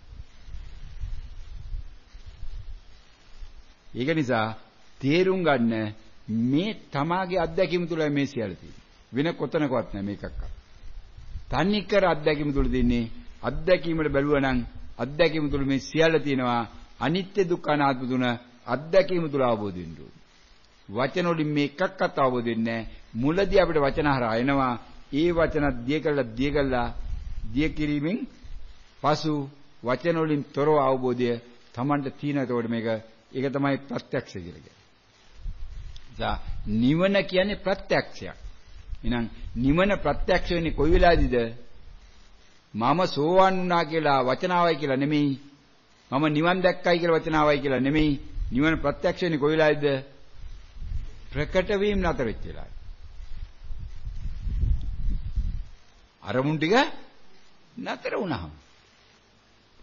ඒක නිසා තේරුම් ගන්න මේ තමාගේ අත්දැකීම තුළ මේ සියල්ල තියෙන්නේ. වෙන කොතනකවත් නැහැ මේකක්ක. තනිකර අත්දැකීම තුල දෙන්නේ අත්දැකීමට බැලුවා නම් අත්දැකීම තුල මේ සියල්ල තියෙනවා අනිත්‍ය දුක්ඛ අනාත්ම තුන අත්දැකීම තුල අවබෝධ වෙන්න ඕනේ. වචන වලින් මේ එකක්වත් අවබෝධ වෙන්නේ නැහැ. මුලදී අපිට වචන හරහා එනවා. ඒ වචන දිය කළා දිය කළා දිය කිරීමෙන් පසු වචන වලින් තොරව අවබෝධය Tamanට තියෙන එතකොට මේක ඒක තමයි ප්‍රත්‍යක්ෂ කියලා කියන්නේ. දා නිවන කියන්නේ ප්‍රත්‍යක්ෂයක්. එහෙනම් නිවන ප්‍රත්‍යක්ෂ වෙන්නේ කොයි වෙලාවේදීද? මම සෝවන් වුණා කියලා වචනාවයි කියලා නෙමෙයි. මම නිවන් දැක්කයි කියලා වචනාවයි කියලා නෙමෙයි. නිවන ප්‍රත්‍යක්ෂ වෙන්නේ කොයි වෙලාවේද? ප්‍රකට වීම නතර වෙච්ච වෙලාවේ. අරමුණු ටික නතර වුණාම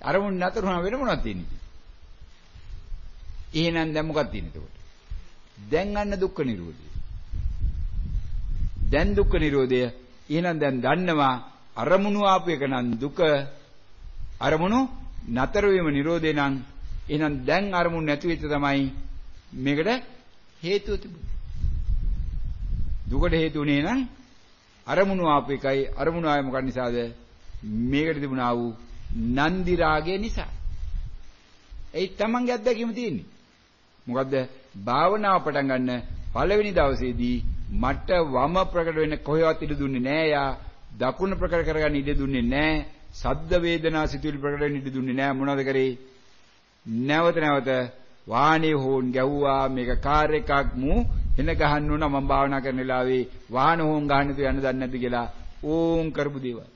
අරමුණු නතර වුණා වෙන මොනවද තියෙන්නේ? එහෙනම් දැන් මොකක්ද තියෙන්නේ එතකොට? දැන් අන්න දුක්ඛ නිරෝධය. දැන් දුක්ඛ නිරෝධය එහෙනම් දැන් දන්නවා අරමුණු ආපු එක නම් දුක අරමුණු නතර වීම නිරෝධේ නම් එහෙනම් දැන් අරමුණු නැති වෙච්ච තමයි මේකට හේතුව තිබුණේ. දුකට හේතුුනේ නම් අරමුණු ආපු එකයි අරමුණු ආයේ මොකක් නිසාද? මේකට තිබුණා වූ නන්දි රාගය නිසා. ඒ තමන්ගේ අත්දැකීම තියෙන්නේ. මොකද්ද? භාවනාව පටන් ගන්න පළවෙනි දවසේදී මට වම ප්‍රකට වෙන්න කොහෙවත් ඉඩ දුන්නේ නෑ යා. දකුණ ප්‍රකට කරගන්න ඉඩ දුන්නේ නෑ. සද්ද වේදනා සිතුවිලි ප්‍රකට වෙන්න ඉඩ දුන්නේ නෑ. මොනවද කරේ? නැවත නැවත වාහනේ හෝන් ගැව්වා මේක කාර් එකක් මු එන ගහන්න උන මම භාවනා කරන වෙලාවේ වාහන හෝන් ගහන්න තු යන්න දන්නේ නැද්ද කියලා ඕම් කරපු දේවල්.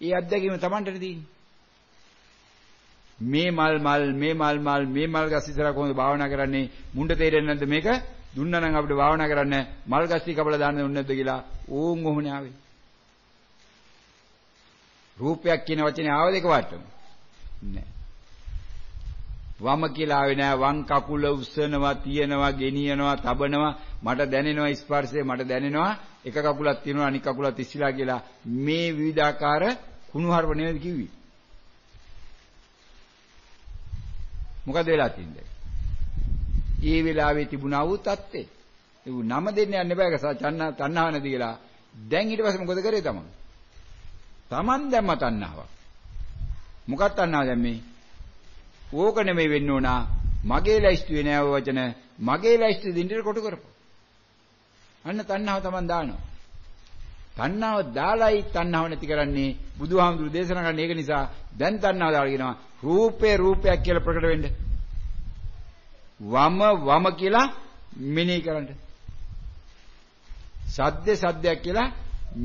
ඒ අත්දැකීම Tamanට තියෙන්නේ. මේ මල් මල් මේ මල් මල් මේ මල් ගස් ඉස්සරහ කොහොමද භාවනා කරන්නේ? මුණ්ඩ තේරෙන්නේ නැද්ද මේක? දුන්නා නම් අපිට භාවනා කරන්න මල් ගස් ටික කපලා දාන්න ඕනේ නැද්ද කියලා ඕන් ඔහොනේ ආවේ. රූපයක් කියන වචනේ ආවද එක වටම නෑ වම කියලා ආවේ නෑ වම් කකුල උස්සනවා තියනවා ගෙනියනවා තබනවා මට දැනෙනවා ස්පර්ශය මට දැනෙනවා එක කකුලක් තියෙනවා අනිත් කකුලත් ඉස්සිලා කියලා මේ විවිධාකාර කුණුහරුප නෙවෙයි කිව්වේ මොකද වෙලා තින්නේ? ඒ වෙලාවේ තිබුණා වූ தත්ත්වේ. ඒ නම දෙන්න යන්න බෑ චන්න තණ්හාව නැති කියලා. දැන් ඊට පස්සේ මොකද කරේ තමන්? තමන් දැම්ම තණ්හාවක්. මොකක් තණ්හාව දැම්මේ? ඕක නෙමෙයි වෙන්න ඕන. මගේ ලැයිස්තුවේ නෑ ඔය වචන. මගේ ලැයිස්තුවේ දින්දර කොට කරපො. අන්න තණ්හාව තමන් දානවා. තණ්හාව දාලයි තණ්හාව නැති කරන්නේ බුදුහාමුදුරු දේශනා කරන ඒක නිසා දැන් තණ්හාව දාලා කියනවා රූපේ රූපයක් කියලා ප්‍රකට වෙන්න වම වම කියලා මෙනෙහි කරන්න සද්ද සද්දයක් කියලා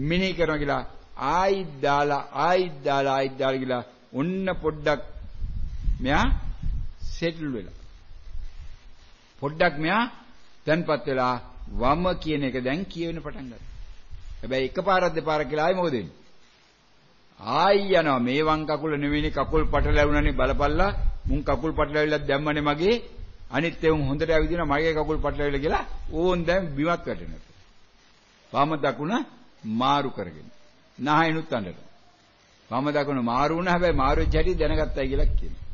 මෙනෙහි කරනවා කියලා ආයිත් දාලා ආයිත් දාලා ආයිත් දාලා කියලා ඔන්න පොඩ්ඩක් මෙයා සෙටල් වෙලා පොඩ්ඩක් මෙයා තැන්පත් වෙලා වම කියන එක දැන් කියවෙන පටන් ගත්තා හැබැයි එකපාරක් දෙපාරක් කියලා ආයි මොකද වෙන්නේ? ආයි යනවා මේ වම් කකුල නෙවෙයිනේ කකුල් පටලැවුණනේ බලපල්ලා මුන් කකුල් පටලැවිලා දැම්මනේ මගේ අනිත් ඒවුන් හොඳට ඇවිදිනවා මගේ කකුල් පටලැවිලා කියලා ඕන් දැන් බිමත් වැටෙනවා. වම දකුණ මාරු කරගෙන. නහයනුත් අඬනවා. වම දකුණ මාරු වුණා හැබැයි මාරු වෙච්ච හැටි දැනගත්තයි කියලා කියනවා.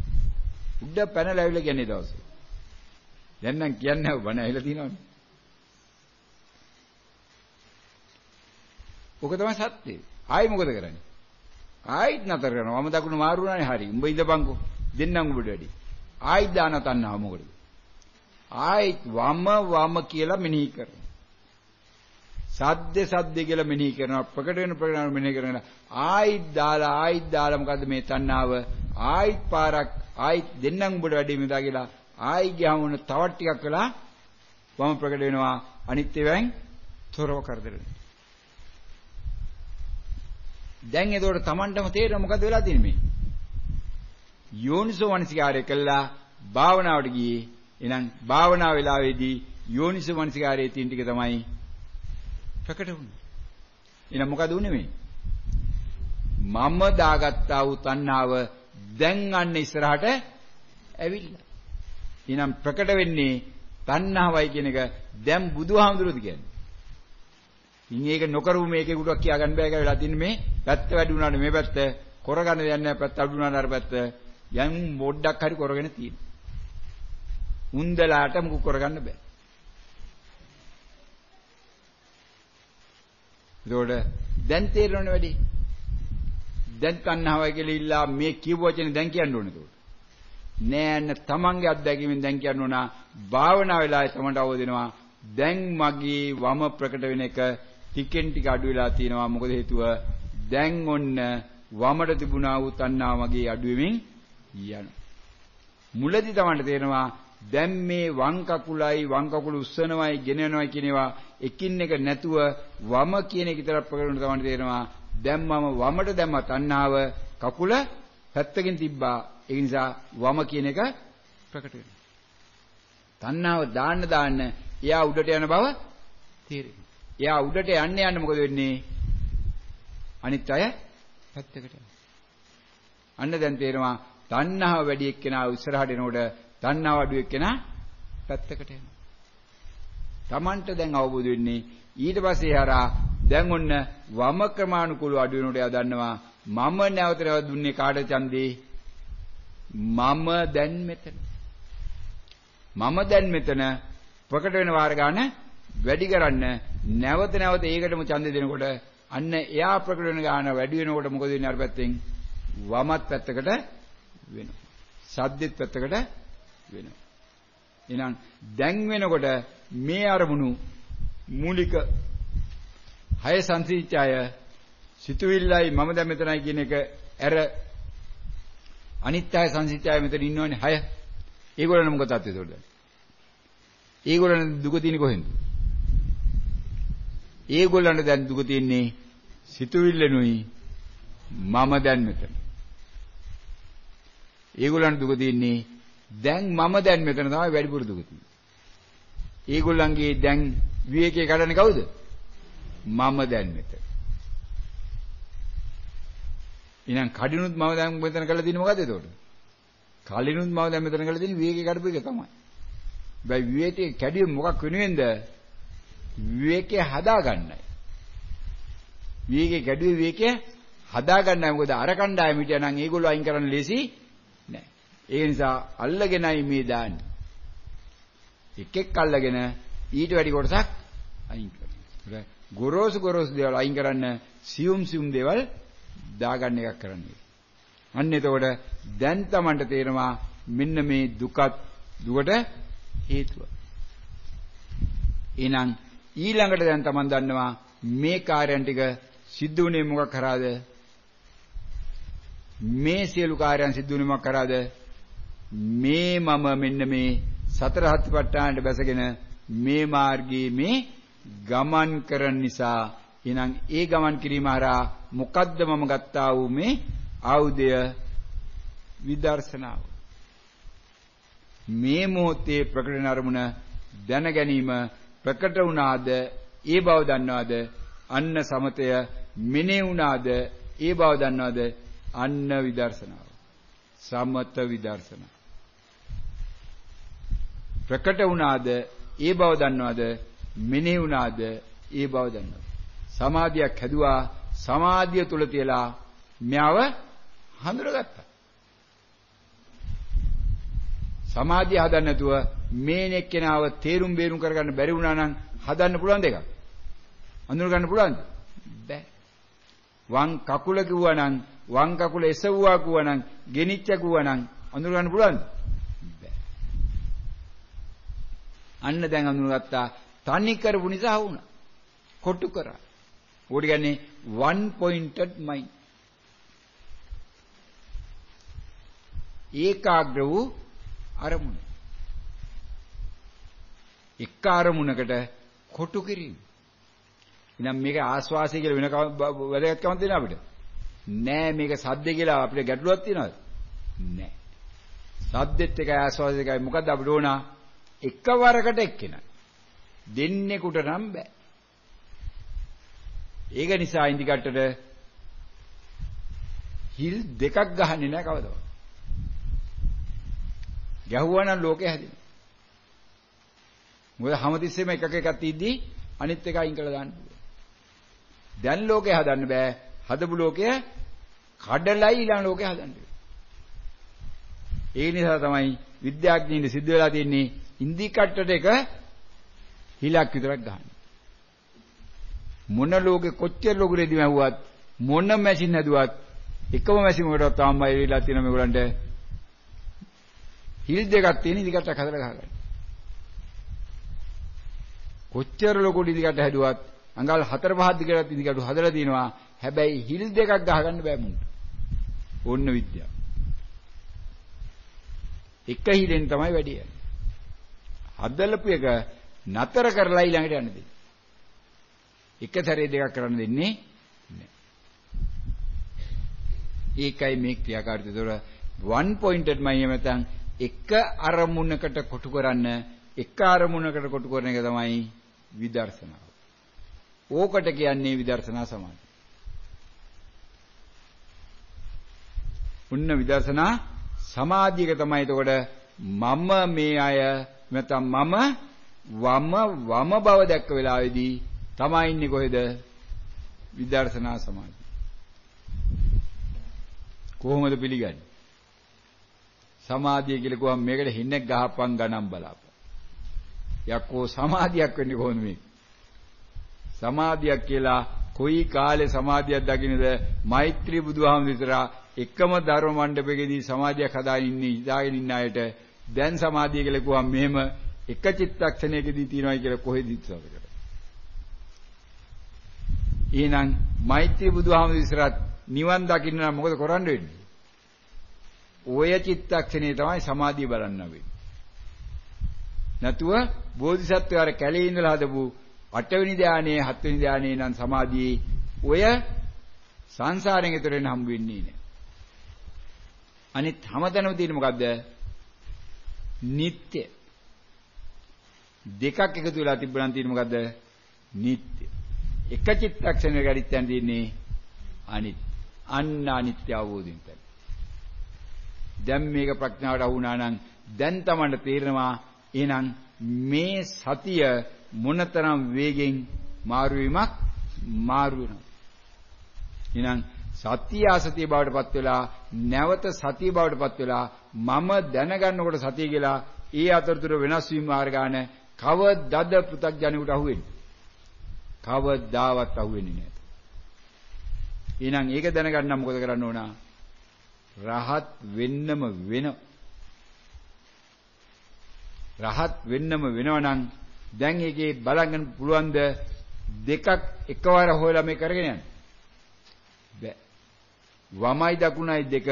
උඩ පැනලා ඇවිල්ලා කියන්නේ දවසේ. දැන් නම් කියන්නේ බණ ඇහිලා තියෙනවනේ. ඔක තමයි සත්‍යය. ආයි මොකද කරන්නේ? ආයිත් නතර කරනවා. මම දකුණු මාරු වුණානේ හරි. උඹ ඉඳපන්කෝ. දෙන්නම් උඹට වැඩි. ආයිත් දාන තණ්හාව මොකද? ආයිත් වම වම කියලා මෙනෙහි කරනවා. සද්ද සද්ද කියලා මෙනෙහි කරනවා. ප්‍රකට වෙන ප්‍රකට වෙන මෙනෙහි කරනවා. ආයිත් දාලා ආයිත් දාලා මොකද්ද මේ තණ්හාව? ආයිත් පාරක් ආයිත් දෙන්නම් උඹට වැඩි මෙදා කියලා ආයි ගියාම තවත් ටිකක් වෙලා වම ප්‍රකට වෙනවා. අනිත් ඒවායින් තොරව කරදර වෙනවා. දැන් එතකොට Tamanටම තේරෙනවා මොකද වෙලා තියෙන්නේ මේ? යෝනිසෝ මනසිකාරය කළා භාවනාවට ගියේ. එහෙනම් භාවනා වෙලාවේදී යෝනිසෝ මනසිකාරයේ තියෙන ටික තමයි ප්‍රකට වුනේ. එහෙනම් මොකද උනේ මේ? මම දාගත්තා වූ තණ්හාව දැන් අන්න ඉස්සරහට ඇවිල්ලා. එහෙනම් ප්‍රකට වෙන්නේ තණ්හාවයි කියන එක දැන් බුදුහාමුදුරුවෝද කියන්නේ. ඉන් ඒක නොකරමු මේකේ කුඩක් කියා ගන්න බෑ කියලා තින්නේ මේ පැත්ත වැඩි වුණානේ මේ පැත්ත කරගන්න දෙයක් නැහැ පැත්ත අඩු වුණාට අර පැත්ත යම් මොඩක් හරි කරගෙන තියෙන. උන්දලාට මුකු කරගන්න බෑ. ඒතකොට දැන් තේරෙනවනේ වැඩි. දැන් තණ්හාවයි කියලා ඉල්ලා මේ කියපු වචනේ දැන් කියන්න ඕනේ ඒතකොට. නෑ න තමන්ගේ අත්දැකීමෙන් දැන් කියන්න ඕන භාවනා වෙලාවේ තමන්ට අවදිනවා දැන් මගේ වම ප්‍රකට වෙන එක ටිකෙන් ටික අඩු වෙලා තියෙනවා. මොකද හේතුව? දැන් ඔන්න වමට තිබුණා වූ තණ්හාව මගේ අඩු වෙමින් යනවා. මුලදී තමන්ට තේරෙනවා දැන් මේ වම් කකුලයි වම් කකුල උස්සනවයි ගෙනනවයි කියන ඒවා එකින් එක නැතුව වම කියන එක විතරක් ප්‍රකට වෙන තමන්ට තේරෙනවා දැන් මම වමට දැම්ම තණ්හාව කකුල පැත්තකින් තිබ්බා ඒ නිසා වම කියන එක ප්‍රකට වෙනවා. තණ්හාව දාන්න දාන්න එයා උඩට යන බව තේරෙනවා. එයා උඩට යන්න යන්න මොකද වෙන්නේ? අනිත් අය පැත්තකට යනවා. අන්න දැන් තේරෙනවා තණ්හාව වැඩි එක්කෙනා ඉස්සරහට එනකොට තණ්හාව අඩු එක්කෙනා පැත්තකට යනවා. Tamanට දැන් අවබෝධ වෙන්නේ ඊට පස්සේ හරහා දැන් ඔන්න වම ක්‍රමානුකූලව අඩු වෙනකොට එයා දන්නවා මම නැවත නැවත දුන්නේ කාට ඡන්දේ මම දැන් මෙතන. මම දැන් මෙතන ප්‍රකට වෙන වාර ගන්න වැඩි කරන්න නැවත නැවත ඒකටම ඡන්දේ දෙනකොට අන්න එයා ප්‍රකට වෙන ගාන වැඩි වෙනකොට මොකද වෙන්නේ අර පැත්තෙන්? වමත් පැත්තකට වෙනවා. සද්දෙත් පැත්තකට වෙනවා. එහෙනම් දැන් වෙනකොට මේ අරමුණු මූලික හය සංසිච්ඡාය සිතුවිල්ලයි මම දැන් මෙතනයි කියන එක ඇර අනිත්‍යය සංසිච්ඡාය මෙතන ඉන්නවනේ හය. ඒගොල්ලන් මොකද තත්ත්වය ඒතකොට? ඒගොල්ලන් දුක තියෙන්නේ කොහෙන්ද? ඒගොල්ලන්ට දැන් දුක තියෙන්නේ සිතුවිල්ලනුයි මම දැන් මෙතන. ඒගොල්ලන්ට දුක තියෙන්නේ දැන් මම දැන් මෙතන තමයි වැඩිපුර දුක තියෙන්නේ. ඒගොල්ලන්ගේ දැන් විවේකයේ කඩන්නේ කවුද? මම දැන් මෙතන. එහෙනම් කඩිනුත් මම දැන් මෙතන කරලා තියෙන්නේ මොකද්ද එතකොට? කලිනුත් මම දැන් මෙතන කරලා තියෙන්නේ විවේකේ කඩපු එක තමයි. හැබැයි විවේකේ කැඩුවේ මොකක් වෙනුවෙන්ද? විවේකේ හදාගන්නයි. විවේකේ කැඩුවේ විවේකේ හදාගන්නයි. මොකද අර කණ්ඩායම හිටියා නම් ඒගොල්ලෝ අයින් කරන්න ලේසි නෑ. ඒ නිසා අල්ලගෙනයි මේ දාන්නේ. එකෙක් අල්ලගෙන ඊට වැඩි කොටසක් අයින් කරනවා. ගොරෝසු ගොරෝසු දේවල් අයින් කරන්න සියුම් සියුම් දේවල් දාගන්න එකක් කරන්නේ. අන්න එතකොට දැන් Tamanට තේරෙනවා මෙන්න මේ දුකත් දුකට හේතුව. එහෙනම් ඊළඟට දැන් Taman දන්නවා මේ කාර්යයන් ටික සිද්ධ වුණේ මොකක් කරාද? මේ සියලු කාර්යයන් සිද්ධ වුණේ මොකක් කරාද? මේ මම මෙන්න මේ සතර හත්පට්ඨානට බැසගෙන මේ මාර්ගයේ මේ ගමන් කරන නිසා එහෙනම් ඒ ගමන් කිරීම හරහා මොකද්ද මම ගත්තා වූ මේ ආයුධය විදර්ශනාව. මේ මොහොතේ ප්‍රකටන අරමුණ දැන ගැනීම ප්‍රකට වුණාද ඒ බව දන්නවද අන්න සමතය මෙනේ වුණාද ඒ බව දන්නවද? අන්න විදර්ශනාව. සමත විදර්ශනාව ප්‍රකට වුණාද ඒ බව දන්නවද? මෙනේ වුණාද ඒ බව දන්නවද සමාධියක් හැදුවා සමාධිය තුල තියලා මෙයව හඳුනගත්තා. සමාධිය හදන්න නැතුව මේ නෙක්කෙනාව තේරුම් බේරුම් කරගන්න බැරි වුණා නම් හදන්න පුළුවන් දෙයක්. අඳුර ගන්න පුළුවන්ද? බෑ. වම් කකුල කිව්වා නම් වම් කකුල එසවුවා කිව්වා නම් ගෙනිච්ච කිව්වා නම් අඳුර ගන්න පුළුවන්ද? බෑ. අන්න දැන් අඳුරගත්තා. තනි කරපු නිසා වුණා. කොටු කරා. ඕකට කියන්නේ one pointed mind. ඒකාග්‍ර වූ අරමුණ. එක අරමුණකට කොටු කිරීම. එහෙනම් මේක ආස්වාසය කියලා වෙන වැදගත්කමක් දෙන අපිට. නෑ මේක සද්ද කියලා අපිට ගැටලුවක් තියනවද? නෑ. සද්දෙත් එකයි ආස්වාසය එකයි මොකද්ද අපිට ඕන? එකවරකට එක්කෙනා. දෙන්නෙකුට නම් බෑ. ඒක නිසා ඉන්දිකට්ටට හිල් දෙකක් ගහන්නේ නැහැ කවදාවත්. ගැහුවා නම් ලෝකේ හැදෙනවා. මොකද හැමතිස්සෙම එකක එකක් තියදී අනිත් එක අයින් කරලා දාන්න පුළුවන්. දැන් ලෝකේ හදන්න බෑ. හදපු ලෝකය කඩලයි ඊළඟ ලෝකේ හදන්න. ඒ නිසා තමයි විද්‍යාඥයින්ට සිද්ධ වෙලා තියෙන්නේ ඉන්දිකට්ටට එක හිලක් විතරක් ගන්න. මොන ලෝකෙ කොච්චර ලොකු රෙදි මැව්වත් මොන මැෂින් හැදුවත් එකම මැෂින් එකකට තාම බයිලා තියෙන මේගොල්ලන්ට හිල් දෙකක් තියෙන ඉදිකටක් හදලා ගහගන්න. කොච්චර ලොකු ඉදිකට හැදුවත් අඟල් 4 5 දිගට ඉදිකට හදලා තිනවා. හැබැයි හිල් දෙකක් ගහගන්න බෑ මුන්ට. ඕන්න විද්‍යාව. එක හිලෙන් තමයි වැඩි යන්නේ. හදලපු එක නතර කරලා ඊළඟට යන්න දෙන්නේ. එක සැරේ දෙකක් කරන්න දෙන්නේ නැහැ. ඒකයි මේ ක්‍රියාකාරීත්වය. ඒතොර one pointed මම නැත්නම් එක අරමුණකට කොටු කරන්න එක අරමුණකට කොටු කරන එක තමයි විදර්ශනාව. ඕකට කියන්නේ විදර්ශනා සමාධිය. උන්න විදර්ශනා සමාධියක තමයි එතකොට මම මේ අය නැත්නම් මම වම වම බව දැක්ක වෙලාවේදී තමයි ඉන්නේ කොහෙද විදර්ශනා සමාධිය. කොහොමද පිළිගන්නේ? සමාධිය කියලා කිව්වම මේකට හින්නෙක් ගහපන් ගණන් බලාපන්. යක්කෝ සමාධියක් වෙන්නේ කොහොමද මේක? සමාධියක් කියලා කොයි කාලේ සමාධියක් දකින්නද? මෛත්‍රී බුදුහාමුදුර විතර එකම ධර්ම මණ්ඩපයකදී සමාධියක් හදාගෙන ඉන්නේ ඉඳාගෙන ඉන්න අයට දැන් සමාධිය කියලා කිව්වම මෙහෙම එක චිත්තක්ෂණයකදී තියනවායි කියලා කොහෙද ඉස්සරකට. එහෙනම් මෛත්‍රී බුදුහාමුදුර විතරත් නිවන් දකින්න නම් මොකද කරන්න වෙන්නේ? ඔය චිත්තක්ෂණේ තමයි සමාධිය බලන්න වෙන්නේ. නැතුව බෝධිසත්වය අර කැලේ ඉඳලා හදපු 8 වෙනි ධානයේ 7 වෙනි ධානයේ නම් සමාධියේ ඔය සංසාරයෙන් ඈතර වෙන්න හම්බ වෙන්නේ නැහැ. අනිත් හැමතැනම තියෙන මොකද්ද? නিত্য. දෙකක් එකතු වෙලා තිබ්බනම් තියෙන මොකද්ද? නিত্য. එක චිත්තක්ෂණයක ගැරිත්තන් තියෙන්නේ අනිත්. අන්න අනිත්‍ය අවබෝධයෙන් තමයි. දැන් මේක ප්‍රඥාවට අහු වුණා නම් දැන් තමයි තේරෙනවා එහෙනම් මේ සතිය මොනතරම් වේගෙන් මාරු වීමක් මාරු වෙනවා. එහෙනම් සත්‍ය ආසතිය බවට පත් වෙලා නැවත සතිය බවට පත් වෙලා මම දැනගන්නකොට සතිය කියලා ඒ අතරතුර වෙනස් වීම මාර්ගාන කවදද පෘථග්ජනෙකුට අහුවෙන්නේ? කවදාවත් අහුවෙන්නේ නැහැ. එහෙනම් ඒක දැනගන්න මොකද කරන්න ඕන? රහත් වෙන්නම වෙන. රහත් වෙන්නම වෙනවනම් දැන් ඒකේ බලන්න පුළුවන්ද දෙකක් එකවර හොයලා මේ කරගෙන යන්න. බෑ. වමයි දකුණයි දෙක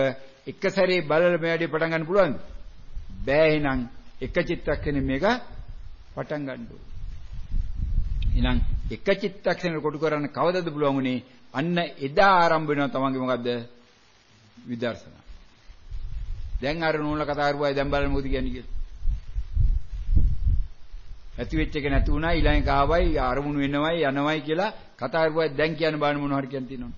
එක සැරේ බලලා මේ වැඩේ පටන් ගන්න පුළුවන්ද? බෑ. එහෙනම් එක චිත්තක්ෂණේ මේක පටන් ගන්න. ඕන එහෙනම් එක චිත්තක්ෂණයකට කොටු කරන්න කවදද පුළුවන් උනේ අන්න එදා ආරම්භ වෙනවා තමන්ගේ මොකද්ද? විදර්ශනා. දැන් අර නූල කතා කරුවායි දැන් බලන්න මොකද කියන්නේ කියලා. ඇති වෙච්ච එක නැති වුණා ඊළඟ කාවයි අරමුණු වෙනවයි යනවයි කියලා කතා කරුවායි දැන් කියන්න බාන මොන හරි කියන්න තියෙනවද?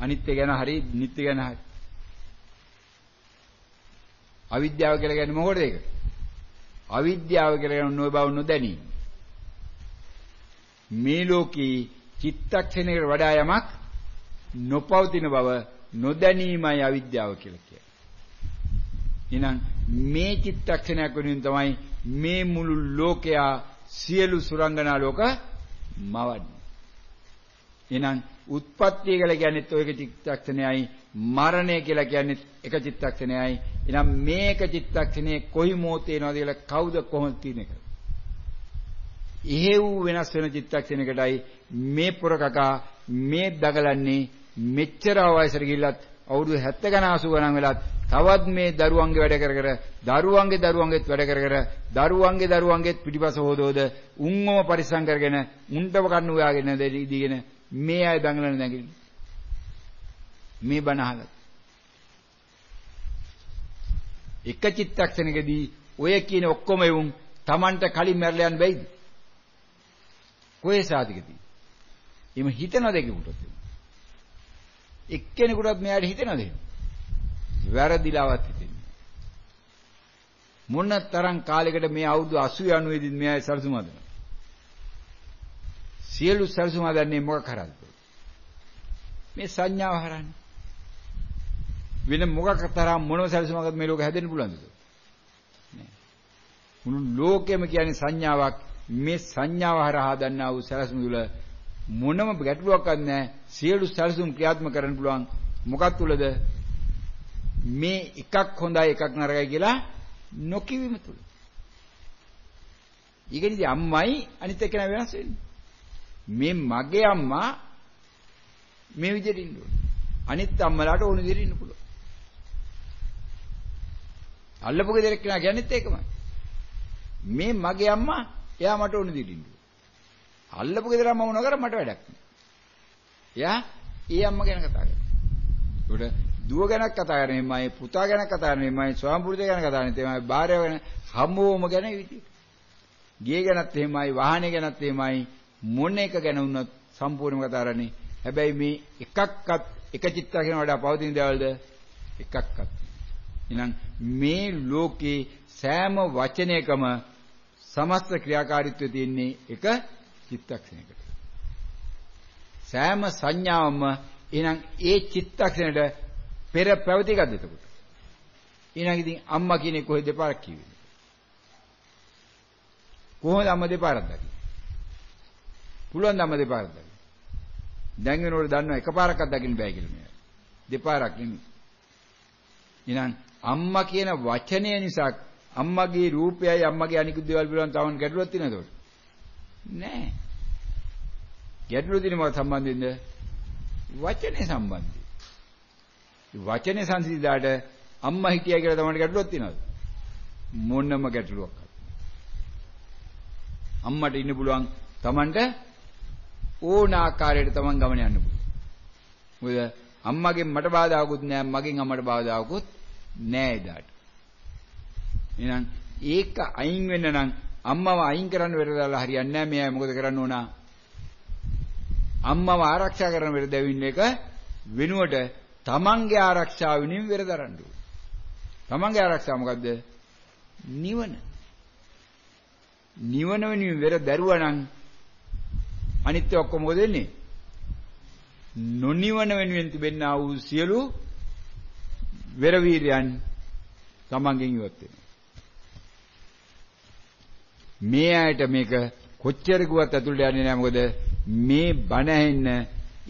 අනිත්‍ය ගැන හරි නිට්ටය ගැන හරි. අවිද්‍යාව කියලා කියන්නේ මොකටද ඒක අවිද්‍යාව කියලා කියන නොබව නොදැනීම මේ ලෝකේ චිත්තක්ෂණයකට වඩා යමක් නොපවතින බව නොදැනීමයි අවිද්‍යාව කියලා කියන්නේ. එහෙනම් මේ චිත්තක්ෂණයක් වෙනුවෙන් තමයි මේ මුළු ලෝකයා සියලු සුරංගනා ලෝක මවන්නේ. එහෙනම් උත්පත්තිය කියලා කියන්නේත් ඔය එක චිත්තක්ෂණයයි මරණය කියලා කියන්නේත් එක චිත්තක්ෂණයයි. එහෙනම් මේක චිත්තක්ෂණයේ කොයි මොහොතේ එනවද කියලා කවුද කොහොමද තියෙන එක? එහෙව් වෙනස් වෙන චිත්තක්ෂණයකටයි මේ පොරකකා මේ දගලන්නේ මෙච්චර වයසට ගිහිල්ලත් අවුරුදු 70 ගණන් 80 ගණන් වෙලත් තවත් මේ දරුවන්ගේ වැඩ කර කර දරුවන්ගේ දරුවන්ගේත් වැඩ කර කර දරුවන්ගේ දරුවන්ගේත් පිටිපස හොදෝද උන්වම පරිස්සම් කරගෙන උන්ටව කන්න උයාගෙන ඉදීගෙන මේ අය දඟලන නැගිලි මේ බණ අහලා එක චිත්තක්ෂණයකදී ඔය කියන ඔක්කොම එවුන් Tamanට කලින් මැරලා යන්න බැයිද? කොහේ සාධකදී එimhe හිතනවද ඒකට එක්කෙනෙකුටත් මෙයාට හිතෙනවද එහෙම? වැරදිලාවත් හිතෙන්නේ මොන තරම් කාලයකට මේ අවුරුදු 80 90 දී මෙයා සරසුම හදනවා? සියලු සරසුම හදන්නේ මොකක් කරාද මේ සංඥාව හරන්නේ වෙන මොකක් තරම් මොනව සරසුමකට මේ ලෝක හැදෙන්න පුළුවන්ද නෑ මුළු ලෝකෙම කියන්නේ සංඥාවක්. මේ සංඥාව හරහා දන්නා වූ සැලසුම් තුළ මොනම ගැටලුවක්වත් නැහැ. සියලු සැලසුම් ක්‍රියාත්මක කරන්න පුළුවන්. මොකක් තුලද? මේ එකක් හොඳයි එකක් නරකයි කියලා නොකියවීම තුල. ඊගෙනදී අම්මයි අනිත් එක්කෙනා වෙනස් වෙන්නේ. මේ මගේ අම්මා මේ විදිහට ඉන්න ඕනේ. අනිත් අම්මලාට ඕන විදිහට ඉන්න පුළුවන්. අල්ලපු ගෙදර කෙනා කියන්නේත් ඒකමයි. මේ මගේ අම්මා එයා මට ඕන විදිහට ඉන්න ඕනේ. අල්ලපු ගෙදර අම්මා මොන කර මට වැඩක් නෑ. එයා ඒ අම්මා ගැන කතා කරනවා. ඒකට දුව ගැන කතා කරන්නේ පුතා ගැන කතා කරන්නේ ස්වාමපුරුෂය ගැන කතා කරන්නේ එමය භාර්යාව ගැන හැමෝම ගැන විදිහට. ගේ ගැනත් එහෙමයි වාහනේ ගැනත් එහෙමයි මොන එක ගැන වුණත් සම්පූර්ණයෙන්ම කතා කරන්නේ. හැබැයි මේ එකක්වත් එක චිත්තකෙන වඩා පවතින දේවල්ද එකක්වත්. එහෙනම් මේ ලෝකේ සෑම වචනයකම සමස්ත ක්‍රියාකාරීත්වය තියෙන්නේ එක චිත්තක්ෂණයකට. සෑම සංඥාවම එහෙනම් ඒ චිත්තක්ෂණයට පෙර පැවති එකක්ද එතකොට? එහෙනම් ඉතින් අම්මා කියන්නේ කොහෙද දෙපාරක් කිව්වේ? කොහොමද අම්මා දෙපාරක් දකින්නේ? පුළුවන් ද අම්මා දෙපාරක් දකින්න? දැන් වෙනකොට දන්නවා එකපාරක්වත් දකින්න බෑ කියලා මෙයා. දෙපාරක් නෙමෙයි. එහෙනම් අම්මා කියන වචනය නිසා අම්මගේ රූපයයි අම්මගේ අනිකුත් දේවල් පිළිබඳව තවන් ගැටලුවක් තියෙනවද? නෑ. ගැටලුව තියෙන මොකක්ද සම්බන්ධෙන්ද? වචනේ සම්බන්ධයි. වචනේ සංසිඳාට අම්මා හිටියා කියලා තමයි ගැටලුවක් තියෙනවද? මොනම ගැටලුවක් අම්මට ඉන්න පුළුවන් Tamanට ඕන ආකාරයට Taman ගමන යන්න පුළුවන්. මොකද අම්මගෙන් මට බාධාකුත් නෑ මගෙන් අම්මට බාධාකුත් නෑ එදාට. එහෙනම් ඒක අයින් වෙන්න නම් අම්මව අයින් කරන්න වෙරදලා හරියන්නේ නෑ මෙයා මොකද කරන්න ඕන? අම්මව ආරක්ෂා කරන වෙරදවින්න එක වෙනුවට තමන්ගේ ආරක්ෂාව වෙනුවෙන් වෙරදරන්න ඕන. තමන්ගේ ආරක්ෂාව මොකද්ද? නිවන. නිවන වෙනුවෙන් වෙර දැරුවා නම් අනිත්‍ය ඔක්කොම මොකද වෙන්නේ? නොනිවන වෙනුවෙන් තිබෙනා වූ සියලු වෙර වීරයන් තමන්ගෙන් ඉවත් වෙනවා. මේ ඇයට මේක කොච්චර කිව්වත් ඇතුළට යන්නේ නැහැ මොකද මේ බණ ඇහෙන්න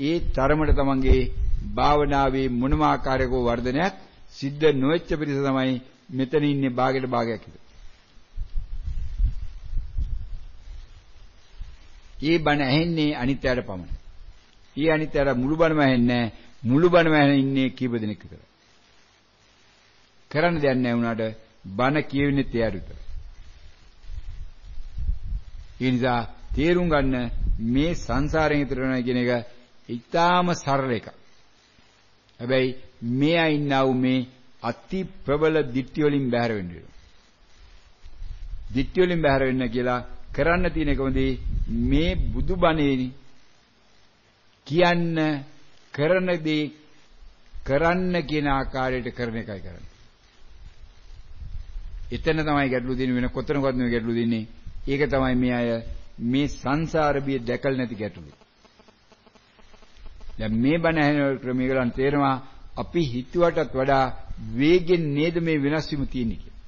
ඒ තරමට තමන්ගේ භාවනාවේ මොනම ආකාරයක වර්ධනයක් සිද්ධ නොවෙච්ච පිරිස තමයි මෙතන ඉන්නේ භාගයට භාගයක් විතර. ඒ බණ ඇහෙන්නේ අනිත්‍යයට පමණයි. ඊ අනිත්‍යයට මුළු බණම ඇහෙන්නේ මුළු බණම ඇහෙන්නේ ඉන්නේ කීප දෙනෙක් විතර. කරන්න දෙයක් නැහැ වුණාට බණ කියවෙන්නේ එයාට විතරයි. ඒ නිසා තේරුම් ගන්න මේ සංසාරයෙන් ඈතර වෙනවා කියන එක ඊටාම සරල එකක්. හැබැයි මේ අයින්නා වූ මේ අති ප්‍රබල දිට්ඨි වලින් බැහැර වෙන්න වෙනවා. දිට්ඨි වලින් බැහැර වෙන්න කියලා කරන්න තියෙන එකමදී මේ බුදුබණේනි කියන්න කරන දේ කරන්න කියන ආකාරයට කරන එකයි කරන්නේ. එතන තමයි ගැටලු දෙන්නේ වෙන කොතනකවත් නෙවෙයි ගැටලු දෙන්නේ. ඒක තමයි මේ අය මේ සංසාර බිය දැකල් නැති ගැටලු. දැන් මේ බණ ඇහෙන ක්‍රමයකලන් තේරෙනවා අපි හිතුවටත් වඩා වේගෙන් නේද මේ වෙනස් වීම තියෙන්නේ කියලා.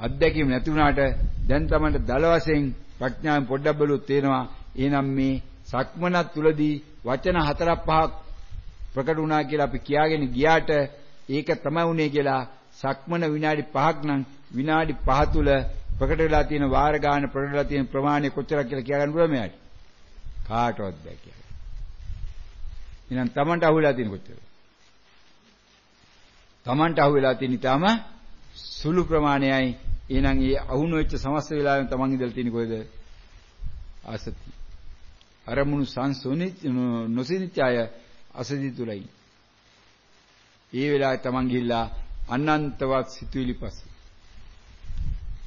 අත්දැකීම් නැති වුණාට දැන් තමයි දල වශයෙන් ප්‍රඥාවෙන් පොඩ්ඩක් බලුවොත් තේනවා එහෙනම් මේ සක්මනත් තුලදී වචන හතරක් පහක් ප්‍රකට වුණා කියලා අපි කියාගෙන ගියාට ඒක තමයි උනේ කියලා සක්මන විනාඩි 5ක් නම් විනාඩි 5 තුල ප්‍රකට වෙලා තියෙන වාර ගාන ප්‍රකට වෙලා තියෙන ප්‍රමාණය කොච්චරක් කියලා කියා ගන්න පුළුවන් මෙයාට කාටවත් බෑ කියලා. එහෙනම් Tamanට අහුවෙලා තියෙන කොච්චරද? Tamanට අහුවෙලා තියෙන ඊටම සුළු ප්‍රමාණයයි. එහෙනම් ඒ අහුණු වෙච්ච සමස්ත වෙලාවෙන් Taman ඉඳලා තියෙන කොහෙද? ආසති. අරමුණු සංසොනි නොසිනිච්ච අය අසති තුලයි. ඒ වෙලාවේ Taman ගිහිල්ලා අනන්තවත් සිතුවිලි පස්සේ.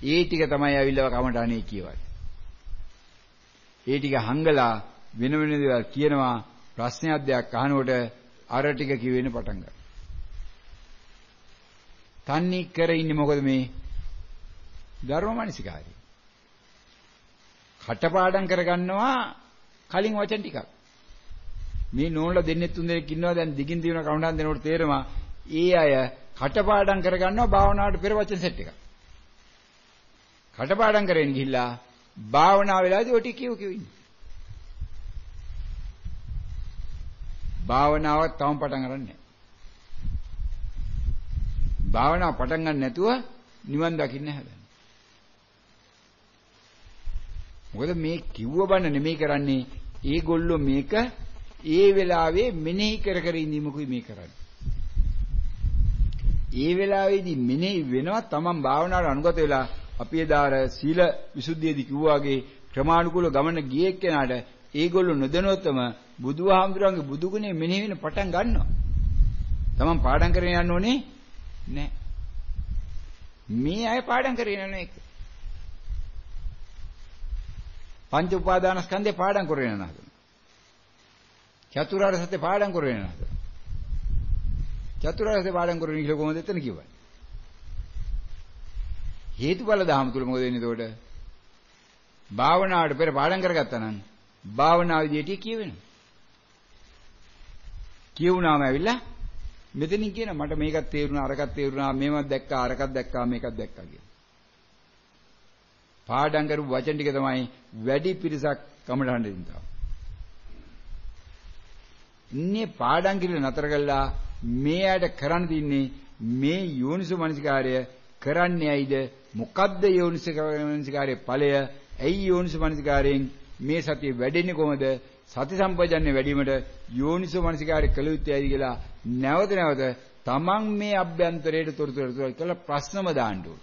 ඒ ටික තමයි ඇවිල්ලා කමට අනේ කියවන්නේ. ඒ ටික හංගලා වෙන වෙන දේවල් කියනවා ප්‍රශ්නයක් දෙයක් අහනකොට අර ටික කියෙන්න පටන් ගන්නවා. තන්නේ කර ඉන්නේ මොකද මේ ධර්මමනසිකාරය. කටපාඩම් කරගන්නවා කලින් වචන ටිකක්. මේ නෝන්ලා දෙන්නේ තුන් දෙනෙක් ඉන්නවා දැන් දිගින් දිනන කවුණාන් දෙනකොට තේරෙනවා ඒ අය කටපාඩම් කරගන්නවා භාවනාවට පෙර වචන සෙට් එකක්. කටපාඩම් කරගෙන ගිහිල්ලා භාවනා වෙලාදී ඔටි කියු කියු ඉන්නේ. භාවනාව තවම පටන් ගන්න නැහැ. භාවනාව පටන් ගන්න නැතුව නිවන් දකින්න හදන්නේ. මොකද මේ කිව්ව බණ නෙමෙයි කරන්නේ ඒගොල්ලෝ මේක ඒ වෙලාවේ මෙනෙහි කර කර ඉඳීමකුයි මේ කරන්නේ. ඒ වෙලාවේදී මෙනෙහි වෙනවා තමන් භාවනාවට අනුගත වෙලා අපි එදාර සීල විසුද්ධියේදී කිව්වාගේ ක්‍රමානුකූල ගමන ගියේ කෙනාට ඒගොල්ලෝ නොදැනුවත්වම බුදුහාමුදුරන්ගේ බුදුගුණේ මෙනෙහි වෙන පටන් ගන්නවා. තමන් පාඩම් කරගෙන යන්න ඕනේ නැහැ. මේ අය පාඩම් කරගෙන යන එක. පංච උපාදානස්කන්ධේ පාඩම් කරගෙන යන හදන. චතුරාර්ය සත්‍ය පාඩම් කරගෙන යන හදන. චතුරාර්ය සත්‍ය පාඩම් කරගෙන කියලා කොහොමද එතන කියවන්නේ? හේතුඵල ධහම තුල මොකද වෙන්නේ එතකොට? භාවනාවට පෙර පාඩම් කරගත්තා නම් භාවනා විදියට කියවෙනවා. කියුණාම ඇවිල්ලා මෙතනින් කියන මට මේකත් තේරුණා අරකත් තේරුණා මේවත් දැක්කා අරකත් දැක්කා මේකත් දැක්කා කියන. පාඩම් කරපු වචන ටික තමයි වැඩි පිරිසක් කමඩහඬ දින්නවා. ඉන්නේ පාඩම් කිරලා නතර කළා මේ ඇයට කරන්න තින්නේ මේ යෝනිසු මනසිකාරය කරන්නේ ඇයිද මොකද්ද යෝනිසු මනසිකාරයේ ඵලය ඇයි යෝනිසු මනසිකාරයෙන් මේ සතිය වැඩෙන්නේ කොහොමද සති සම්පජන්‍ය වැඩිවීමට යෝනිසෝ මනසිකාරය කළ යුත්තේ ඇයි කියලා නැවත නැවත තමන් මේ අභ්‍යන්තරයට තොරතුරු කියලා ප්‍රශ්නම දාන්න ඕන.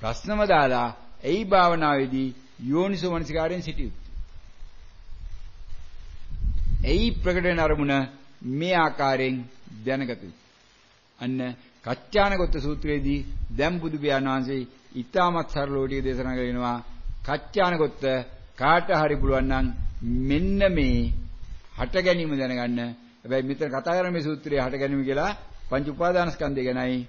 ප්‍රශ්නම දාලා එයි භාවනාවේදී යෝනිසෝ මනසිකාරයෙන් සිටියු. එයි ප්‍රකට වෙන අරමුණ මේ ආකාරයෙන් දැනගත අන්න කච්චානගත සූත්‍රයේදී දැන් බුදු පියාණන් වහන්සේ ඊටමත් සරලෝටිය දේශනා කරනවා කච්චානගත කාට හරි පුළුවන් නම් මෙන්න මේ හට ගැනීම දැනගන්න. හැබැයි මෙතන කතා කරන්නේ මේ සූත්‍රයේ හට ගැනීම කියලා පංච උපාදානස්කන්ධය ගැනයි.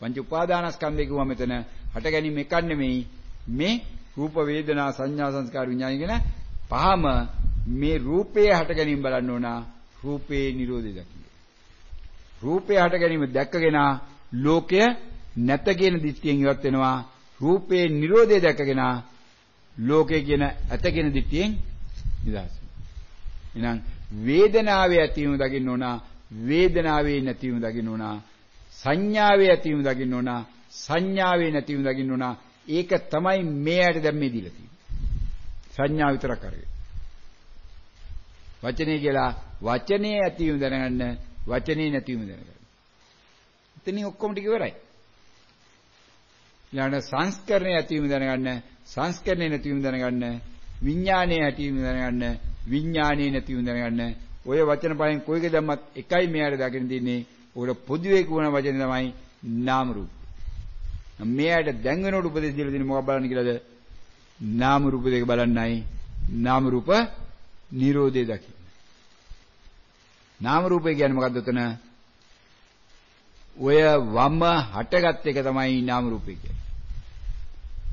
පංච උපාදානස්කන්ධය කිව්වම මෙතන හට ගැනීම එකක් නෙමෙයි. මේ රූප වේදනා සංඥා සංස්කාර විඥාන කියන පහම මේ රූපයේ හට ගැනීම බලන්න ඕන. රූපේ නිරෝධය දකින්න. රූපේ හට ගැනීම දැක්කගෙන ලෝකය නැත කියන දිට්ඨියෙන් ඉවත් වෙනවා. රූපේ නිරෝධය දැක්කගෙන ලෝකය කියන ඇත කියන දිට්ඨියෙන් නිදහස් එහෙනම් වේදනාවේ ඇතිවීම දකින්න ඕන වේදනාවේ නැතිවීම දකින්න ඕන සංඥාවේ ඇතිවීම දකින්න ඕන සංඥාවේ නැතිවීම දකින්න ඕන ඒක තමයි මේ ඇයට දැන් මේ දීලා තියෙන්නේ සංඥා විතරක් අරගෙන වචනේ කියලා වචනේ ඇතිවීම දැනගන්න වචනේ නැතිවීම දැනගන්න. එතනින් ඔක්කොම ටික ඉවරයි. ඊළඟ සංස්කරණය ඇතිවීම දැනගන්න සංස්කරණය නැතිවීම දැනගන්න විඥානයේ ඇතිවීම දැනගන්න විඥානයේ නැතිවීම දැනගන්න. ඔය වචන පහෙන් කොයික දැම්මත් එකයි මෙයාට දකින්න තියෙන්නේ උඩ පොදුවේ කියන වචනේ තමයි නාම රූප. මෙයාට දැන් වෙනකොට උපදෙස් දීලා තියෙන්නේ මොකක් බලන්න කියලාද? නාම රූප දෙක බලන්නයි. නාම රූප නිරෝධය දකින්න. නාම රූපය කියන්නේ මොකද්ද උතන ඔය වම හටගත් එක තමයි නාම රූපය කියන්නේ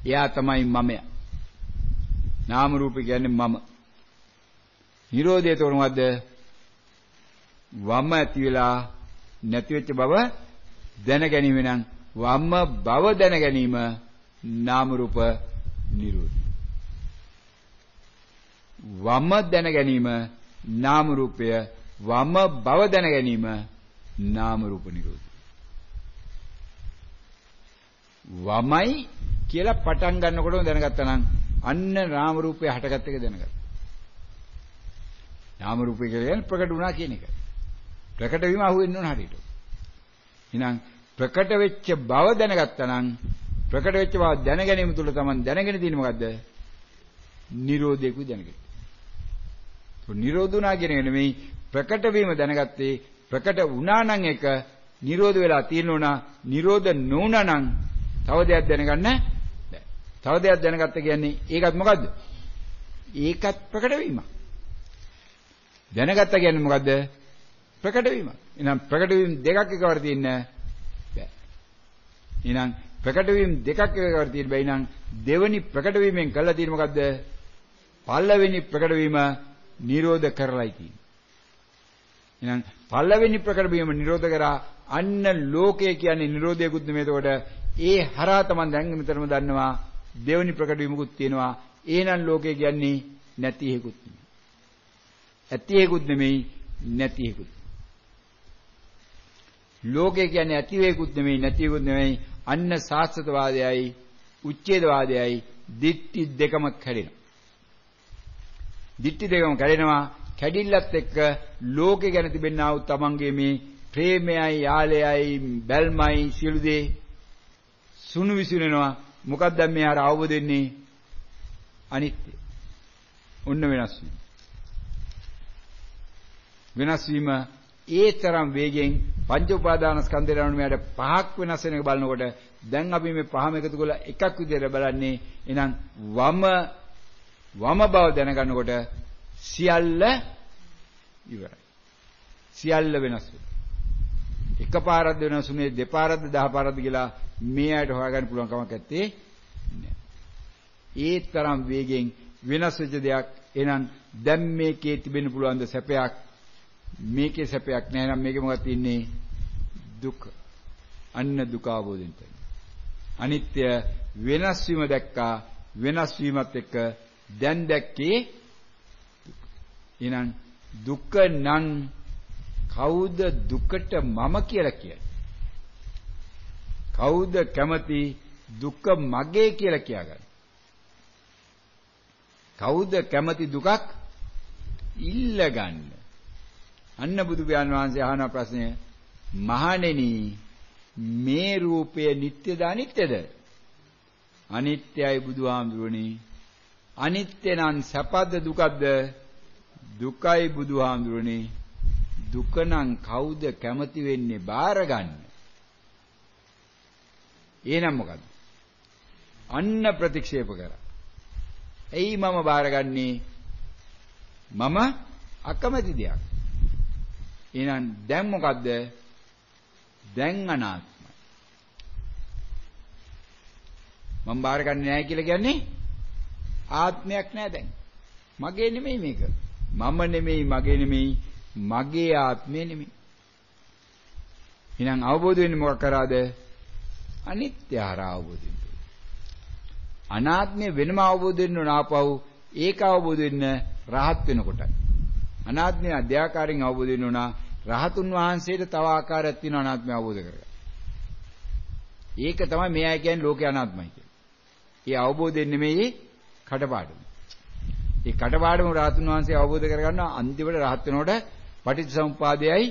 එයා තමයි මමයා නාම රූප කියන්නේ මම. Nirodhe තෝරනවද? වම ඇති වෙලා නැති වෙච්ච බව දැන ගැනීම නම් වම බව දැන ගැනීම නාම රූප නිරෝධය. වම දැන ගැනීම නාම රූපය වම බව දැන ගැනීම නාම රූප නිරෝධය. වමයි කියලා පටන් ගන්නකොටම දැනගත්තා නම් අන්න නාම රූපේ හටගත් එක දැනගත්තා. නාම රූපේ කියන්නේ ප්‍රකට වුණා කියන එක. ප්‍රකට වීම අහුවෙන්න ඕන හරියට. එහෙනම් ප්‍රකට වෙච්ච බව දැනගත්තා නම් ප්‍රකට වෙච්ච බව දැන ගැනීම තුළ තමයි දැනගෙන තියෙන්නේ මොකද්ද? නිරෝධයකුයි දැනගෙන. તો නිරෝධුණා කියන එක නෙමෙයි ප්‍රකට වීම දැනගත්තේ ප්‍රකට වුණා නම් එක නිරෝධ වෙලා තියෙනවා නිරෝධ නොවුණා නම් තව දෙයක් දැනගන්න තව දෙයක් දැනගත්ත කියන්නේ ඒකත් මොකද්ද? ඒකත් ප්‍රකට වීමක්. දැනගත්ත කියන්නේ මොකද්ද? ප්‍රකට වීමක්. එහෙනම් ප්‍රකට වීම දෙකක් එකවර තියෙන්න බෑ. එහෙනම් ප්‍රකට වීම දෙකක් එකවර තියෙන්න බැයි නම් දෙවෙනි ප්‍රකට වීමෙන් කළා තියෙන්නේ මොකද්ද? පළවෙනි ප්‍රකට වීම නිරෝධ කරලයි තියෙන්නේ. එහෙනම් පළවෙනි ප්‍රකට වීම නිරෝධ කරා අන්න ලෝකය කියන්නේ නිරෝධයකුත් නෙමෙයි. එතකොට ඒ හරහා තමයි දැන් මෙතනම දන්නවා දෙවෙනි ප්‍රකට වීමකුත් තියෙනවා. එහෙනම් ලෝකේ කියන්නේ නැති හේකුත් නෙමෙයි. ඇති හේකුත් නෙමෙයි නැති හේකුත්. ලෝකේ කියන්නේ ඇති හේකුත් නෙමෙයි නැති හේකුත් නෙමෙයි අන්න සාස්ත්‍රවාදයයි උච්ඡේදවාදයයි දිට්ටි දෙකම කැඩෙනවා. දිට්ටි දෙකම කැඩෙනවා කැඩිල්ලත් එක්ක ලෝකේ ගැන තිබෙනා වූ තමන්ගේ මේ ප්‍රේමයයි යාලයයි බැල්මයි සියලු දේ සුණු විසිරෙනවා. මොකක්ද මේ අර අවබෝධ වෙන්නේ? අනිත්‍ය ඔන්න වෙනස් වීම. වෙනස් වීම ඒ තරම් වේගෙන් පංච උපාදාන ස්කන්ධේ රණුමයට පහක් වෙනස් වෙන එක බලනකොට දැන් අපි මේ පහම එකතු කරලා එකක් විදිහට බලන්නේ. එහෙනම් වම වම බව දැනගන්නකොට සියල්ල ඉවරයි. සියල්ල වෙනස් වෙනවා. එකපාරක් වෙනස් වුනේ දෙපාරක්ද දහපාරක්ද කියලා මේ අයට හොයාගන්න පුළුවන් කමක් නැත්තේ නෑ. ඒ තරම් වේගෙන් වෙනස් වෙච්ච දෙයක් එහෙනම් දැන් මේකේ තිබෙන්න පුළුවන් ද සැපයක් මේකේ සැපයක් නෑ නම් මේකේ මොකක්ද තින්නේ දුක. අන්න දුක අවබෝධයෙන් අනිත්‍ය වෙනස් වීම දැක්කා වෙනස් වීමත් එක්ක දැන් දැක්කේ එහෙනම් දුක නම් කවුද දුකට මම කියලා කියන්නේ? කවුද කැමති දුක මගේ කියලා කියාගන්න? කවුද කැමති දුකක් ඉල්ල ගන්න? අන්න බුදු පියාණන් වහන්සේ අහන ප්‍රශ්නය මහණෙනි මේ රූපය නිට්ටයද අනිත්‍යද? අනිත්‍යයි බුදුහාමුදුරනි. අනිත්‍ය නම් සැපද දුකද? දුකයි බුදුහාමුදුරනේ දුක නම් කවුද කැමති වෙන්නේ බාර ගන්න එහෙනම් මොකද? අන්න ප්‍රතික්ෂේප කරා. එයි මම බාරගන්නේ. මම අකමැති දෙයක්. එහෙනම් දැන් මොකද්ද? දැන් අනාත්මයි. මම බාරගන්නේ නැහැ කියලා කියන්නේ ආත්මයක් නැහැ දැන්. මගේ නෙමෙයි මේක. මම නෙමෙයි මගේ නෙමෙයි මගේ ආත්මය නෙමෙයි. එහෙනම් අවබෝධ වෙන්නේ මොකක් කරාද? අනිත්‍ය හරහා අවබෝධ වෙන්න. අනාත්මය වෙනම අවබෝධ වෙන්න ඕන ආපහු ඒක අවබෝධ වෙන්න රහත් වෙනකොටයි. අනාත්මය අධ්‍යාකාරයෙන් අවබෝධ වෙන්න ඕන රහතුන් වහන්සේට තව ආකාරයක් තියෙන අනාත්මය අවබෝධ කරගන්න. ඒක තමයි මේ අය කියන්නේ ලෝකේ අනාත්මයි කියන්නේ. ඒ අවබෝධයෙන් නෙමෙයි කඩපාඩම. ඒ කටපාඩම රහතුන් වහන්සේ අවබෝධ කරගන්නවා අන්තිමට රහත් වෙනකොට පටිච්චසමුපාදයයි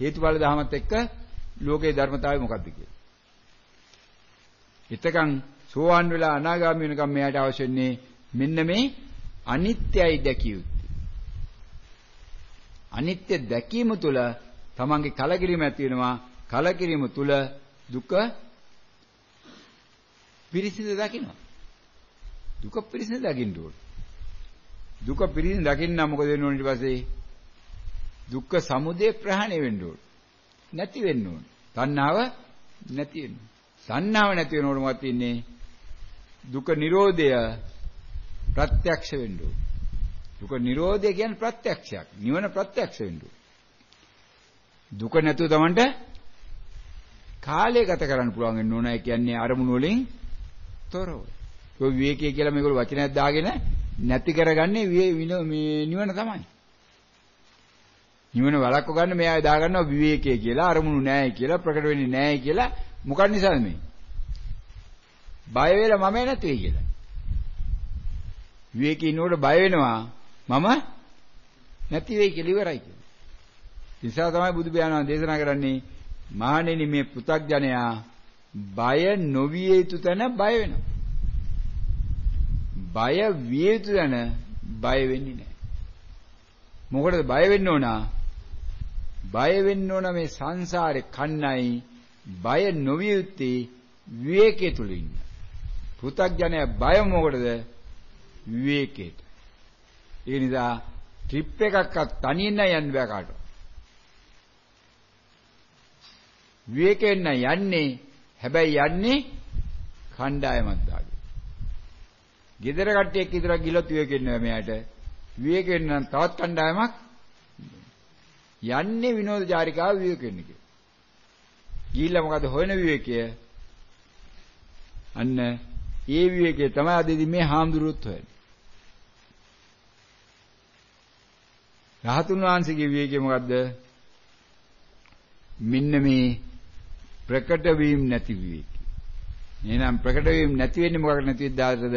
හේතුඵල ධහමත් එක්ක ලෝකේ ධර්මතාවය මොකක්ද කියලා. එතකන් සෝවාන් වෙලා අනාගාමී වෙනකම් මෙයාට අවශ්‍ය වෙන්නේ මෙන්න මේ අනිත්‍යයි දැකිය යුත්තේ. අනිත්‍ය දැකීම තුළ තමන්ගේ කලකිරීම ඇති වෙනවා. කලකිරීම තුළ දුක පිරිසිදු දකින්නවා. දුක පිරිසිදු දකින්න ඕනේ. දුක පිරිසිදු දකින්න මොකද වෙන්න ඕනේ ඊට පස්සේ? දුක්ඛ සමුදය ප්‍රහාණය වෙන්න ඕනේ. නැති වෙන්න ඕනේ. තණ්හාව නැති වෙන්න. තණ්හාව නැති වෙනකොට මොකක්ද තින්නේ? දුක නිරෝධය ප්‍රත්‍යක්ෂ වෙන්න ඕනේ. දුක නිරෝධය කියන්නේ ප්‍රත්‍යක්ෂයක්. නිවන ප්‍රත්‍යක්ෂ වෙන්න ඕනේ. දුක නැතුව තමන්ට කාලය ගත කරන්න පුළුවන් වෙන්න ඕන. ඒ කියන්නේ අරමුණු වලින් තොරව. ඒ විවේකයේ කියලා මේගොල්ලෝ වචනයක් දාගෙන නැති කරගන්නේ මේ නිවන තමයි. නිවන වළක්ව ගන්න මෙයා දාගන්නවා විවේකයේ කියලා අරමුණු නැහැ කියලා ප්‍රකට වෙන්නේ නැහැ කියලා මොකක් නිසාද මේ? බය වෙලා මම නැති වෙයි කියලා. විවේකී ඉන්නකොට බය වෙනවා මම නැති වෙයි කියලා ඉවරයි කියලා. නිසා තමයි බුදු පියාණන් දේශනා කරන්නේ මහණෙනි මේ පෘථග්ජනයා බය නොවිය යුතු තැන බය වෙනවා. බය විය යුතු තැන බය වෙන්නේ නැහැ. මොකටද බය වෙන්න ඕන? බය වෙන්න ඕන මේ සංසාරේ කන්නයි බය නොවිය යුත්තේ විවේකයේ තුල ඉන්න. පෘථග්ජනය බය මොකටද? විවේකයට. ඒ නිසා ට්‍රිප් එකක්වත් තනියෙන් යන්න බෑ කාටවත්. විවේකයෙන් යන්නේ හැබැයි යන්නේ කණ්ඩායමක් දාගෙන. ගෙදර කට්ටියක් විතරක් ගිලොත් විවේකෙන්න බෑ මෙයාට. විවේකෙන්න නම් තවත් කණ්ඩායමක් යන්නේ විනෝද චාරිකාව විවේකෙන්න කියලා. ගිහිල්ලා මොකද හොයන විවේකය? අන්න ඒ විවේකයේ තමයි අදදී මේ හාමුදුරුවොත් හොයන්නේ. රහතුන් වහන්සේගේ විවේකය මොකද්ද? මෙන්න මේ ප්‍රකට වීම නැති විවේකය. එහෙනම් ප්‍රකට වීම නැති වෙන්නේ මොකකට නැති වෙද්දාටද?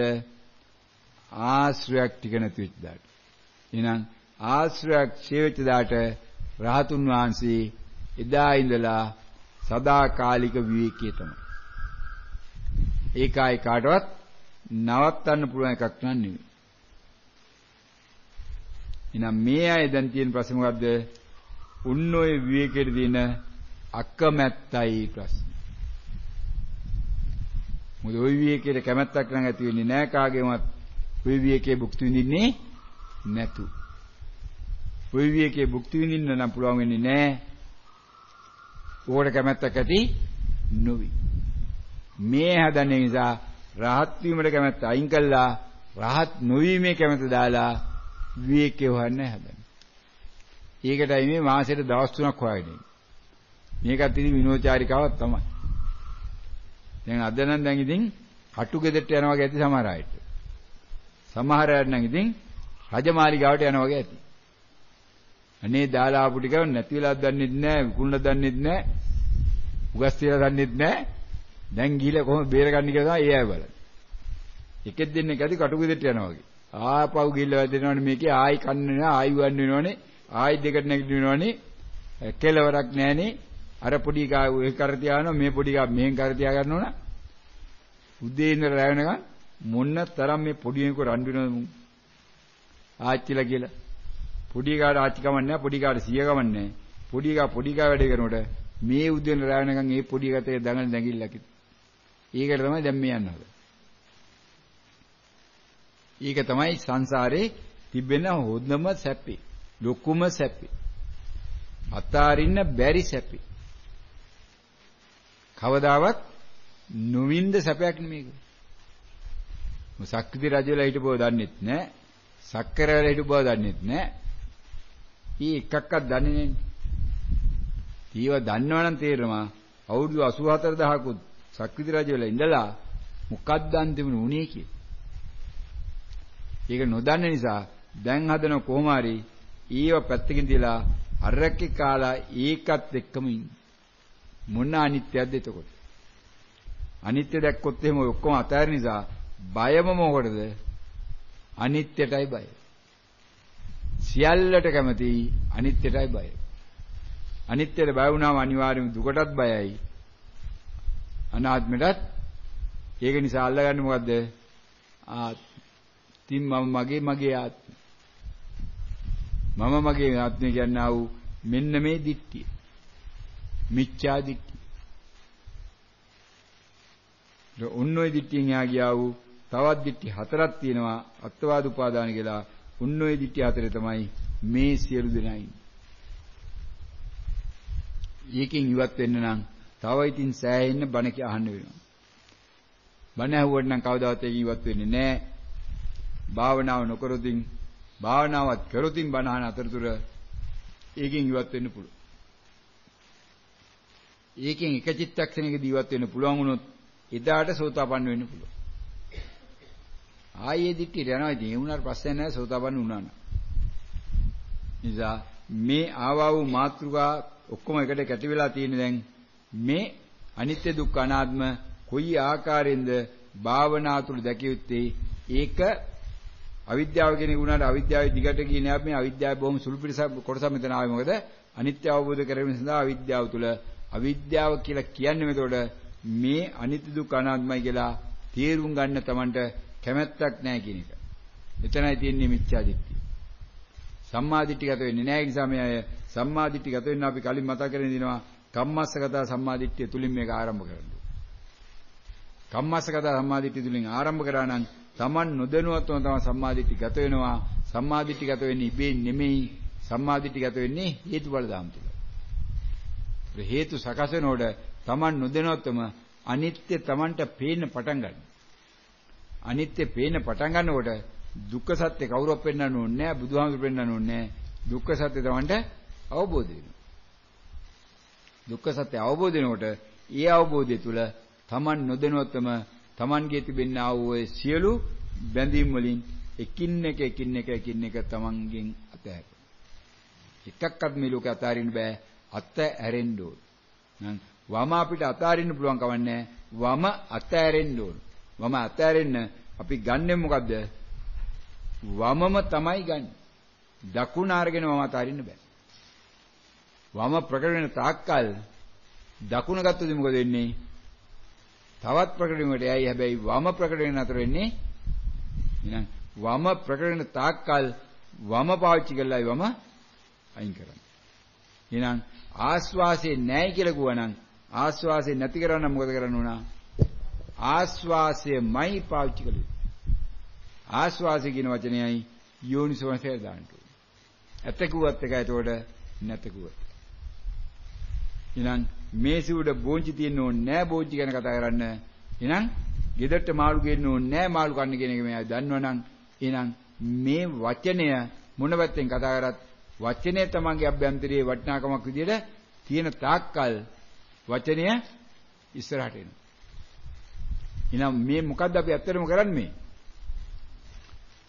ආශ්‍රයක් ටික නැති වෙද්දාට. එහෙනම් ආශ්‍රයක් ඡේවිත දාට රහතුන් වහන්සේ එදා ඉඳලා සදාකාලික විවේකයේ තමයි. ඒකයි කාටවත් නවත්තන්න පුළුවන් එකක් නෙවෙයි. එහෙනම් මේ අය දැන් තියෙන ප්‍රශ්නේ මොකද්ද? උන් ඔය විවේකයේ දින අකමැත්තයි ප්‍රශ්නේ. මොකද ওই විවේකයේ කැමැත්තක් නම් ඇති වෙන්නේ නැහැ කාගේවත්. විවිධකයේ භුක්ති විඳින්නේ නැතු. විවිධකයේ භුක්ති විඳින්න නම් පුළුවන් වෙන්නේ නැහැ. ඕකට කැමැත්තක් ඇති නොවි. මේ හදන නිසා රහත් වීමට කැමැත්ත අයින් කළා රහත් නොවීමේ කැමැත්ත දාලා විවේකේ හොයන්න හදන්නේ. ඒකටයි මේ මාසෙට දවස් තුනක් හොයන්නේ. මේකත් ඉතින් විනෝචාරිකාවක් තමයි. දැන් අද නම් දැන් ඉතින් කටු ගෙදරට යනවා ගැති සමහර අයට. සමහර අය නම් ඉතින් රජමාලිගාවට යනවා වගේ ඇති. අනේ දාලා ආපු ටික නැති වෙලා දන්නෙත් නැහැ, විකුණලා දන්නෙත් නැහැ. උගස් තියලා දන්නෙත් නැහැ. දැන් ගිහිල්ලා කොහොමද බේරගන්නේ කියලා තමයි ඒ අය බලන්නේ. එකෙක් දෙන්නෙක් ඇති කටු ගෙදරට යනවා වගේ. ආපහු ගිහිල්ලා වැදෙනවනේ මේකේ ආයි කන්න නෑ ආයි වන් වෙනවනේ ආයි දෙකට නැගිටිනවනේ කෙලවරක් නෑනේ අර පොඩි ගා ඒ කර තියානවා මේ පොඩි ගා මෙහෙන් කර තියා ගන්න ඕන උදේ ඉඳලා රැ වෙනකන් මොන්න තරම් මේ පොඩියෙකු රණ්ඩු වෙනවද ආච්චිලා කියලා පොඩි ගාට ආච්චි කමන්නේ පොඩි ගාට සිය කමන්නේ පොඩි ගා පොඩි ගා වැඩ කරනකොට මේ උදේ ඉඳලා රැ වෙනකන් මේ පොඩි ගතේ දඟල දැඟිල්ලක් ඒකට තමයි දැන් මේ යන්නේ ඒක තමයි සංසාරේ තිබෙන හොඳම සැපේ. ලොකුම සැපේ. අතාරින්න බැරි සැපේ. කවදාවත් නොවින්ද සැපයක් නෙමේක. සක්විති රජුලා හිටපුව දන්නෙත් නෑ. සක්කර වල හිටපුව දන්නෙත් නෑ. ඊ එකක්වත් දන්නේ නෑනේ. ඊව දන්නවනම් තේරෙනවා අවුරුදු 84000කුත් සක්විති රජුලා ඉඳලා මොකක්ද අන්තිම උනේ කියලා. ඒක නොදන්න නිසා දැන් හදන කොහොම හරි ඊව පැත්තකින් තියලා අරක්කේ කාලා ඒකත් එක්කම ඉන්න. මොන අනිත්‍යයක්ද එතකොට? අනිත්‍ය දැක්කොත් එහෙම ඔය ඔක්කොම අතහැර නිසා බයම මොකටද? අනිත්‍යටයි බය. සියල්ලට කැමති අනිත්‍යටයි බය. අනිත්‍යට බය වුණාම අනිවාර්යයෙන්ම දුකටත් බයයි. අනාත්මයටත් ඒක නිසා අල්ලගන්නේ මොකද්ද? ආත්ම ඉතින් මම මගේ මගේ ආත්මය. මම මගේ ආත්මය කියන්නේ ආ වූ මෙන්න මේ දිට්ඨිය. මිච්ඡා දිට්ඨිය. ඒ ඔන්න ඔය දිට්ඨියෙන් යා ගියා වූ තවත් දිට්ඨි හතරක් තියෙනවා අත්වාද උපාදාන කියලා. ඔන්න ඔය දිට්ඨි හතරේ තමයි මේ සියලු දෙනා ඉන්නේ. ඒකෙන් ඉවත් වෙන්න නම් තව ඉතින් සෑහෙන්න බණ කිය අහන්න වෙනවා. බණ ඇහුවට නම් කවදාවත් ඒක ඉවත් වෙන්නේ නැහැ. භාවනාව නොකරොතින් භාවනාවත් කරොතින් බණහන අතරතුර ඒකෙන් ඉවත් වෙන්න පුළුවන්. ඒකෙන් එක චිත්තක්ෂණයකදී ඉවත් වෙන්න පුළුවන් වුණොත් එදාට සෝතාපන්න වෙන්න පුළුවන්. ආයේ දිට්ඨියට යනවා. ඉතින් ඒ වුණාට පස්සේ නෑ සෝතාපන්න වුණා නා. නිසා මේ ආවා වූ මාත්‍රිකා ඔක්කොම එකට කැටි වෙලා තියෙන දැන් මේ අනිත්‍ය දුක්ඛ අනාත්ම කොයි ආකාරයෙන්ද භාවනා තුළ දැකිය යුත්තේ? ඒක අවිද්‍යාව කියන ගුණාට අවිද්‍යාවේ දිගට ගියේ නෑ මේ අවිද්‍යාවේ බොහොම සුළු පිටස කොටසක් මෙතන ආවේ. මොකද අනිත්‍ය අවබෝධ කරගැනීම සඳහා අවිද්‍යාව තුළ අවිද්‍යාව කියලා කියන්නේ මෙතකොට මේ අනිත්‍ය දුක් අනාත්මයි කියලා තේරුම් ගන්න Tamanට කැමැත්තක් නැහැ කියන එක. එතනයි තියෙන්නේ මිච්ඡා දිට්ඨිය. සම්මා දිට්ඨිගත වෙන්නේ නැහැ ඒ නිසා මේ අය සම්මා දිට්ඨිගත වෙන්න අපි කලින් මතක් කරගෙන දිනවා කම්මස්සගත සම්මා දිට්ඨිය තුලින් මේක ආරම්භ කරන්න. කම්මස්සගත සම්මා දිට්ඨිය තුලින් ආරම්භ කරා නම් Taman නොදැනුවත්වම තමයි සම්මාදිට්ඨි ගත වෙනවා. සම්මාදිට්ඨි ගත වෙන්නේ ඉබේ නෙමෙයි. සම්මාදිට්ඨි ගත වෙන්නේ හේතුඵල දාම් තුල. හේතු සකස් වෙනකොට Taman නොදැනුවත්වම අනිත්‍ය Tamanට පේන්න පටන් ගන්නවා. අනිත්‍ය පේන්න පටන් ගන්නකොට දුක්ඛ සත්‍ය කවුරුවක් පෙන්වන්න ඕනේ නැහැ. බුදුහාමුදුරු පෙන්වන්න ඕනේ නැහැ. දුක්ඛ සත්‍ය Tamanට අවබෝධ වෙනවා. දුක්ඛ සත්‍ය අවබෝධ වෙනකොට ඒ අවබෝධය තුල Taman නොදැනුවත්වම Tamanගේ තිබෙනා වූ ඒ සියලු බැඳීම් වලින් එකින් එක එකින් එක එකින් එක Tamanගෙන් අතහැර. එකක්වත් මේ ලෝකේ අතාරින්න බෑ. අත ඇරෙන්න ඕන. නම් වම අපිට අතාරින්න පුළුවන් කවන්නේ වම අතෑරෙන්න ඕන. වම අතෑරෙන්න අපි ගන්නෙ මොකද්ද? වමම තමයි ගන්න. දකුණ අරගෙන වම අතාරින්න බෑ. වම ප්‍රකට වෙන තාක්කල් දකුණ ගත්තොත් මොකද වෙන්නේ? තවත් ප්‍රකට වීමට යයි හැබැයි වම ප්‍රකට වෙන අතර වෙන්නේ එහෙනම් වම ප්‍රකට වෙන තාක්කල් වම පාවිච්චි කළායි වම අයින් කරන්නේ. එහෙනම් ආස්වාසේ නැහැ කියලා කිව්වනම් ආස්වාසේ නැති කරන්න මොකද කරන්න උනා? ආස්වාසයමයි පාවිච්චි කළේ. ආස්වාසය කියන වචනයයි යෝනිසෝමසය දාන්න ඕනේ. ඇත්ත කිව්වත් එකයි එතකොට නැත කිව්වත්. එහෙනම් මේසි උඩ බෝංචි තියෙන්න ඕනේ නෑ බෝංචි ගැන කතා කරන්න. එහෙනම් ගෙදරට මාළු ගේන්න ඕනේ නෑ මාළු කන්න කියන එක මෙයා දන්නවනම් එහෙනම් මේ වචනය මොන පැත්තෙන් කතා කරත් වචනය තමන්ගේ අභ්‍යන්තරයේ වටිනාකමක් විදිහට තියෙන තාක්කල් වචනය ඉස්සරහට එනවා. එහෙනම් මේ මොකද්ද අපි ඇත්තටම කරන්නේ?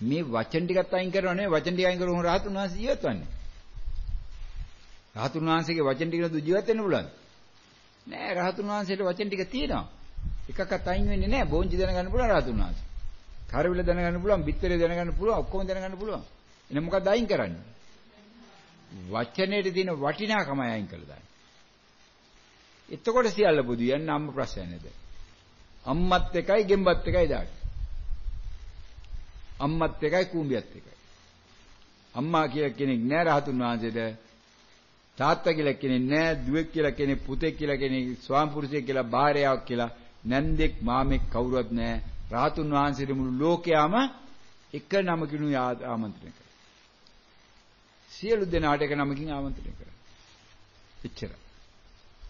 මේ වචන ටිකත් අයින් කරනව නෙවෙයි වචන ටික අයින් කරගෙන රහතුන් වහන්සේ ජීවත් වෙන්නේ. රහතුන් වහන්සේගේ වචන ටික නේද ජීවත් වෙන්න පුළුවන්? නෑ රහතුන් වහන්සේට වචන ටික තියෙනවා. එකක්වත් අයින් වෙන්නේ නෑ. බෝංචි දැනගන්න පුළුවන් රහතුන් වහන්සේ. කරවිල දැනගන්න පුළුවන්, බිත්තරේ දැනගන්න පුළුවන්, ඔක්කොම දැනගන්න පුළුවන්. එහෙනම් මොකද්ද අයින් කරන්නේ? වචනේට තියෙන වටිනාකමයි අයින් කළා දාන්නේ. එතකොට සියල්ල බුදු යන්න අම්ම ප්‍රශ්නය නේද? අම්මත් එකයි ගෙම්බත් එකයි දාට. අම්මත් එකයි කූඹියත් එකයි. අම්මා කියලා කෙනෙක් නෑ රහතුන් වහන්සේට. තාත්තා කියලා කෙනෙක් නෑ, දුවෙක් කියලා කෙනෙක්, පුතෙක් කියලා කෙනෙක්, ස්වාම පුරුෂයෙක් කියලා, භාර්යාවක් කියලා, නැන්දෙක්, මාමෙක් කවුරුවත් නෑ. රහතුන් වහන්සේට මුළු ලෝකයාම එක නමකිනු ආමන්ත්‍රණය කරා. සියලු දෙනාට එක නමකින් ආමන්ත්‍රණය කරා. එච්චරයි.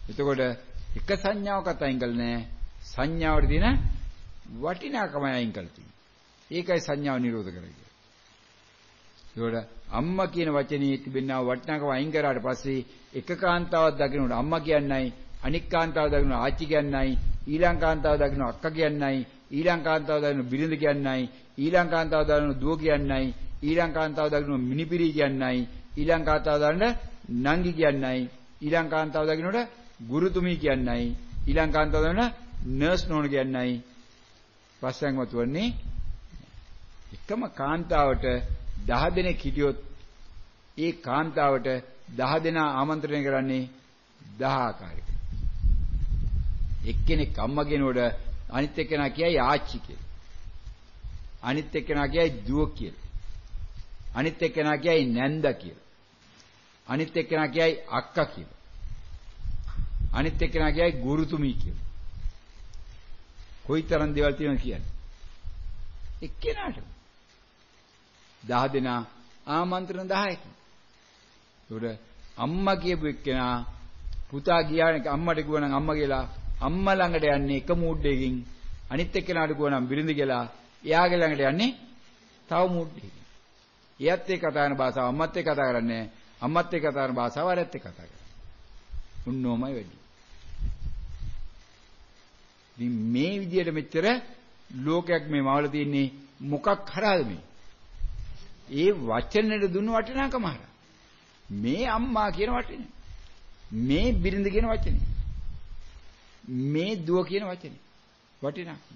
එතකොට එක සංඥාවකට අයින් කළ නෑ. සංඥාවට තියෙන වටිනාකම අයින් කළ තියෙනවා. ඒකයි සංඥාව නිරෝධ කරන්නේ. ඒකට අම්මා කියන වචනේ තිබෙනා වටිනාකම අයින් කරාට පස්සේ එක කාන්තාවක් දකින්නට අම්මා කියන්නයි අනික් කාන්තාව දකින්න ආච්චි කියන්නයි ඊළඟ කාන්තාව දකින්න අක්කා කියන්නයි ඊළඟ කාන්තාව දකින්න බිරිඳ කියන්නයි ඊළඟ කාන්තාව දකින්න දුව කියන්නයි ඊළඟ කාන්තාව දකින්න මිනිපිරි කියන්නයි ඊළඟ කාන්තාව දකින්න නංගි කියන්නයි ඊළඟ කාන්තාව දකින්නට ගුරුතුමී කියන්නයි ඊළඟ කාන්තාව දකින්න නර්ස් නෝන කියන්නයි පස්සෙන් වතුවන්නේ එකම කාන්තාවට 10 දෙනෙක් හිටියොත් ඒ කාන්තාවට 10 දෙනා ආමන්ත්‍රණය කරන්නේ 10 ආකාරයකට. එක්කෙනෙක් අම්මා කෙනෙකුට අනිත් එක්කෙනා කියයි ආච්චි කියලා. අනිත් එක්කෙනා කියයි දුව කියලා. අනිත් එක්කෙනා කියයි නැන්ද කියලා. අනිත් එක්කෙනා කියයි අක්කා කියලා. අනිත් එක්කෙනා කියයි ගුරුතුමී කියලා. කොයිතරම් දේවල් තියෙනවද කියන්නේ. එක්කෙනාට 10 දෙනා ආමන්ත්‍රණ 10ක්. ඒකට අම්මා කියපු එක්කෙනා පුතා ගියානේ අම්මට කිව්වනම් අම්මා කියලා අම්මා ළඟට යන්නේ එක මූඩ් එකකින් අනිත් එක්කෙනාට කිව්වනම් බිරිඳ කියලා එයාගේ ළඟට යන්නේ තව මූඩ් එකකින්. එයත් එක්ක කතා කරන භාෂාව අම්මත් එක්ක කතා කරන්නේ අම්මත් එක්ක කතා කරන භාෂාව අරත් එක්ක කතා කරන්නේ. උන්නෝමයි වෙන්නේ. ඉතින් මේ විදියට මෙච්චර ලෝකයක් මේ මවල තියෙන්නේ මොකක් හරහාද මේ? ඒ වචනෙට දුන්නු වටිනාකම හරහා. මේ අම්මා කියන වචනේ. මේ බිරිඳ කියන වචනේ. මේ දුව කියන වචනේ. වටිනාකම.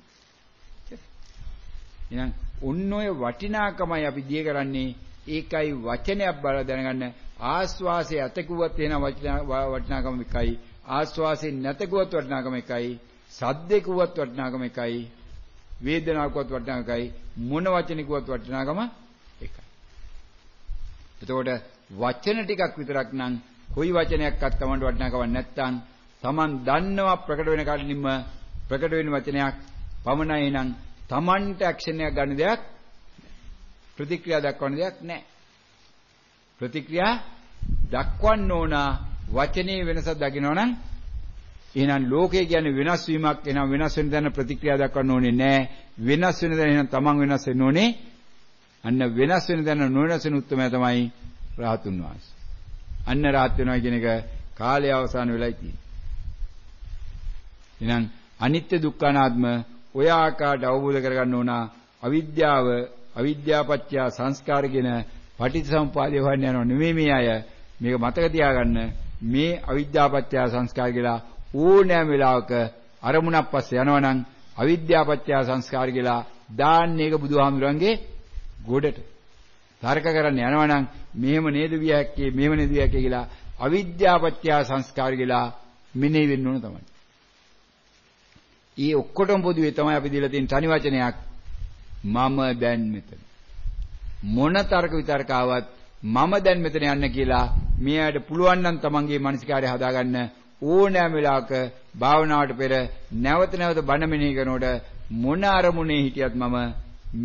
එහෙනම් ඔන්න ඔය වටිනාකමයි අපි දිය කරන්නේ ඒකයි වචනයක් බල දැනගන්න ආස්වාසයේ අතකුවත් එන වටිනාකම එකයි ආස්වාසයේ නැතකුවත් වටිනාකම එකයි සද්දේකුවත් වටිනාකම එකයි වේදනාවකුවත් වටිනාකම එකයි මොන වචනිකුවත් වටිනාකම එකයි එතකොට වචන ටිකක් විතරක් නම් කොයි වචනයක්වත් Tamanට වටිනාකමක් නැත්නම් Taman දන්නවා ප්‍රකට වෙන කලින්ම ප්‍රකට වෙන වචනයක් පමණයි නම් Tamanට ඇක්ෂන් එකක් ගන්න දෙයක් ප්‍රතික්‍රියා දක්වන්න දෙයක් නැහැ. ප්‍රතික්‍රියා දක්වන්න ඕන වචනේ වෙනසක් දකිනවනම් එහෙනම් ලෝකය කියන්නේ වෙනස් වීමක් එහෙනම් වෙනස් වෙන දන්න ප්‍රතික්‍රියා දක්වන්න ඕනේ නැහැ. වෙනස් වෙන දන්න එහෙනම් Taman වෙනස් වෙන්න ඕනේ. අන්න වෙනස් වෙන දන්න නොවෙනස් වෙන උත්තරමය තමයි රාහතුන් වහන්සේ. අන්න රාහත් වෙනවා කියන එක කාලය අවසන් වෙලයි තියෙන්නේ. එහෙනම් අනිත්‍ය දුක්ඛ අනාත්ම ඔය ආකාරයට අවබෝධ කරගන්න ඕන අවිද්‍යාව අවිද්‍යාපත්‍ය සංස්කාර කියන පටිච්චසමුපාදය හොයන්න යනවා නෙමෙයි මේ අය මේක මතක තියාගන්න මේ අවිද්‍යාපත්‍ය සංස්කාර කියලා ඕනෑම වෙලාවක අරමුණක් පස්සේ යනවනම් අවිද්‍යාපත්‍ය සංස්කාර කියලා දාන්නේ ඒක බුදුහාමුදුරන්ගේ ගොඩට තර්ක කරන්න යනවනම් මෙහෙම නේද විය හැක්කේ මෙහෙම නේද විය හැක්කේ කියලා අවිද්‍යාපත්‍ය සංස්කාර කියලා මෙනෙහි වෙන්න ඕන තමයි. ඊ ඔක්කොටම පොදුවේ තමයි අපි දීලා තියෙන තනි වචනයක් මම දැන් මෙතන. මොන තර්ක විතර්ක ආවත් මම දැන් මෙතන යන්න කියලා මෙයාට පුළුවන් නම් තමන්ගේ මානසිකාරය හදාගන්න ඕනෑම වෙලාවක භාවනාවට පෙර නැවත නැවත බණ මෙනෙහි කරනකොට මොන අරමුණේ හිටියත් මම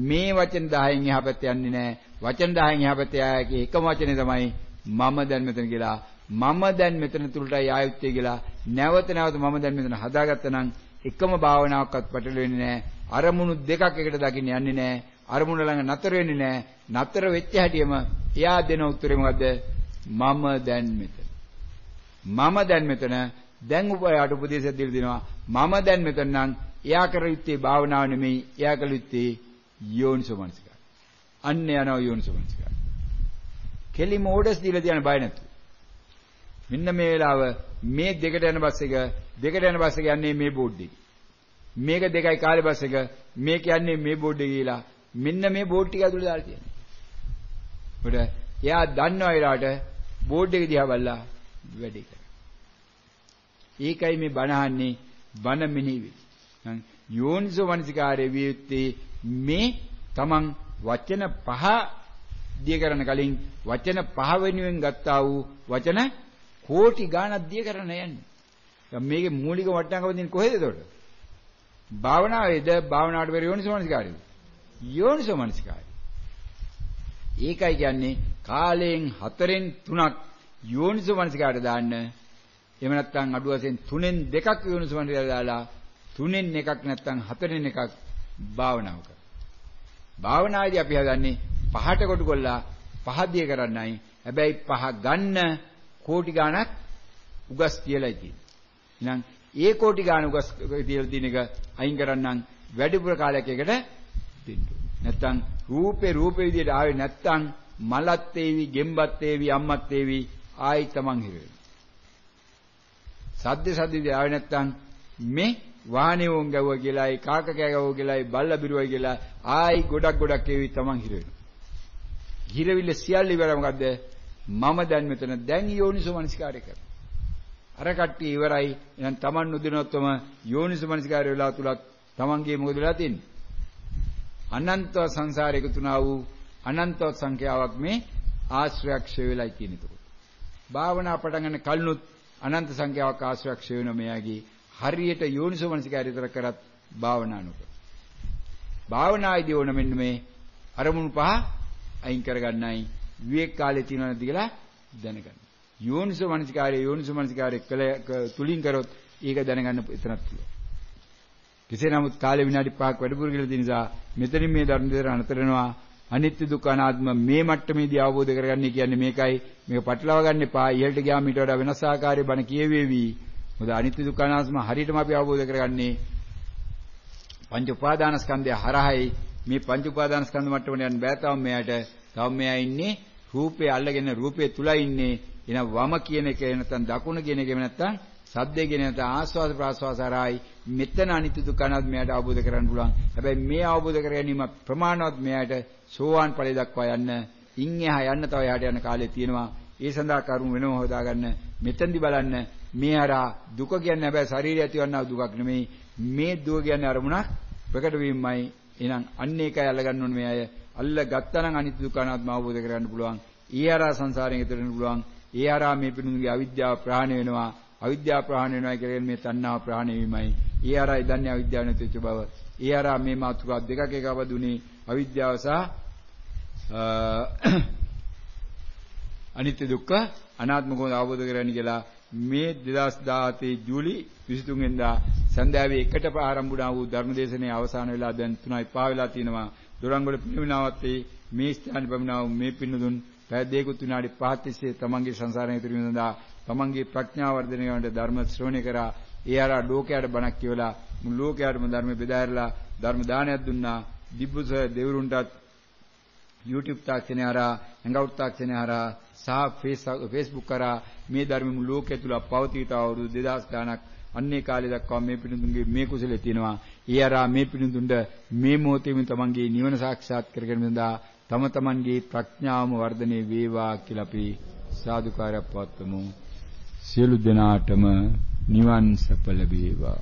මේ වචන 10න් එහා පැත්තේ යන්නේ නැහැ. වචන 10න් එහා පැත්තේ ආයේ එකම වචනේ තමයි මම දැන් මෙතන කියලා. මම දැන් මෙතන තුලටයි ආයුත්තේ කියලා නැවත නැවත මම දැන් මෙතන හදාගත්තා නම් එකම භාවනාවක්වත් පැටලෙන්නේ නැහැ. අරමුණු දෙකක් එකට දකින්න යන්නේ නැහැ. අරමුණ ළඟ නතර වෙන්නේ නැහැ. නතර වෙච්ච හැටියෙම එයා දෙන උත්තරේ මොකද්ද? මම දැන් මෙතන. මම දැන් මෙතන දැන් උපයාට උපදේශයක් දීලා දෙනවා. මම දැන් මෙතන නම් එයා කර යුත්තේ භාවනාව නෙමෙයි. එයා කළ යුත්තේ යෝනිසෝමනසිකා. අන්න යනවා යෝනිසෝමනසිකා. කෙලිම ඕඩස් දීලා තියන බය නැතු. මෙන්න මේ වෙලාව මේ දෙකට යන බස් එක දෙකට යන බස් එක යන්නේ මේ බෝඩ් එකේ. මේක දෙකයි කාලේ බස් එක මේක යන්නේ මේ බෝඩ් එකේ කියලා මෙන්න මේ බෝඩ් ටික ඇතුලේ දාලා තියෙනවා. උඩ එයා දන්නවා ඊළාට බෝඩ් එක දිහා බලලා වැඩි කර. ඒකයි මේ බණ අහන්නේ බණ මෙනෙහි යෝනිසෝ මනසිකාරයේ වියුත්තේ මේ තමන් වචන පහ දිය කරන කලින් වචන පහ වෙනුවෙන් ගත්තා වූ වචන කෝටි ගාණක් දිය කරන යන්නේ. දැන් මේකේ මූලික වටිනාකම තියෙන්නේ කොහෙද එතකොට? භාවනාවේද භාවනාවට පෙර යෝනිසෝමනසිකාරයද? යෝනිසෝමනසිකාරය. ඒකයි කියන්නේ කාලයෙන් හතරෙන් තුනක් යෝනිසෝමනසිකාරයට දාන්න. එහෙම නැත්නම් අඩු වශයෙන් තුනෙන් දෙකක් යෝනිසෝමනසිකාරයට දාලා තුනෙන් එකක් නැත්නම් හතරෙන් එකක් භාවනාව කර. භාවනාවේදී අපි හදන්නේ පහට කොටු කොල්ලා පහදිය කරන්නයි. හැබැයි පහ ගන්න කෝටි ගාණක් උගස් තියලා තියෙන්නේ. එහෙනම් ඒ කෝටි ගාණ උගස් තියලා තියෙන එක අයින් කරන්නම් වැඩිපුර කාලයක් එකට දෙන්න. නැත්තම් රූපේ රූපේ විදියට ආවේ නැත්තම් මලත් වේවි, ගෙම්බත් වේවි, අම්මත් වේවි ආයි තමන් හිර වෙනවා. සද්ද සද්ද විදියට ආවේ නැත්තම් මේ වාහනේ වොන් ගැවුවා කියලායි කාක කෑ ගැවුවා කියලායි බල්ල බිරුවයි කියලා ආයි ගොඩක් ගොඩක් ඒවි තමන් හිර වෙනවා. හිරවිල්ල සියල්ල ඉවර මොකද්ද? මම දැන් මෙතන දැන් යෝනිසෝ මනසිකාරය කරනවා. අර කට්ටිය ඉවරයි. එහෙනම් තමන් නොදිනොත්වම යෝනිසෝ මනසිකාරය වෙලා තුලත් තමන්ගේ මොකද වෙලා තියෙන්නේ? අනන්ත සංසාරයක තුනා වූ අනන්ත සංඛ්‍යාවක් මේ ආශ්‍රයක්ෂය වෙලයි තියෙන්නේ. භාවනා පටන් ගන්න කලිනුත් අනන්ත සංඛ්‍යාවක් ආශ්‍රයක්ෂය වෙන මෙයාගේ හරියට යෝනිසෝ මනසිකාරය විතර කරත් භාවනා නොකර. භාවනායිදී ඕන මෙන්න මේ අරමුණු පහ අයින් කරගන්නයි විවේක කාලේ තියෙනවද කියලා දැනගන්න. යෝනිසෝ මනසිකාරය යෝනිසෝ මනසිකාරය කළ තුලින් කරොත් ඒක දැනගන්න එතනක් පුළුවන්. කෙසේ නමුත් කාලේ විනාඩි 5ක් වැඩිපුර කියලා තියෙන නිසා මෙතනින් මේ ධර්ම දෙතර අනතර වෙනවා අනිත්‍ය දුක්ඛ අනාත්ම මේ මට්ටමේදී අවබෝධ කරගන්නේ කියන්නේ මේකයි. මේක පටලවා ගන්න එපා. ඉහළට ගියාම ඊට වඩා වෙනස් ආකාරයේ බණ කියවේවි. මොකද අනිත්‍ය දුක්ඛ අනාත්ම හරියටම අපි අවබෝධ කරගන්නේ පංච උපාදානස්කන්ධය හරහායි. මේ පංච උපාදානස්කන්ධ මට්ටමට යන්න බෑ තාම මෙයාට. තාම මෙයා ඉන්නේ රූපේ අල්ලගෙන රූපේ තුලයි ඉන්නේ. එන වම කියන එක නැත්නම් දකුණ කියන එක නැත්නම් සද්දේ කියන නැත්නම් ආස්වාද ප්‍රාස්වාස හරහායි මෙතන අනිත්‍ය දුක්ඛ අනාත්ම මෙයාට අවබෝධ කරගන්න පුළුවන්. හැබැයි මේ අවබෝධ කර ගැනීම ප්‍රමාණවත් මෙයාට සෝවාන් ඵලය දක්වා යන්න ඉන් එහා යන්න තව එහාට යන කාලේ තියෙනවා. ඒ සඳහා කරුණු වෙනම හොදාගන්න මෙතෙන්දි බලන්න මේ හරහා දුක කියන්නේ හැබැයි ශරීරය ඇතිවන්නා දුකක් නෙමෙයි. මේ දුක කියන්නේ අරමුණක් ප්‍රකට වීමයි. එහෙනම් අන්න ඒකයි අල්ලගන්න ඕනේ මේ අය. අල්ල ගත්තා නම් අනිත්‍ය දුක්ඛ අනාත්ම අවබෝධ කරගන්න පුළුවන්. ඒ හරහා සංසාරයෙන් ඈතර වෙන්න පුළුවන්. ඒ හරහා මේ පිටුන්ගේ අවිද්‍යාව ප්‍රහාණය වෙනවා. අවිද්‍යාව ප්‍රහාණය වෙනවා කියන්නේ මේ තණ්හාව ප්‍රහාණය වීමයි. ඒ හරහා ඉදන්නේ අවිද්‍යාව නැති වෙච්ච බව. ඒ හරහා මේ මාතුකා දෙකක් එකව දුනේ අවිද්‍යාව සහ අනිත්‍ය දුක්ඛ අනාත්ම කෝණ අවබෝධ කරගන්න කියලා මේ 2017 ජූලි 23 වෙනිදා සන්ධ්‍යාවේ එකට ආරම්භුණා වූ ධර්මදේශනයේ අවසාන වෙලා දැන් 3යි 5 වෙලා තිනවා දොරංගොඩ පිළිමිනාවත් මේ ස්ථානයේ පමිනා වූ මේ පින්නදුන් පැය දෙකකුත් විනාඩි 5 තිස්සේ තමන්ගේ සංසාරයෙන් ඉදිරි වෙනදා තමන්ගේ ප්‍රඥාව වර්ධනය කරන ධර්ම ශ්‍රවණය කරා ඒ අර ලෝකයට බණක් කියවලා මුළු ලෝකයටම ධර්ම බෙදාහැරලා ධර්ම දානයක් දුන්නා. දිබ්බුස දෙවරුන්ටත් YouTube තාක්ෂණය හරහා, Hangout තාක්ෂණය හරහා සහ Facebook කරා මේ ධර්ම මුළු ලෝකය තුල පවතිත අවුරුදු 2000 ගණක් අන්නේ කාලේ දක්වා මේ පිණුතුන්ගේ මේ කුසලයේ තියෙනවා. ඒ අරා මේ පිණුතුන්ට මේ මොහොතේම තමන්ගේ නිවන සාක්ෂාත් කරගෙන සඳහා තම තමන්ගේ ප්‍රඥාවම වර්ධනය වේවා කියලා අපි සාදුකාරයක් පවත්වමු. සියලු දෙනාටම නිවන් සප ලැබේවා.